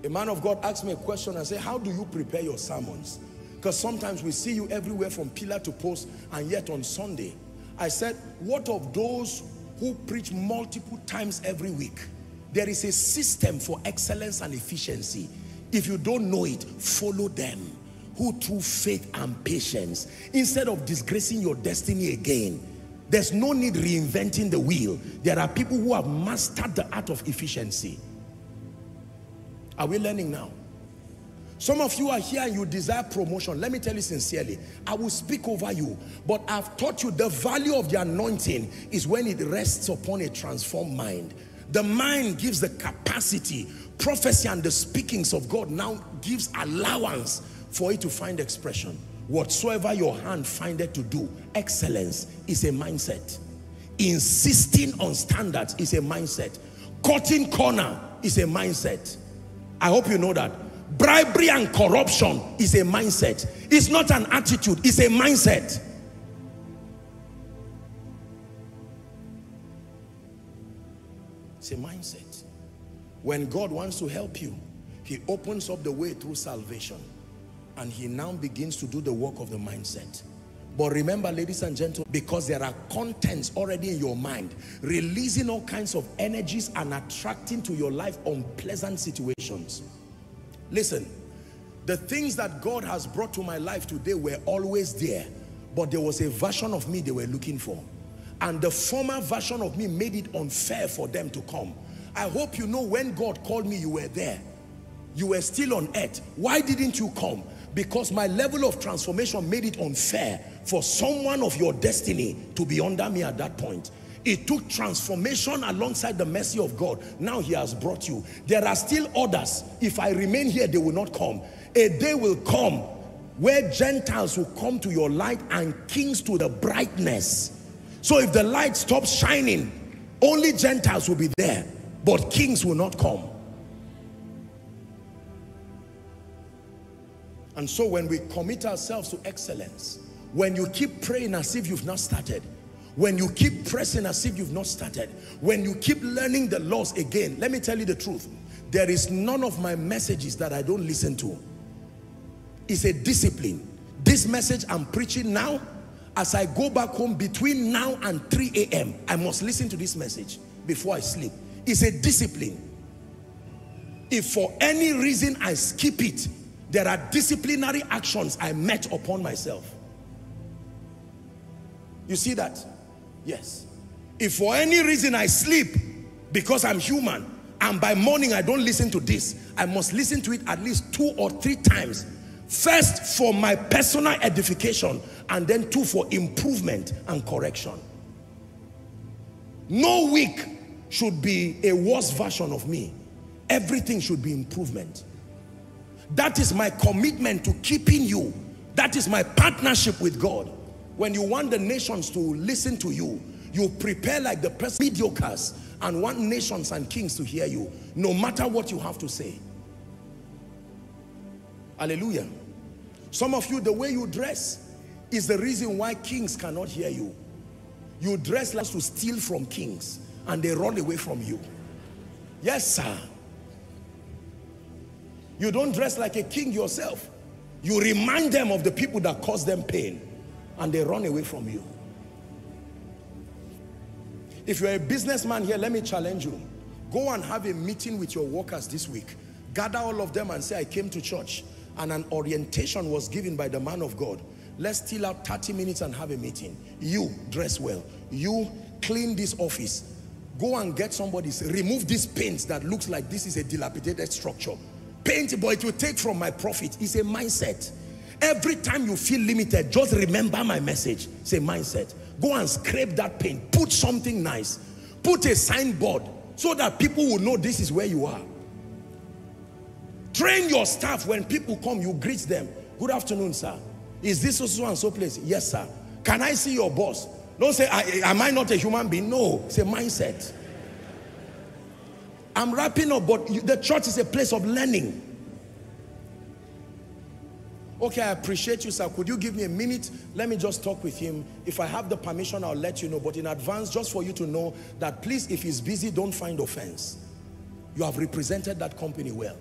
A man of God asked me a question and said, how do you prepare your sermons? Because sometimes we see you everywhere from pillar to post and yet on Sunday. I said, what of those who preach multiple times every week? There is a system for excellence and efficiency. If you don't know it, follow them who through faith and patience, instead of disgracing your destiny again, there's no need reinventing the wheel. There are people who have mastered the art of efficiency. Are we learning now? Some of you are here and you desire promotion. Let me tell you sincerely, I will speak over you. But I've taught you the value of the anointing is when it rests upon a transformed mind. The mind gives the capacity. Prophecy and the speakings of God now gives allowance for it to find expression. Whatsoever your hand findeth to do, excellence is a mindset. Insisting on standards is a mindset. Cutting corner is a mindset. I hope you know that. Bribery and corruption is a mindset. It's not an attitude, it's a mindset. It's a mindset. When God wants to help you, he opens up the way through salvation. And he now begins to do the work of the mindset. But remember, ladies and gentlemen, because there are contents already in your mind, releasing all kinds of energies and attracting to your life unpleasant situations. Listen, the things that God has brought to my life today were always there, but there was a version of me they were looking for. And the former version of me made it unfair for them to come. I hope you know when God called me, you were there. You were still on earth. Why didn't you come? Because my level of transformation made it unfair for someone of your destiny to be under me at that point. It took transformation alongside the mercy of God. Now he has brought you. There are still others. If I remain here, they will not come. A day will come where Gentiles will come to your light and kings to the brightness. So if the light stops shining, only Gentiles will be there, but kings will not come. And so when we commit ourselves to excellence, when you keep praying as if you've not started, when you keep pressing as if you've not started, when you keep learning the laws again, let me tell you the truth. There is none of my messages that I don't listen to. It's a discipline. This message I'm preaching now, as I go back home between now and 3 a.m., I must listen to this message before I sleep. It's a discipline. If for any reason I skip it, there are disciplinary actions I met upon myself. You see that? Yes. If for any reason I sleep because I'm human and by morning I don't listen to this, I must listen to it at least two or three times. First for my personal edification and then two for improvement and correction. No week should be a worse version of me. Everything should be improvement. That is my commitment to keeping you. That is my partnership with God. When you want the nations to listen to you, you prepare like the mediocres and want nations and kings to hear you, no matter what you have to say. Hallelujah. Some of you, the way you dress is the reason why kings cannot hear you. You dress like to steal from kings and they run away from you. Yes, sir. You don't dress like a king yourself. You remind them of the people that caused them pain and they run away from you. If you're a businessman here, let me challenge you. Go and have a meeting with your workers this week. Gather all of them and say, I came to church and an orientation was given by the man of God. Let's steal out 30 minutes and have a meeting. You dress well. You clean this office. Go and get somebody, remove this paint that looks like this is a dilapidated structure. Paint, but it will take from my profit. It's a mindset. Every time you feel limited, just remember my message. Say mindset. Go and scrape that paint. Put something nice. Put a signboard so that people will know this is where you are. Train your staff. When people come, you greet them. Good afternoon, sir. Is this so and so place? Yes, sir. Can I see your boss? Don't say, am I not a human being? No, a mindset. I'm wrapping up, but the church is a place of learning. Okay, I appreciate you, sir. Could you give me a minute? Let me just talk with him. If I have the permission, I'll let you know. But in advance, just for you to know that please, if he's busy, don't find offense. You have represented that company well.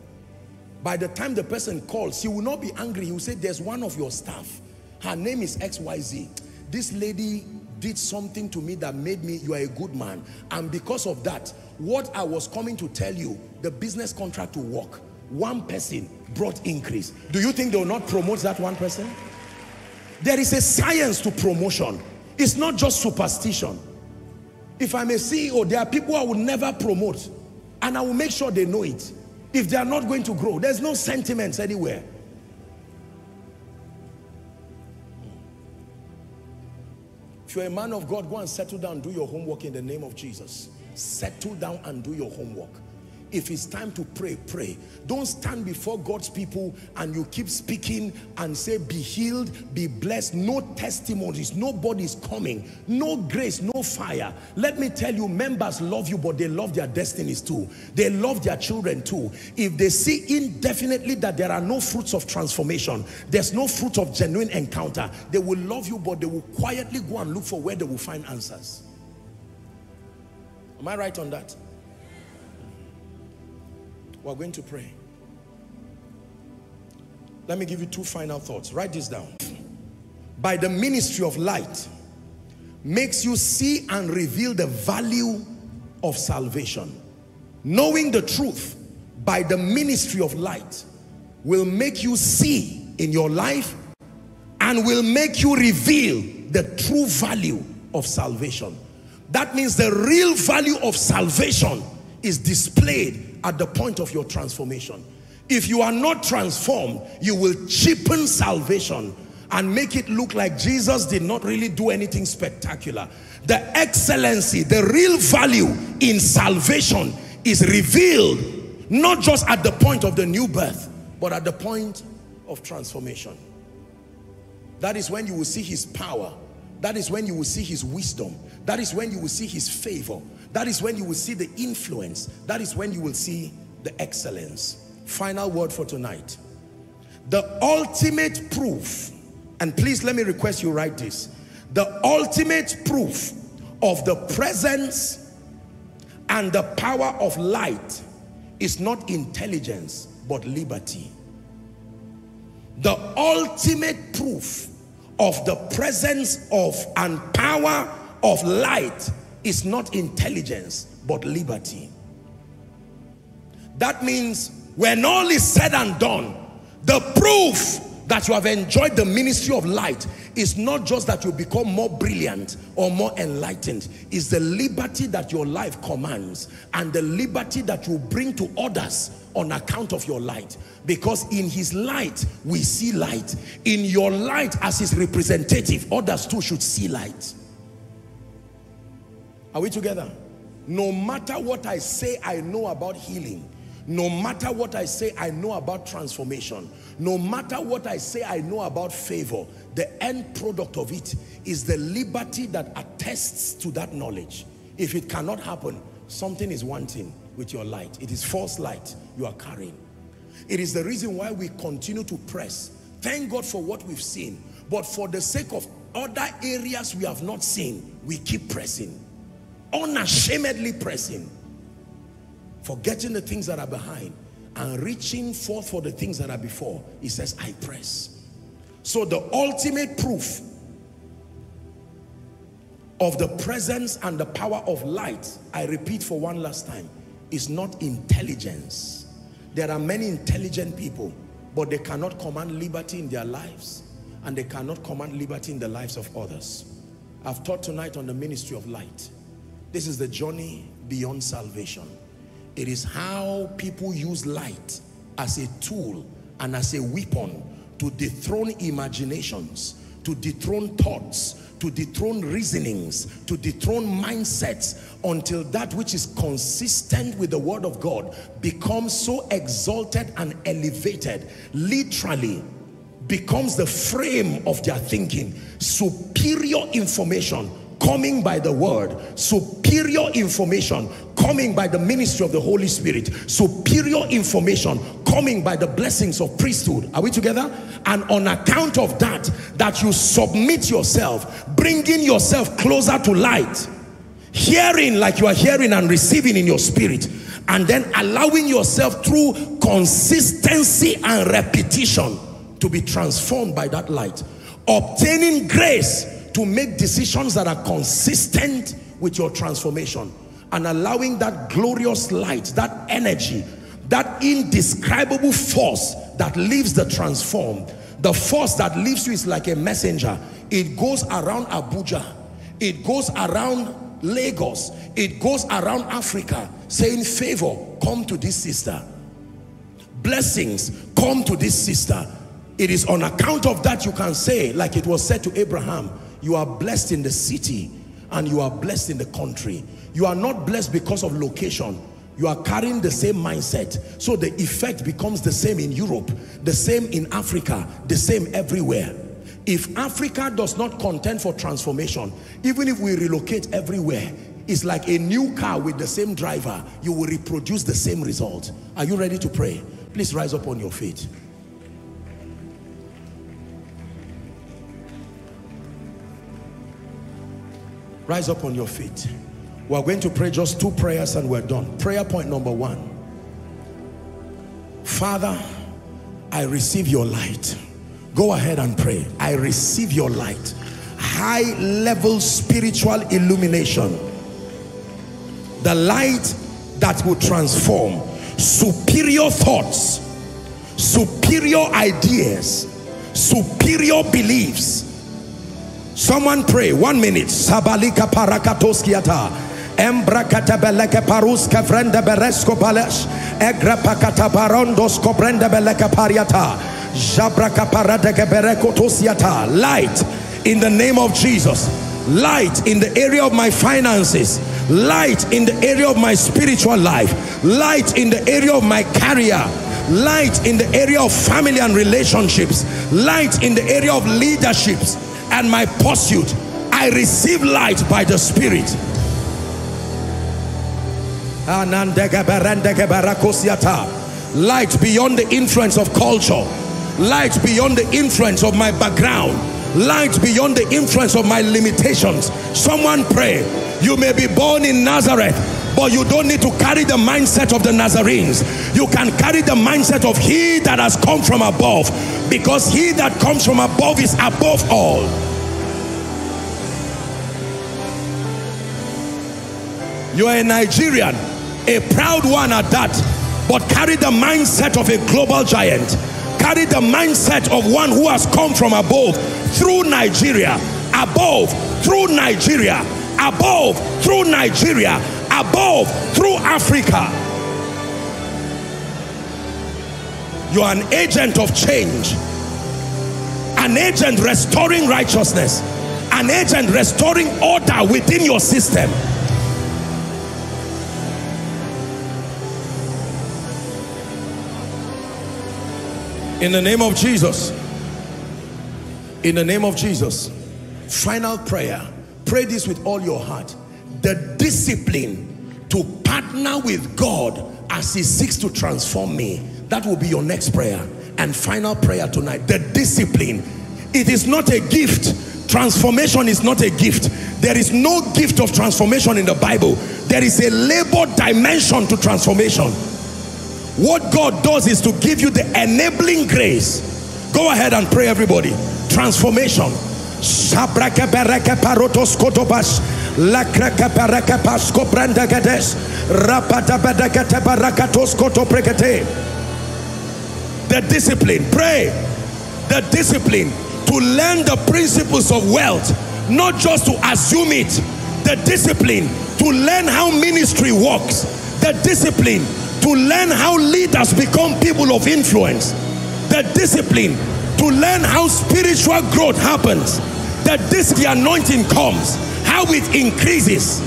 By the time the person calls, he will not be angry. He will say, there's one of your staff. Her name is XYZ. This lady did something to me that made me, you are a good man. And because of that, what I was coming to tell you, the business contract will work one person brought increase. Do you think they will not promote that one person? There is a science to promotion. It's not just superstition. If I'm a CEO, there are people I will never promote. And I will make sure they know it. If they are not going to grow, there's no sentiments anywhere. If you're a man of God, go and settle down, do your homework in the name of Jesus. Settle down and do your homework. If it's time to pray, pray. Don't stand before God's people and you keep speaking and say, be healed, be blessed. No testimonies, nobody's coming. No grace, no fire. Let me tell you, members love you, but they love their destinies too. They love their children too. If they see indefinitely that there are no fruits of transformation, there's no fruit of genuine encounter, they will love you, but they will quietly go and look for where they will find answers. Am I right on that? We're going to pray. Let me give you two final thoughts. Write this down. By the ministry of light, makes you see and reveal the value of salvation. Knowing the truth by the ministry of light will make you see in your life and will make you reveal the true value of salvation. That means the real value of salvation is displayed at the point of your transformation. If you are not transformed, you will cheapen salvation and make it look like Jesus did not really do anything spectacular. The excellency, the real value in salvation is revealed not just at the point of the new birth, but at the point of transformation. That is when you will see his power. That is when you will see his wisdom. That is when you will see his favor. That is when you will see the influence. That is when you will see the excellence. Final word for tonight. The ultimate proof, and please let me request you write this. The ultimate proof of the presence and the power of light is not intelligence, but liberty. The ultimate proof of the presence of and power of light is not intelligence, but liberty. That means when all is said and done, the proof that you have enjoyed the ministry of light is not just that you become more brilliant or more enlightened is the liberty that your life commands and the liberty that you bring to others on account of your light. Because in his light we see light. In your light as his representative others too should see light are we together no matter what I say I know about healing no matter what I say I know about transformation no matter what I say I know about favor, the end product of it is the liberty that attests to that knowledge. If it cannot happen, something is wanting with your light. It is false light you are carrying. It is the reason why we continue to press. Thank God for what we've seen. But for the sake of other areas we have not seen, we keep pressing. Unashamedly pressing. Forgetting the things that are behind and reaching forth for the things that are before. He says, I press. So the ultimate proof of the presence and the power of light, I repeat for one last time, is not intelligence. There are many intelligent people, but they cannot command liberty in their lives and they cannot command liberty in the lives of others. I've taught tonight on the ministry of light. This is the journey beyond salvation. It is how people use light as a tool and as a weapon to dethrone imaginations, to dethrone thoughts, to dethrone reasonings, to dethrone mindsets until that which is consistent with the word of God becomes so exalted and elevated, literally becomes the frame of their thinking. Superior information coming by the word, superior information coming by the ministry of the Holy Spirit, superior information coming by the blessings of priesthood. Are we together? And on account of that, that you submit yourself, bringing yourself closer to light, hearing like you are hearing and receiving in your spirit, and then allowing yourself through consistency and repetition to be transformed by that light, obtaining grace to make decisions that are consistent with your transformation and allowing that glorious light, that energy, that indescribable force that leaves the transformed. The force that leaves you is like a messenger. It goes around Abuja. It goes around Lagos. It goes around Africa saying, favor, come to this sister. Blessings, come to this sister. It is on account of that you can say, like it was said to Abraham, you are blessed in the city and you are blessed in the country. You are not blessed because of location. You are carrying the same mindset. So the effect becomes the same in Europe, the same in Africa, the same everywhere. If Africa does not contend for transformation, even if we relocate everywhere, it's like a new car with the same driver. You will reproduce the same result. Are you ready to pray? Please rise up on your feet. Rise up on your feet. We're going to pray just two prayers and we're done. Prayer point number one. Father, I receive your light. Go ahead and pray. I receive your light. High level spiritual illumination. The light that will transform. Superior thoughts. Superior ideas. Superior beliefs Someone pray. One minute. Sabalika parakatoskiata. Embrakatebeleke paruska vrende beresko balesh. Egra pakata barondos beleke pariata. Light in the name of Jesus. Light in the area of my finances. Light in the area of my spiritual life. Light in the area of my career. Light in the area of family and relationships. Light in the area of leaderships and my pursuit. I receive light by the Spirit. Light beyond the influence of culture. Light beyond the influence of my background. Light beyond the influence of my limitations. Someone pray. You may be born in Nazareth, but you don't need to carry the mindset of the Nazarenes. You can carry the mindset of he that has come from above because he that comes from above is above all. You are a Nigerian, a proud one at that, but carry the mindset of a global giant. Carry the mindset of one who has come from above through Nigeria, above through Nigeria, above through Nigeria, above through Africa. You are an agent of change, an agent restoring righteousness, an agent restoring order within your system. In the name of Jesus. In the name of Jesus. Final prayer. Pray this with all your heart. The discipline to partner with God as he seeks to transform me. That will be your next prayer. And final prayer tonight. The discipline. It is not a gift. Transformation is not a gift. There is no gift of transformation in the Bible. There is a labor dimension to transformation. What God does is to give you the enabling grace. Go ahead and pray everybody. Transformation. The discipline, pray. The discipline to learn the principles of wealth, not just to assume it. The discipline to learn how ministry works. The discipline to learn how leaders become people of influence. The discipline to learn how spiritual growth happens. That this the anointing comes, how it increases.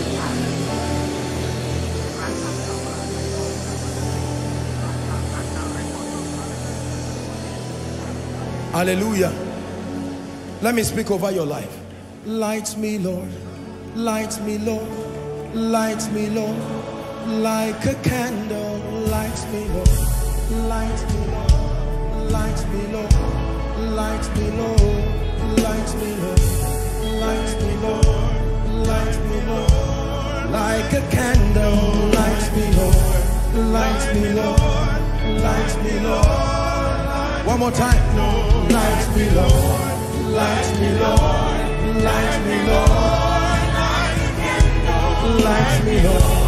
Hallelujah. Let me speak over your life. Light me, Lord. Light me, Lord. Light me, Lord. Like a candle. Light me, Lord. Light me, Lord. Light me, Lord. Light me, Lord. Light me, Lord. Light me, Lord. Light me, Lord. Like a candle. Light me, Lord. Light me, Lord. Light me, Lord. One more time. Light me, Lord. Light me, Lord. Light me, Lord. Light me, Lord.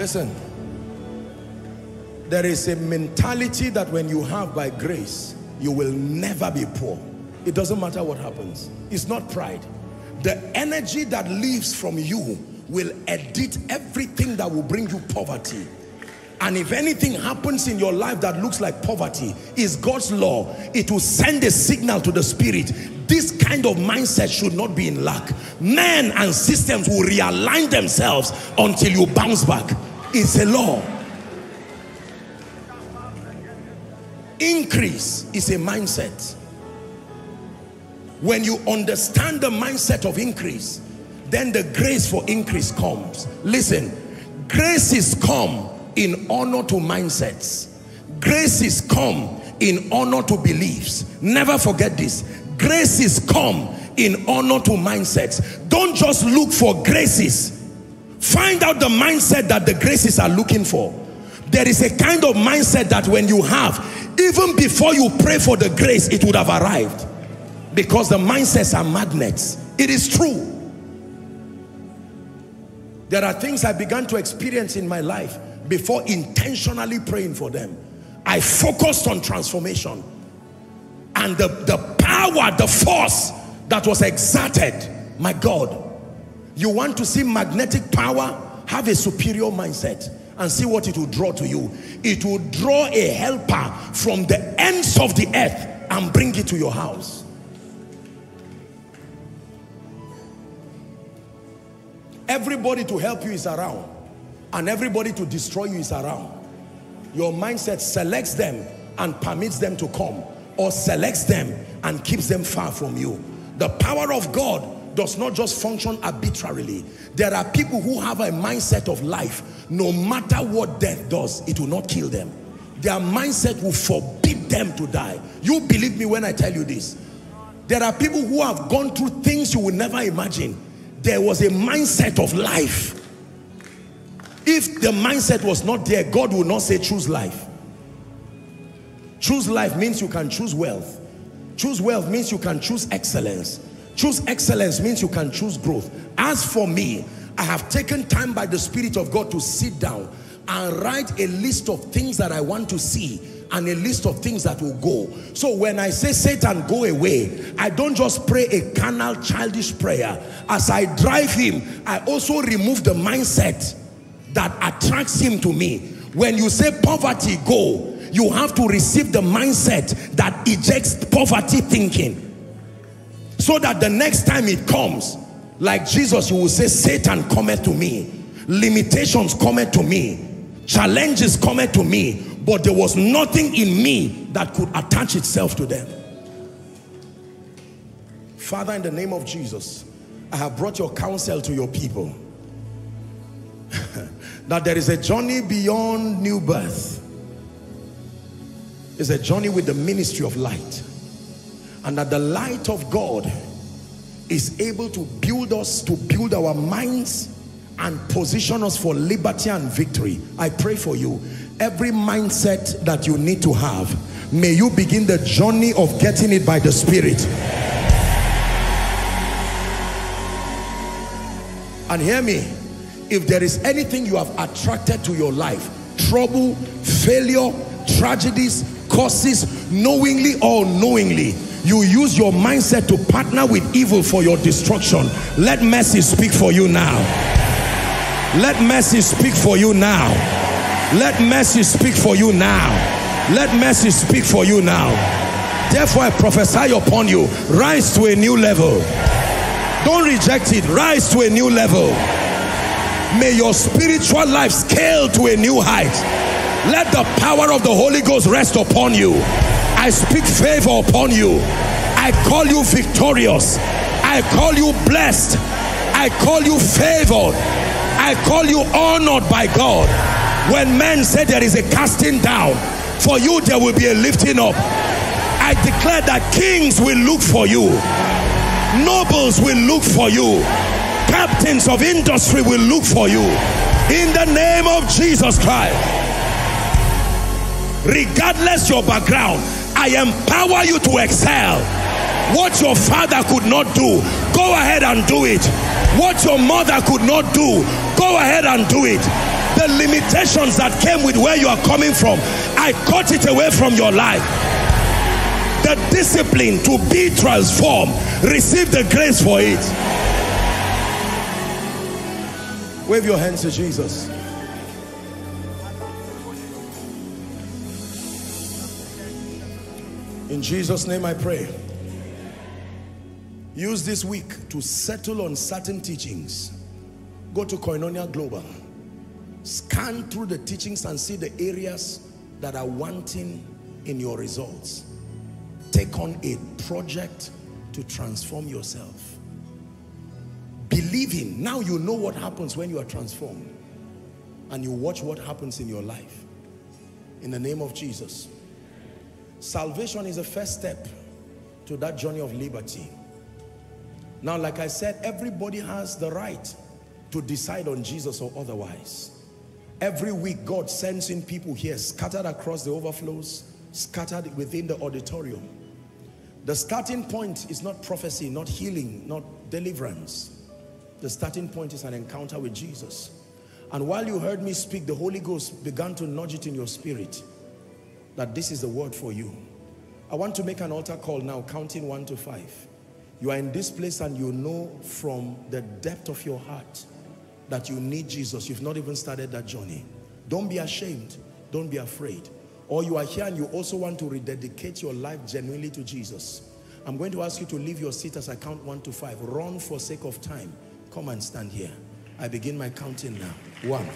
Listen, there is a mentality that when you have by grace, you will never be poor. It doesn't matter what happens. It's not pride. The energy that leaves from you will edit everything that will bring you poverty. And if anything happens in your life that looks like poverty, is God's law. It will send a signal to the spirit. This kind of mindset should not be in lack. Men and systems will realign themselves until you bounce back. It's a law. Increase is a mindset. When you understand the mindset of increase, then the grace for increase comes. Listen, grace is come in honor to mindsets. Grace is come in honor to beliefs. Never forget this. Grace is come in honor to mindsets. Don't just look for graces Find out the mindset that the graces are looking for. There is a kind of mindset that when you have, even before you pray for the grace, it would have arrived. Because the mindsets are magnets. It is true. There are things I began to experience in my life before intentionally praying for them. I focused on transformation. And the, the power, the force that was exerted, my God, You want to see magnetic power? Have a superior mindset and see what it will draw to you. It will draw a helper from the ends of the earth and bring it to your house. Everybody to help you is around and everybody to destroy you is around. Your mindset selects them and permits them to come or selects them and keeps them far from you. The power of God does not just function arbitrarily. There are people who have a mindset of life. No matter what death does, it will not kill them. Their mindset will forbid them to die. You believe me when I tell you this. There are people who have gone through things you will never imagine there was a mindset of life. If the mindset was not there, God would not say choose life. Choose life means you can choose wealth. Choose wealth means you can choose excellence. Choose excellence means you can choose growth. As for me, I have taken time by the Spirit of God to sit down and write a list of things that I want to see and a list of things that will go. So when I say Satan go away, I don't just pray a carnal childish prayer. As I drive him, I also remove the mindset that attracts him to me. When you say poverty go, you have to receive the mindset that ejects poverty thinking. So that the next time it comes, like Jesus, you will say, Satan cometh to me. Limitations cometh to me. Challenges cometh to me but there was nothing in me that could attach itself to them. Father, in the name of Jesus, I have brought your counsel to your people. that there is a journey beyond new birth. It's a journey with the ministry of light. And that the light of God is able to build us, to build our minds and position us for liberty and victory. I pray for you every mindset that you need to have may you begin the journey of getting it by the spirit and hear me if there is anything you have attracted to your life trouble failure tragedies causes knowingly or unknowingly you use your mindset to partner with evil for your destruction let mercy speak for you now let mercy speak for you now let mercy speak for you now. Let mercy speak for you now. Therefore, I prophesy upon you, rise to a new level. Don't reject it, rise to a new level. May your spiritual life scale to a new height. Let the power of the Holy Ghost rest upon you. I speak favor upon you. I call you victorious. I call you blessed. I call you favored. I call you honored by God. When men say there is a casting down, for you there will be a lifting up. I declare that kings will look for you, nobles will look for you, captains of industry will look for you. In the name of Jesus Christ. Regardless your background, I empower you to excel. What your father could not do, go ahead and do it. What your mother could not do, go ahead and do it the limitations that came with where you are coming from, I cut it away from your life. The discipline to be transformed, receive the grace for it. Wave your hands to Jesus. In Jesus' name I pray. Use this week to settle on certain teachings. Go to Koinonia Global. Scan through the teachings and see the areas that are wanting in your results. Take on a project to transform yourself. Believing, Now you know what happens when you are transformed. And you watch what happens in your life. In the name of Jesus. Salvation is the first step to that journey of liberty. Now, like I said, everybody has the right to decide on Jesus or otherwise. Every week, God sends in people here, scattered across the overflows, scattered within the auditorium. The starting point is not prophecy, not healing, not deliverance. The starting point is an encounter with Jesus. And while you heard me speak, the Holy Ghost began to nudge it in your spirit that this is the word for you. I want to make an altar call now, counting one to five. You are in this place and you know from the depth of your heart that you need Jesus. You've not even started that journey. Don't be ashamed. Don't be afraid. Or you are here and you also want to rededicate your life genuinely to Jesus. I'm going to ask you to leave your seat as I count one to five. Run for sake of time. Come and stand here. I begin my counting now. One.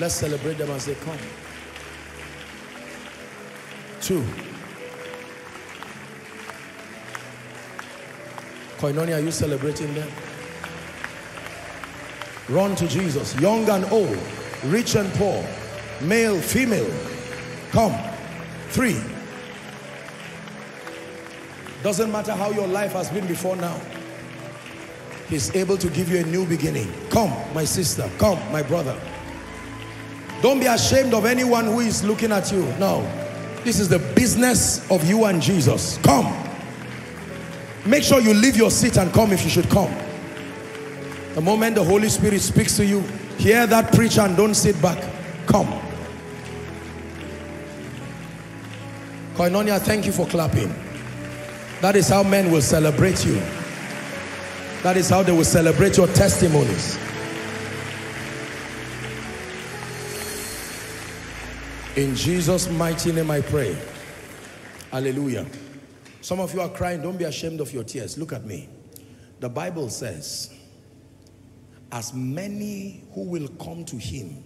Let's celebrate them as they come. Two. Koinonia, are you celebrating them? Run to Jesus, young and old, rich and poor, male, female. Come. Three. Doesn't matter how your life has been before now. He's able to give you a new beginning. Come, my sister. Come, my brother. Don't be ashamed of anyone who is looking at you. No. This is the business of you and Jesus. Come. Make sure you leave your seat and come if you should come. The moment the Holy Spirit speaks to you, hear that preacher and don't sit back. Come. Koinonia, thank you for clapping. That is how men will celebrate you. That is how they will celebrate your testimonies. In Jesus' mighty name I pray. Hallelujah. Some of you are crying. Don't be ashamed of your tears. Look at me. The Bible says, as many who will come to him,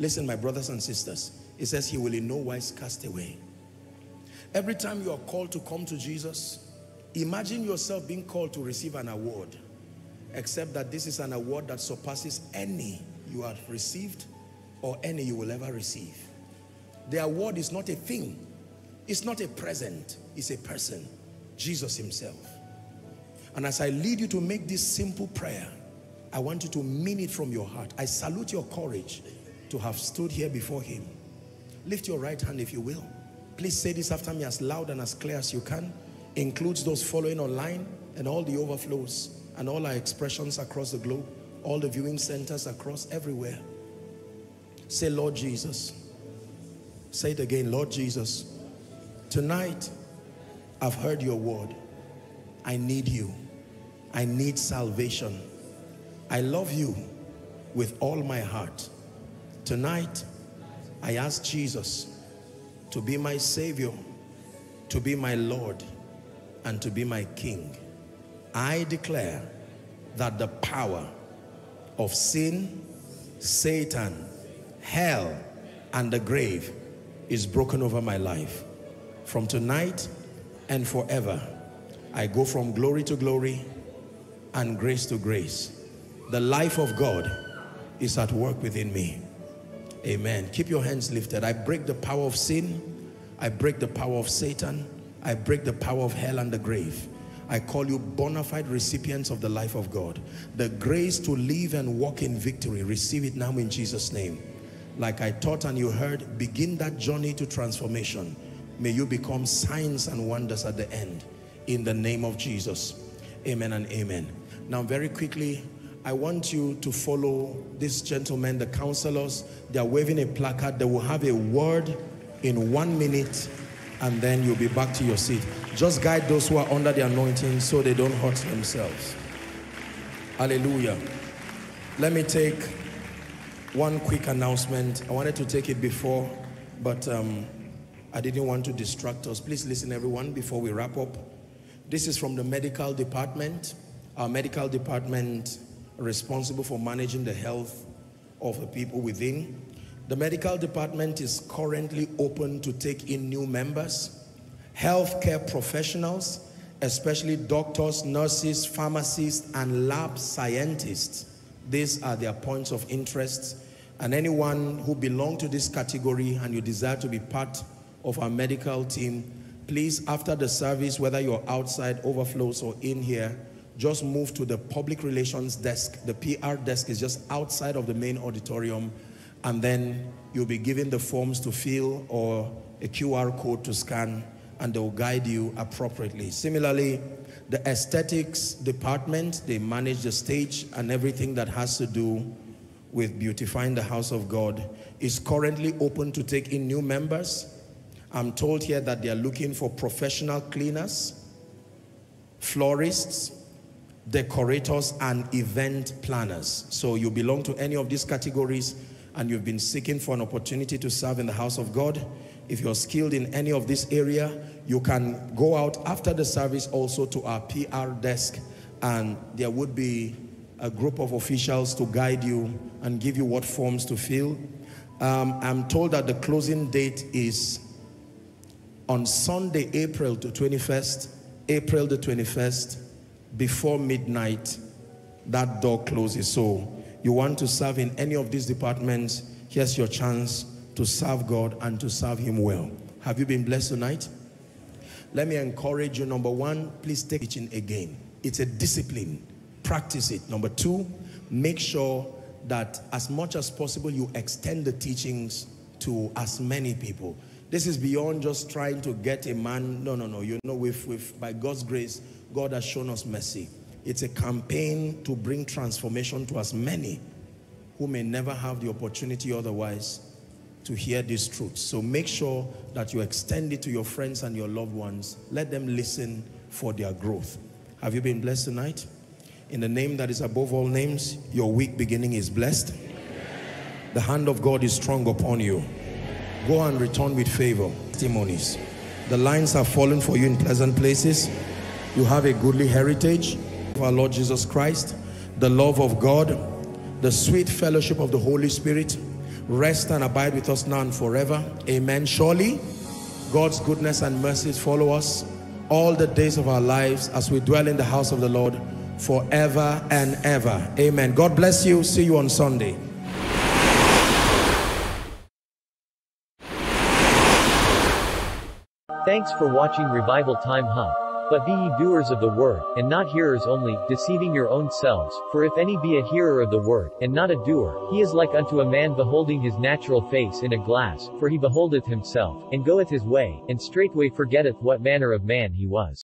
listen my brothers and sisters, it says he will in no wise cast away. Every time you are called to come to Jesus, imagine yourself being called to receive an award, except that this is an award that surpasses any you have received or any you will ever receive. The award is not a thing. It's not a present. It's a person. Jesus himself. And as I lead you to make this simple prayer, I want you to mean it from your heart. I salute your courage to have stood here before him. Lift your right hand if you will. Please say this after me as loud and as clear as you can. Includes those following online and all the overflows and all our expressions across the globe, all the viewing centers across everywhere. Say, Lord Jesus, Say it again, Lord Jesus. Tonight, I've heard your word. I need you. I need salvation. I love you with all my heart. Tonight, I ask Jesus to be my Savior, to be my Lord, and to be my King. I declare that the power of sin, Satan, hell, and the grave is broken over my life. From tonight and forever, I go from glory to glory and grace to grace. The life of God is at work within me. Amen. Keep your hands lifted. I break the power of sin. I break the power of Satan. I break the power of hell and the grave. I call you bona fide recipients of the life of God. The grace to live and walk in victory. Receive it now in Jesus' name like I taught and you heard, begin that journey to transformation. May you become signs and wonders at the end. In the name of Jesus. Amen and amen. Now very quickly, I want you to follow this gentleman, the counselors. They are waving a placard. They will have a word in one minute and then you'll be back to your seat. Just guide those who are under the anointing so they don't hurt themselves. Hallelujah. Let me take one quick announcement. I wanted to take it before, but um, I didn't want to distract us. Please listen, everyone, before we wrap up. This is from the medical department. Our medical department responsible for managing the health of the people within. The medical department is currently open to take in new members, healthcare professionals, especially doctors, nurses, pharmacists, and lab scientists these are their points of interest. And anyone who belong to this category and you desire to be part of our medical team, please, after the service, whether you're outside, overflows, or in here, just move to the public relations desk. The PR desk is just outside of the main auditorium. And then you'll be given the forms to fill or a QR code to scan and they'll guide you appropriately. Similarly, the aesthetics department, they manage the stage and everything that has to do with beautifying the house of God is currently open to take in new members. I'm told here that they are looking for professional cleaners, florists, decorators, and event planners. So you belong to any of these categories and you've been seeking for an opportunity to serve in the house of God. If you're skilled in any of this area, you can go out after the service also to our PR desk and there would be a group of officials to guide you and give you what forms to fill. Um, I'm told that the closing date is on Sunday, April the 21st, April the 21st, before midnight, that door closes. So you want to serve in any of these departments, here's your chance to serve God and to serve him well. Have you been blessed tonight? Let me encourage you. Number one, please take teaching again. It's a discipline. Practice it. Number two, make sure that as much as possible you extend the teachings to as many people. This is beyond just trying to get a man. No, no, no. You know, with, with, by God's grace, God has shown us mercy. It's a campaign to bring transformation to as many who may never have the opportunity otherwise to hear these truths. So make sure that you extend it to your friends and your loved ones. Let them listen for their growth. Have you been blessed tonight? In the name that is above all names, your week beginning is blessed. The hand of God is strong upon you. Go and return with favor. Testimonies. The lines have fallen for you in pleasant places. You have a goodly heritage of our Lord Jesus Christ, the love of God, the sweet fellowship of the Holy Spirit, rest and abide with us now and forever. Amen. Surely, God's goodness and mercies follow us all the days of our lives as we dwell in the house of the Lord forever and ever. Amen. God bless you. See you on Sunday. Thanks for watching Revival Time Hub. But be ye doers of the word, and not hearers only, deceiving your own selves. For if any be a hearer of the word, and not a doer, he is like unto a man beholding his natural face in a glass, for he beholdeth himself, and goeth his way, and straightway forgetteth what manner of man he was.